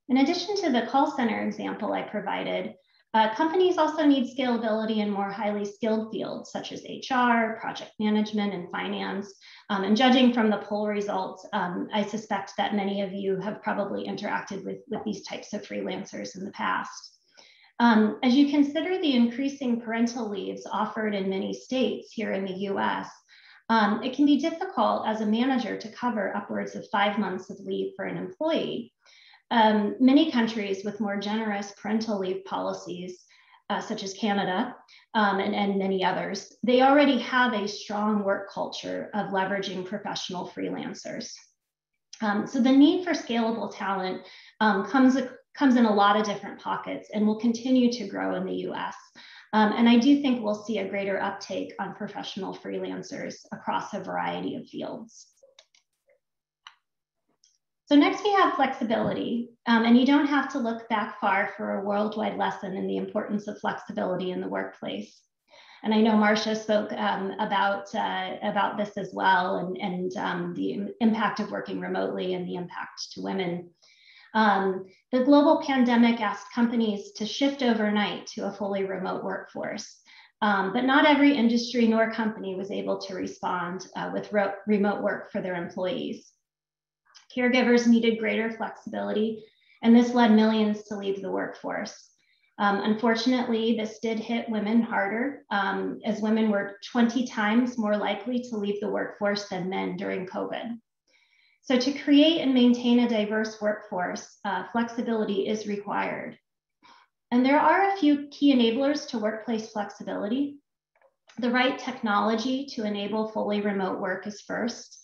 In addition to the call center example I provided, uh, companies also need scalability in more highly skilled fields such as HR, project management, and finance. Um, and judging from the poll results, um, I suspect that many of you have probably interacted with, with these types of freelancers in the past. Um, as you consider the increasing parental leaves offered in many states here in the US, um, it can be difficult as a manager to cover upwards of five months of leave for an employee. Um, many countries with more generous parental leave policies, uh, such as Canada um, and, and many others, they already have a strong work culture of leveraging professional freelancers. Um, so the need for scalable talent um, comes, comes in a lot of different pockets and will continue to grow in the US. Um, and I do think we'll see a greater uptake on professional freelancers across a variety of fields. So next we have flexibility, um, and you don't have to look back far for a worldwide lesson in the importance of flexibility in the workplace. And I know Marsha spoke um, about, uh, about this as well and, and um, the impact of working remotely and the impact to women. Um, the global pandemic asked companies to shift overnight to a fully remote workforce. Um, but not every industry nor company was able to respond uh, with remote work for their employees. Caregivers needed greater flexibility, and this led millions to leave the workforce. Um, unfortunately, this did hit women harder, um, as women were 20 times more likely to leave the workforce than men during COVID. So to create and maintain a diverse workforce, uh, flexibility is required. And there are a few key enablers to workplace flexibility. The right technology to enable fully remote work is first.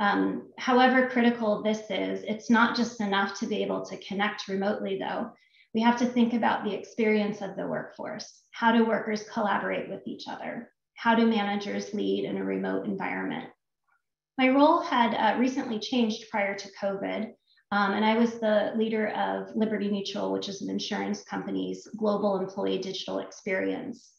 Um, however critical this is, it's not just enough to be able to connect remotely though. We have to think about the experience of the workforce. How do workers collaborate with each other? How do managers lead in a remote environment? My role had uh, recently changed prior to COVID, um, and I was the leader of Liberty Mutual, which is an insurance company's global employee digital experience.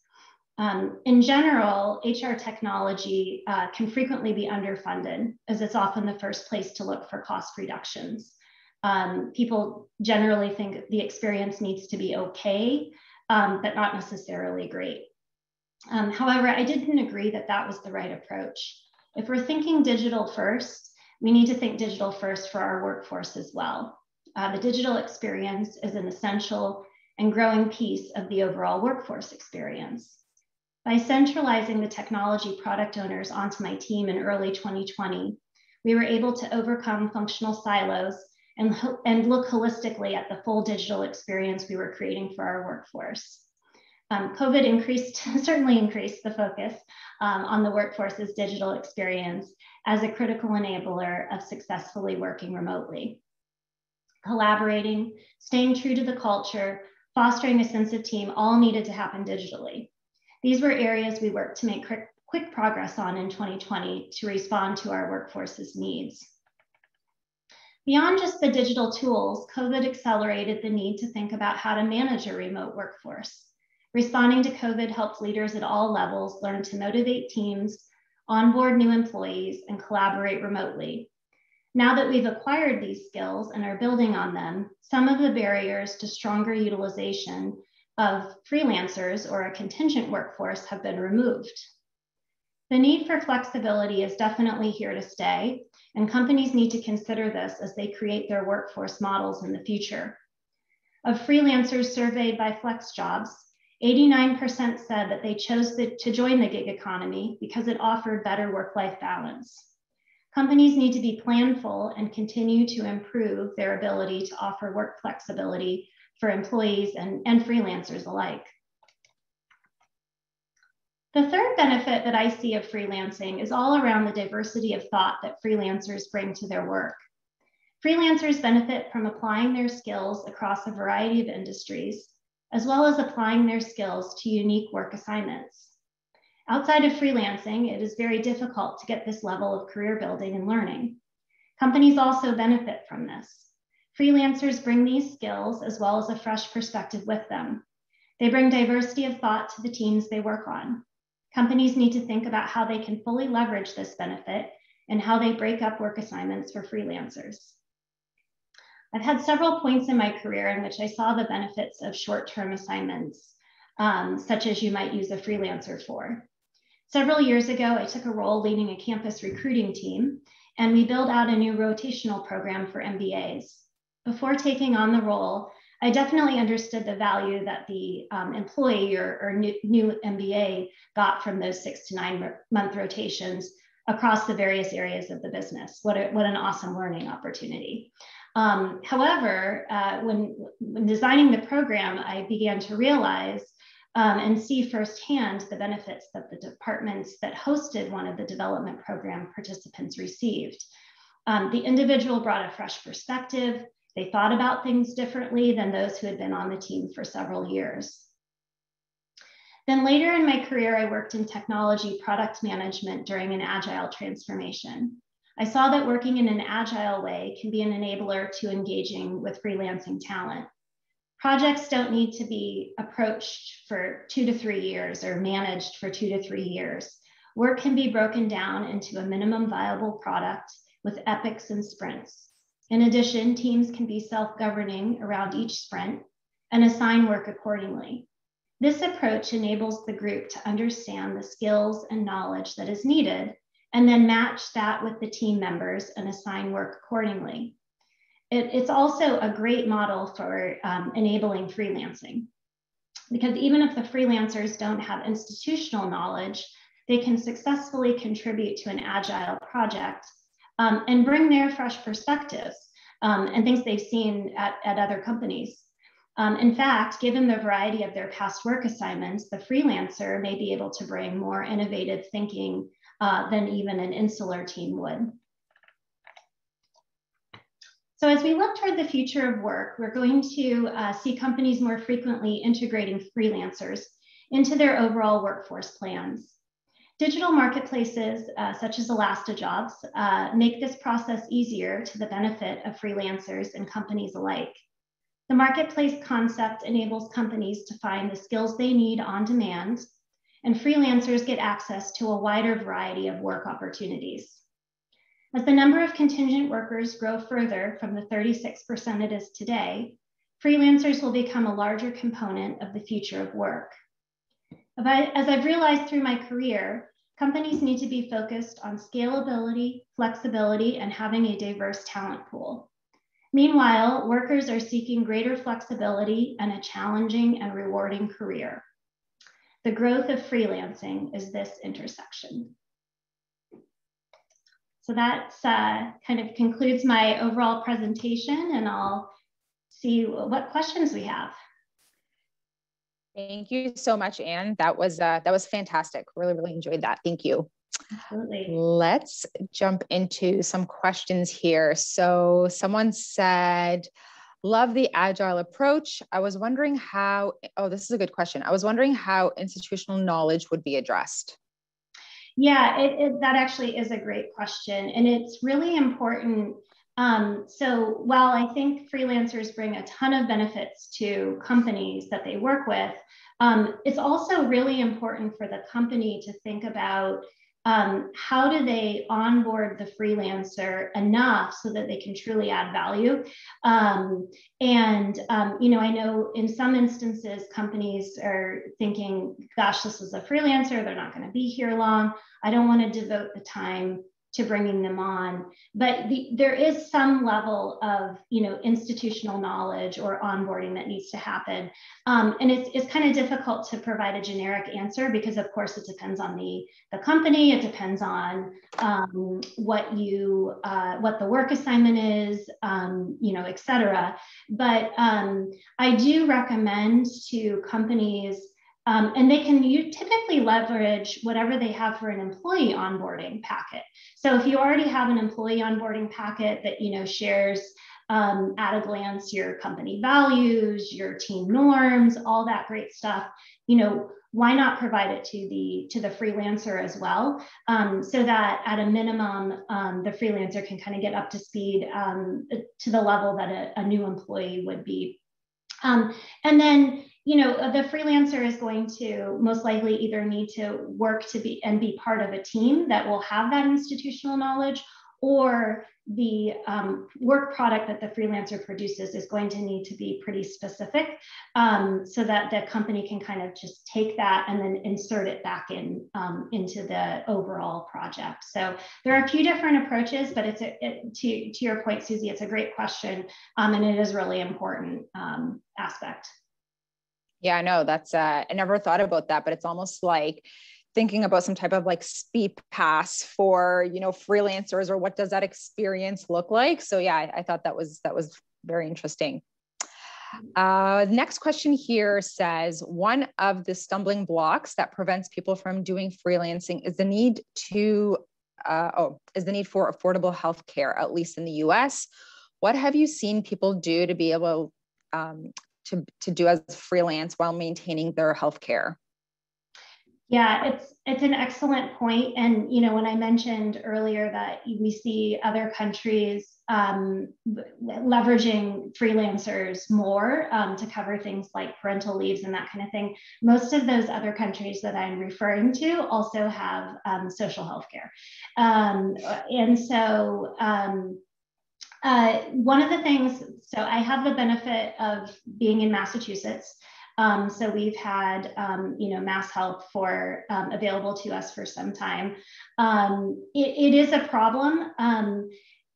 Um, in general, HR technology uh, can frequently be underfunded, as it's often the first place to look for cost reductions. Um, people generally think the experience needs to be okay, um, but not necessarily great. Um, however, I didn't agree that that was the right approach. If we're thinking digital first, we need to think digital first for our workforce as well. Uh, the digital experience is an essential and growing piece of the overall workforce experience. By centralizing the technology product owners onto my team in early 2020, we were able to overcome functional silos and, and look holistically at the full digital experience we were creating for our workforce. Um, COVID increased, <laughs> certainly increased the focus um, on the workforce's digital experience as a critical enabler of successfully working remotely. Collaborating, staying true to the culture, fostering a sense of team all needed to happen digitally. These were areas we worked to make quick, quick progress on in 2020 to respond to our workforce's needs. Beyond just the digital tools, COVID accelerated the need to think about how to manage a remote workforce. Responding to COVID helped leaders at all levels learn to motivate teams, onboard new employees, and collaborate remotely. Now that we've acquired these skills and are building on them, some of the barriers to stronger utilization of freelancers or a contingent workforce have been removed. The need for flexibility is definitely here to stay, and companies need to consider this as they create their workforce models in the future. Of freelancers surveyed by FlexJobs, 89% said that they chose the, to join the gig economy because it offered better work life balance. companies need to be planful and continue to improve their ability to offer work flexibility for employees and, and freelancers alike. The third benefit that I see of freelancing is all around the diversity of thought that freelancers bring to their work. Freelancers benefit from applying their skills across a variety of industries, as well as applying their skills to unique work assignments. Outside of freelancing, it is very difficult to get this level of career building and learning. Companies also benefit from this. Freelancers bring these skills as well as a fresh perspective with them. They bring diversity of thought to the teams they work on. Companies need to think about how they can fully leverage this benefit and how they break up work assignments for freelancers. I've had several points in my career in which I saw the benefits of short-term assignments, um, such as you might use a freelancer for. Several years ago, I took a role leading a campus recruiting team, and we built out a new rotational program for MBAs. Before taking on the role, I definitely understood the value that the um, employee or, or new, new, MBA got from those six to nine month rotations across the various areas of the business. What, a, what an awesome learning opportunity. Um, however, uh, when, when designing the program, I began to realize um, and see firsthand the benefits that the departments that hosted one of the development program participants received. Um, the individual brought a fresh perspective, they thought about things differently than those who had been on the team for several years. Then later in my career, I worked in technology product management during an agile transformation. I saw that working in an agile way can be an enabler to engaging with freelancing talent. Projects don't need to be approached for two to three years or managed for two to three years. Work can be broken down into a minimum viable product with epics and sprints. In addition, teams can be self-governing around each sprint and assign work accordingly. This approach enables the group to understand the skills and knowledge that is needed and then match that with the team members and assign work accordingly. It, it's also a great model for um, enabling freelancing because even if the freelancers don't have institutional knowledge, they can successfully contribute to an agile project um, and bring their fresh perspectives um, and things they've seen at, at other companies. Um, in fact, given the variety of their past work assignments, the freelancer may be able to bring more innovative thinking uh, than even an insular team would. So as we look toward the future of work, we're going to uh, see companies more frequently integrating freelancers into their overall workforce plans. Digital marketplaces uh, such as ElastaJobs uh, make this process easier to the benefit of freelancers and companies alike. The marketplace concept enables companies to find the skills they need on demand, and freelancers get access to a wider variety of work opportunities. As the number of contingent workers grow further from the 36% it is today, freelancers will become a larger component of the future of work. As I've realized through my career, companies need to be focused on scalability, flexibility, and having a diverse talent pool. Meanwhile, workers are seeking greater flexibility and a challenging and rewarding career. The growth of freelancing is this intersection. So that uh, kind of concludes my overall presentation and I'll see what questions we have. Thank you so much, Anne. That was uh, that was fantastic. Really, really enjoyed that. Thank you. Absolutely. Let's jump into some questions here. So someone said, love the agile approach. I was wondering how, oh, this is a good question. I was wondering how institutional knowledge would be addressed. Yeah, it, it, that actually is a great question. And it's really important um, so while I think freelancers bring a ton of benefits to companies that they work with, um, it's also really important for the company to think about um, how do they onboard the freelancer enough so that they can truly add value? Um, and um, you know i know in some instances companies are thinking gosh this is a freelancer they're not going to be here long. I don't want to devote the time to bringing them on. But the, there is some level of you know institutional knowledge or onboarding that needs to happen. Um, and it's, it's kind of difficult to provide a generic answer because of course it depends on the the company. It depends on um, what you uh, what the work assignment is um, you know et cetera. But um, i do recommend to companies um, and they can you typically leverage whatever they have for an employee onboarding packet. So if you already have an employee onboarding packet that you know shares um, at a glance your company values, your team norms, all that great stuff, you know, why not provide it to the to the freelancer as well, um, so that at a minimum um, the freelancer can kind of get up to speed um, to the level that a, a new employee would be. Um, and then you know, the freelancer is going to most likely either need to work to be and be part of a team that will have that institutional knowledge, or the um, work product that the freelancer produces is going to need to be pretty specific um, so that the company can kind of just take that and then insert it back in um, into the overall project. So there are a few different approaches, but it's a, it, to, to your point, Susie, it's a great question um, and it is really important um, aspect. Yeah, no, that's uh I never thought about that, but it's almost like thinking about some type of like speed pass for you know freelancers or what does that experience look like? So yeah i, I thought that was that was very interesting. Uh, next question here says one of the stumbling blocks that prevents people from doing freelancing is the need to uh, oh is the need for affordable health care at least in the us what have you seen people do to be able um, to, to do as freelance while maintaining their health care? Yeah, it's it's an excellent point. And you know, when I mentioned earlier that we see other countries um, leveraging freelancers more um, to cover things like parental leaves and that kind of thing, most of those other countries that I'm referring to also have um, social health care. Um, and so um, uh, one of the things, so I have the benefit of being in Massachusetts. Um, so we've had, um, you know, MassHealth for um, available to us for some time. Um, it, it is a problem. Um,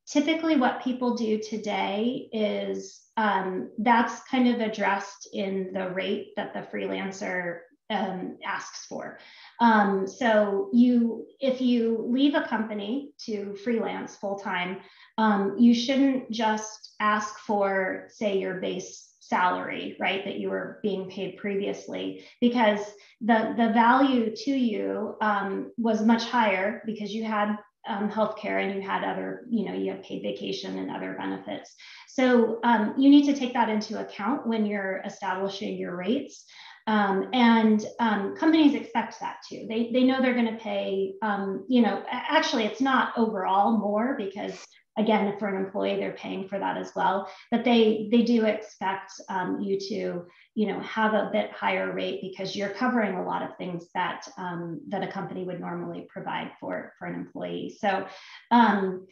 typically, what people do today is um, that's kind of addressed in the rate that the freelancer um, asks for. Um, so you, if you leave a company to freelance full time, um, you shouldn't just ask for, say, your base salary, right, that you were being paid previously, because the the value to you um, was much higher because you had um, healthcare and you had other, you know, you have paid vacation and other benefits. So um, you need to take that into account when you're establishing your rates. Um, and um, companies expect that too. They, they know they're going to pay, um, you know, actually, it's not overall more because again, for an employee, they're paying for that as well. But they they do expect um, you to, you know, have a bit higher rate because you're covering a lot of things that um, that a company would normally provide for for an employee. So um,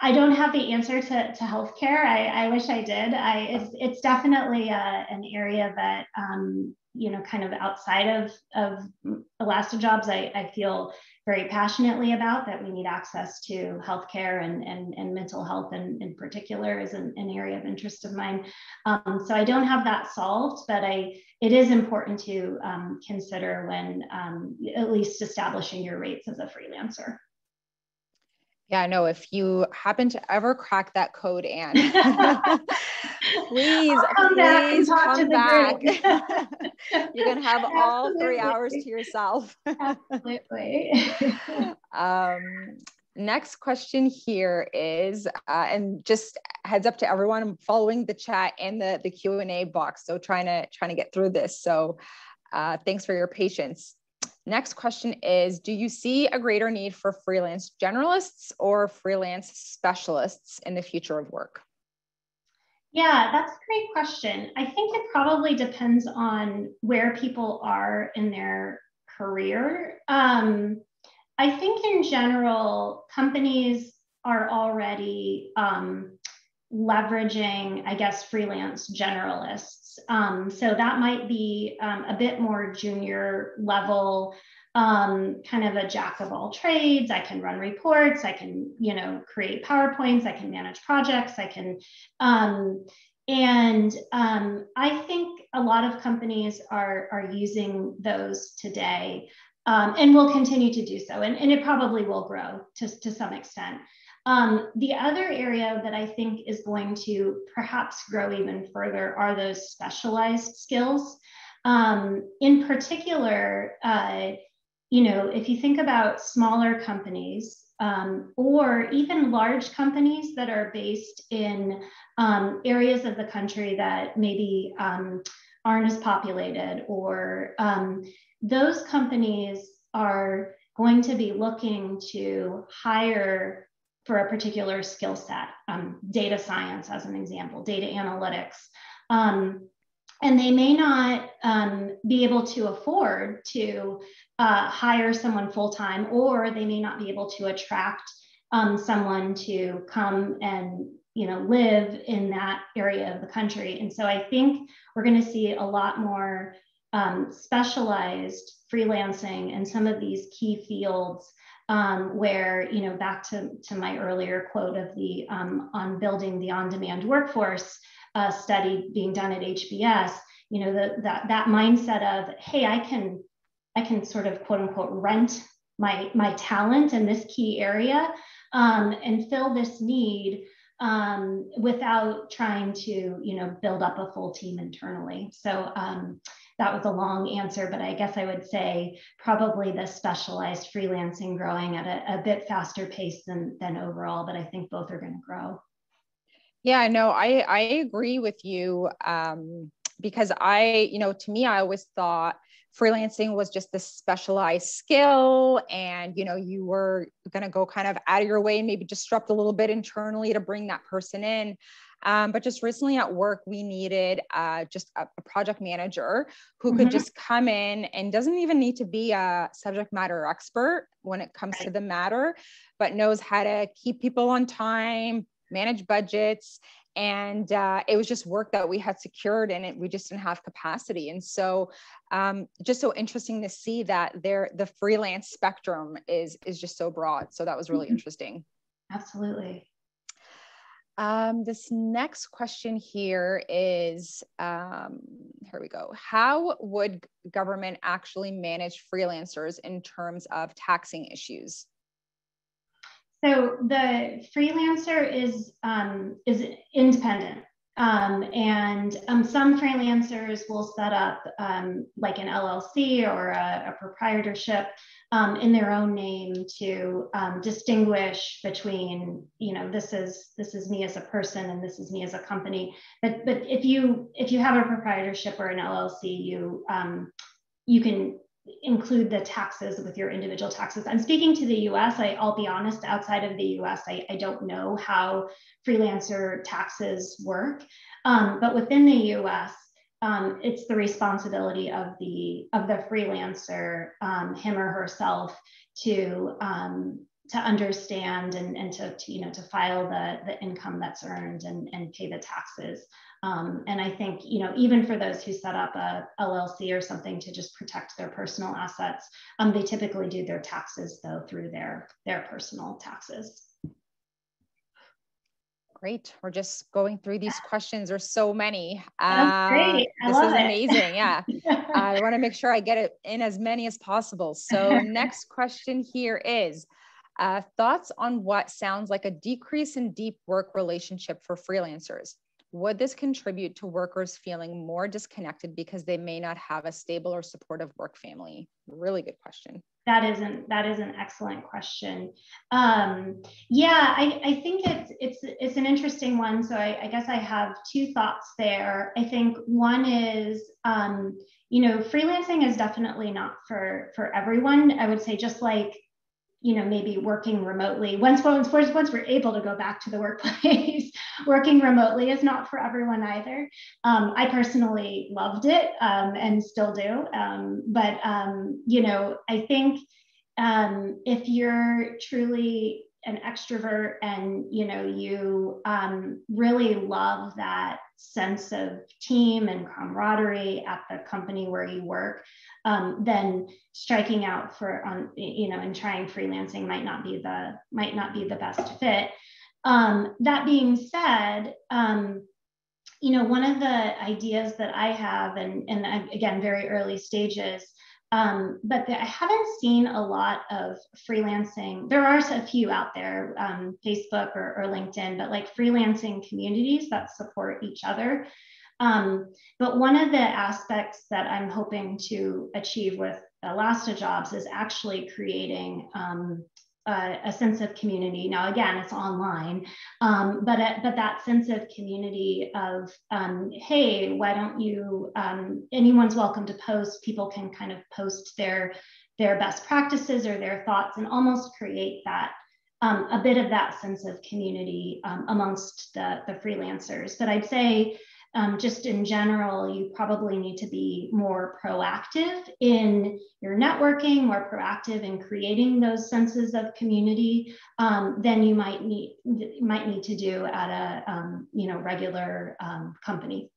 I don't have the answer to, to healthcare. I, I wish I did. I, it's, it's definitely a, uh, an area that, um, you know, kind of outside of, of ElastaJobs, I, I feel very passionately about that we need access to healthcare and, and, and mental health in, in particular is an, an area of interest of mine. Um, so I don't have that solved, but I, it is important to um, consider when um, at least establishing your rates as a freelancer. Yeah, no, if you happen to ever crack that code, Anne, <laughs> <laughs> please, come please back come back. <laughs> you can have Absolutely. all three hours to yourself. Absolutely. um, next question here is, uh, and just heads up to everyone, I'm following the chat and the, the Q&A box. So trying to, trying to get through this. So uh, thanks for your patience. Next question is Do you see a greater need for freelance generalists or freelance specialists in the future of work? Yeah, that's a great question. I think it probably depends on where people are in their career. Um, I think in general, companies are already um, leveraging, I guess, freelance generalists. Um, so that might be um, a bit more junior level um, kind of a jack of all trades. I can run reports. I can, you know, create PowerPoints. I can manage projects. I can, um, and um, I think a lot of companies are, are using those today um, and will continue to do so. And, and it probably will grow to, to some extent. Um, the other area that I think is going to perhaps grow even further are those specialized skills. Um, in particular, uh, you know, if you think about smaller companies um, or even large companies that are based in um, areas of the country that maybe um, aren't as populated, or um, those companies are going to be looking to hire for a particular skill set, um, data science as an example, data analytics. Um, and they may not um, be able to afford to uh, hire someone full time, or they may not be able to attract um, someone to come and you know live in that area of the country. And so I think we're going to see a lot more um, specialized freelancing in some of these key fields um, where, you know, back to, to my earlier quote of the um, on building the on-demand workforce uh, study being done at HBS, you know, the, that, that mindset of, hey, I can, I can sort of quote unquote rent my, my talent in this key area um, and fill this need um, without trying to, you know, build up a full team internally. So um, that was a long answer, but I guess I would say probably the specialized freelancing growing at a, a bit faster pace than, than overall, but I think both are going to grow. Yeah, no, I, I agree with you um, because I, you know, to me, I always thought freelancing was just this specialized skill and you know you were going to go kind of out of your way and maybe disrupt a little bit internally to bring that person in um, but just recently at work, we needed uh, just a, a, project manager who mm-hmm. could just come in and doesn't even need to be a subject matter expert when it comes right. to the matter, but knows how to keep people on time, manage budgets. And uh, it was just work that we had secured and it, we just didn't have capacity. And so um, just so interesting to see that there the freelance spectrum is is just so broad. So that was really mm-hmm. interesting. Absolutely. Um, this next question here is um, here we go. How would government actually manage freelancers in terms of taxing issues? So the freelancer is um, is independent, um, and um, some freelancers will set up um, like an LLC or a, a proprietorship um, in their own name to um, distinguish between, you know, this is this is me as a person and this is me as a company. But but if you if you have a proprietorship or an LLC, you um, you can include the taxes with your individual taxes. I'm speaking to the US. I, will be honest, outside of the US, I, I don't know how freelancer taxes work. Um, but within the US, um, it's the responsibility of the of the freelancer, um, him or herself, to um, to understand and, and to, to, you know to file the the income that's earned and, and pay the taxes. Um, and I think you know even for those who set up a LLC or something to just protect their personal assets, um, they typically do their taxes though through their their personal taxes. Great. We're just going through these questions. There's so many. That's uh, great. I this is it. amazing. Yeah. <laughs> I want to make sure I get it in as many as possible. So <laughs> next question here is uh, thoughts on what sounds like a decrease in deep work relationship for freelancers. Would this contribute to workers feeling more disconnected because they may not have a stable or supportive work family? Really good question. That isn't that is an excellent question. Um, yeah, I, I think it's it's it's an interesting one. So I, I guess I have two thoughts there. I think one is um, you know freelancing is definitely not for for everyone. I would say just like you know maybe working remotely. Once once once we're able to go back to the <laughs> workplace working remotely is not for everyone either. Um, i personally loved it um, and still do. Um, but um, you know i think um, if you're truly an extrovert and you know you um, really love that sense of team and camaraderie at the company where you work um, then striking out for on you know and trying freelancing might not be the might not be the best fit. Um, that being said um, you know one of the ideas that i have and and again very early stages um, but the, I haven't seen a lot of freelancing. There are a few out there, um, Facebook or, or, LinkedIn, but like freelancing communities that support each other. Um, but one of the aspects that I'm hoping to achieve with ElastaJobs is actually creating a, a, sense of community. Now, again, it's online, um, but uh, but that sense of community of um, hey, why don't you? Um, anyone's welcome to post. People can kind of post their their best practices or their thoughts, and almost create that um, a bit of that sense of community um, amongst the the freelancers. But I'd say um, just in general, you probably need to be more proactive in your networking, more proactive in creating those senses of community um, than you might need might need to do at a um, you know regular um, company.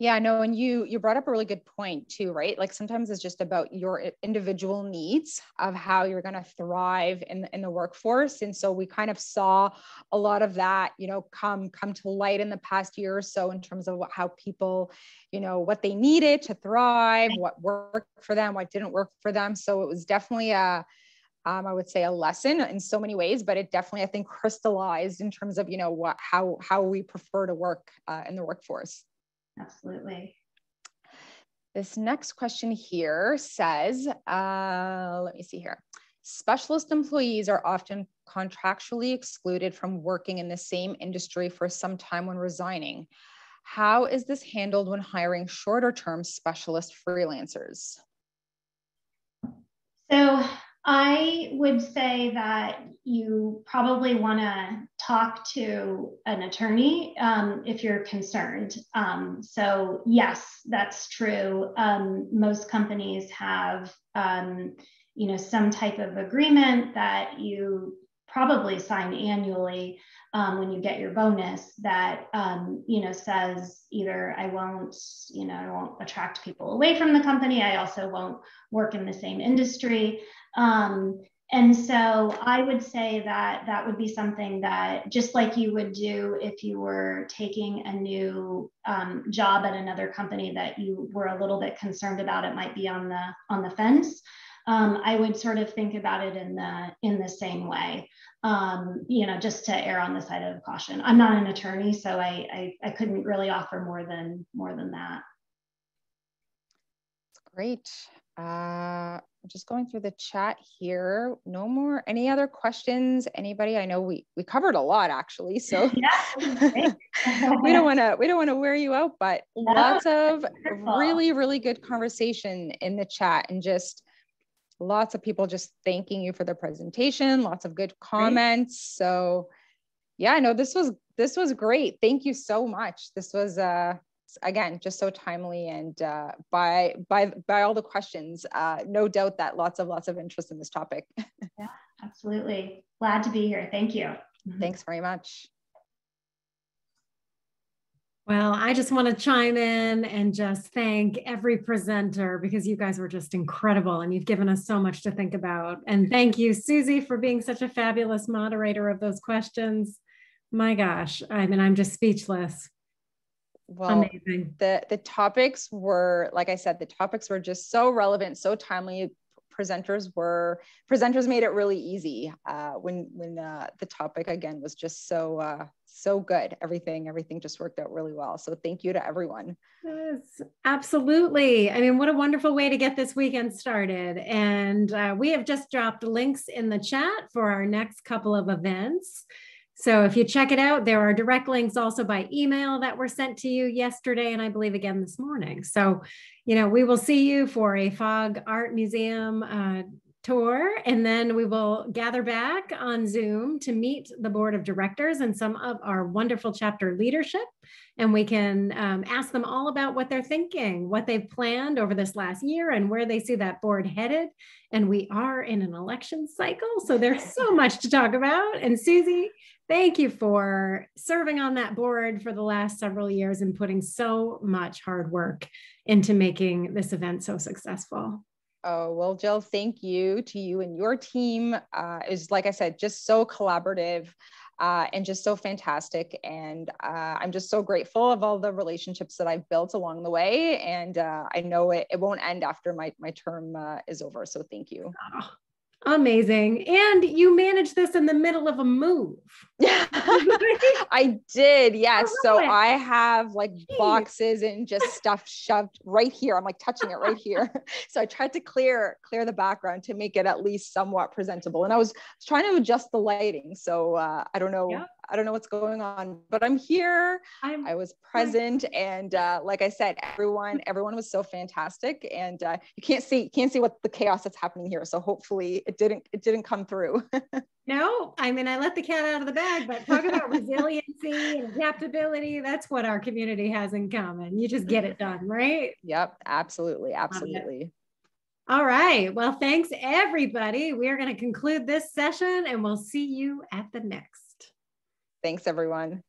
Yeah, no, and you you brought up a really good point too, right? Like sometimes it's just about your individual needs of how you're going to thrive in in the workforce, and so we kind of saw a lot of that, you know, come come to light in the past year or so in terms of what, how people, you know, what they needed to thrive, what worked for them, what didn't work for them. So it was definitely a um, I would say a lesson in so many ways, but it definitely I think crystallized in terms of you know what how how we prefer to work uh, in the workforce. Absolutely. This next question here says, uh, let me see here. Specialist employees are often contractually excluded from working in the same industry for some time when resigning. How is this handled when hiring shorter term specialist freelancers? So I would say that you probably want to talk to an attorney um, if you're concerned. Um, so, yes, that's true. Um, most companies have, um, you know, some type of agreement that you probably sign annually um, when you get your bonus that um, you know says either I won't you know I won't attract people away from the company. I also won't work in the same industry. Um, and so I would say that that would be something that just like you would do if you were taking a new um, job at another company that you were a little bit concerned about, it might be on the on the fence. Um, I would sort of think about it in the in the same way, um, you know, just to err on the side of caution. I'm not an attorney, so I, I, I couldn't really offer more than more than that. That's great. Uh, I'm just going through the chat here. No more, any other questions? Anybody? I know we, we covered a lot actually. So <laughs> yeah, <laughs> we don't want to, we don't want to wear you out, but no, lots of <laughs> really, really good conversation in the chat and just lots of people just thanking you for the presentation, lots of good comments. Great. So yeah, no, this was, this was great. Thank you so much. This was, uh, again just so timely and uh, by by by all the questions uh, no doubt that lots of lots of interest in this topic <laughs> yeah absolutely glad to be here thank you thanks very much well, I just want to chime in and just thank every presenter because you guys were just incredible and you've given us so much to think about. And thank you, Susie, for being such a fabulous moderator of those questions. My gosh, I mean, I'm just speechless. Well, Amazing. the the topics were, like I said, the topics were just so relevant, so timely. Presenters were presenters made it really easy uh, when when uh, the topic again was just so uh, so good. Everything everything just worked out really well. So thank you to everyone. Yes, absolutely. I mean, what a wonderful way to get this weekend started. And uh, we have just dropped links in the chat for our next couple of events. So if you check it out, there are direct links also by email that were sent to you yesterday and I believe again this morning. So, you know, we will see you for a Fogg Art Museum uh, tour and then we will gather back on Zoom to meet the board of directors and some of our wonderful chapter leadership. And we can um, ask them all about what they're thinking, what they've planned over this last year, and where they see that board headed. And we are in an election cycle, so there's so <laughs> much to talk about. And Susie, thank you for serving on that board for the last several years and putting so much hard work into making this event so successful. Oh, well, Jill, thank you to you and your team. Uh, is like I said, just so collaborative uh, and just so fantastic. And uh, I'm just so grateful of all the relationships that I've built along the way. And uh, I know it, it won't end after my, my term uh, is over. So thank you. Oh, Amazing. And you managed this in the middle of a move. <laughs> Yeah. I did. Yes. so I have like Jeez. boxes and just stuff shoved right here. I'm like touching it right here. <laughs> so I tried to clear clear the background to make it at least somewhat presentable. And I was trying to adjust the lighting. So uh, I don't know. I don't know what's going on, but I'm here. I'm, i was present, and uh, like I said, everyone everyone was so fantastic, and uh, you can't see can't see what the chaos that's happening here. So hopefully it didn't it didn't come through. <laughs> no, I mean I let the cat out of the bag, but talk about <laughs> resiliency and adaptability. That's what our community has in common. You just get it done, right? Yep, absolutely, absolutely. All right. Well, thanks everybody. We are going to conclude this session and we'll see you at the next. Thanks, everyone.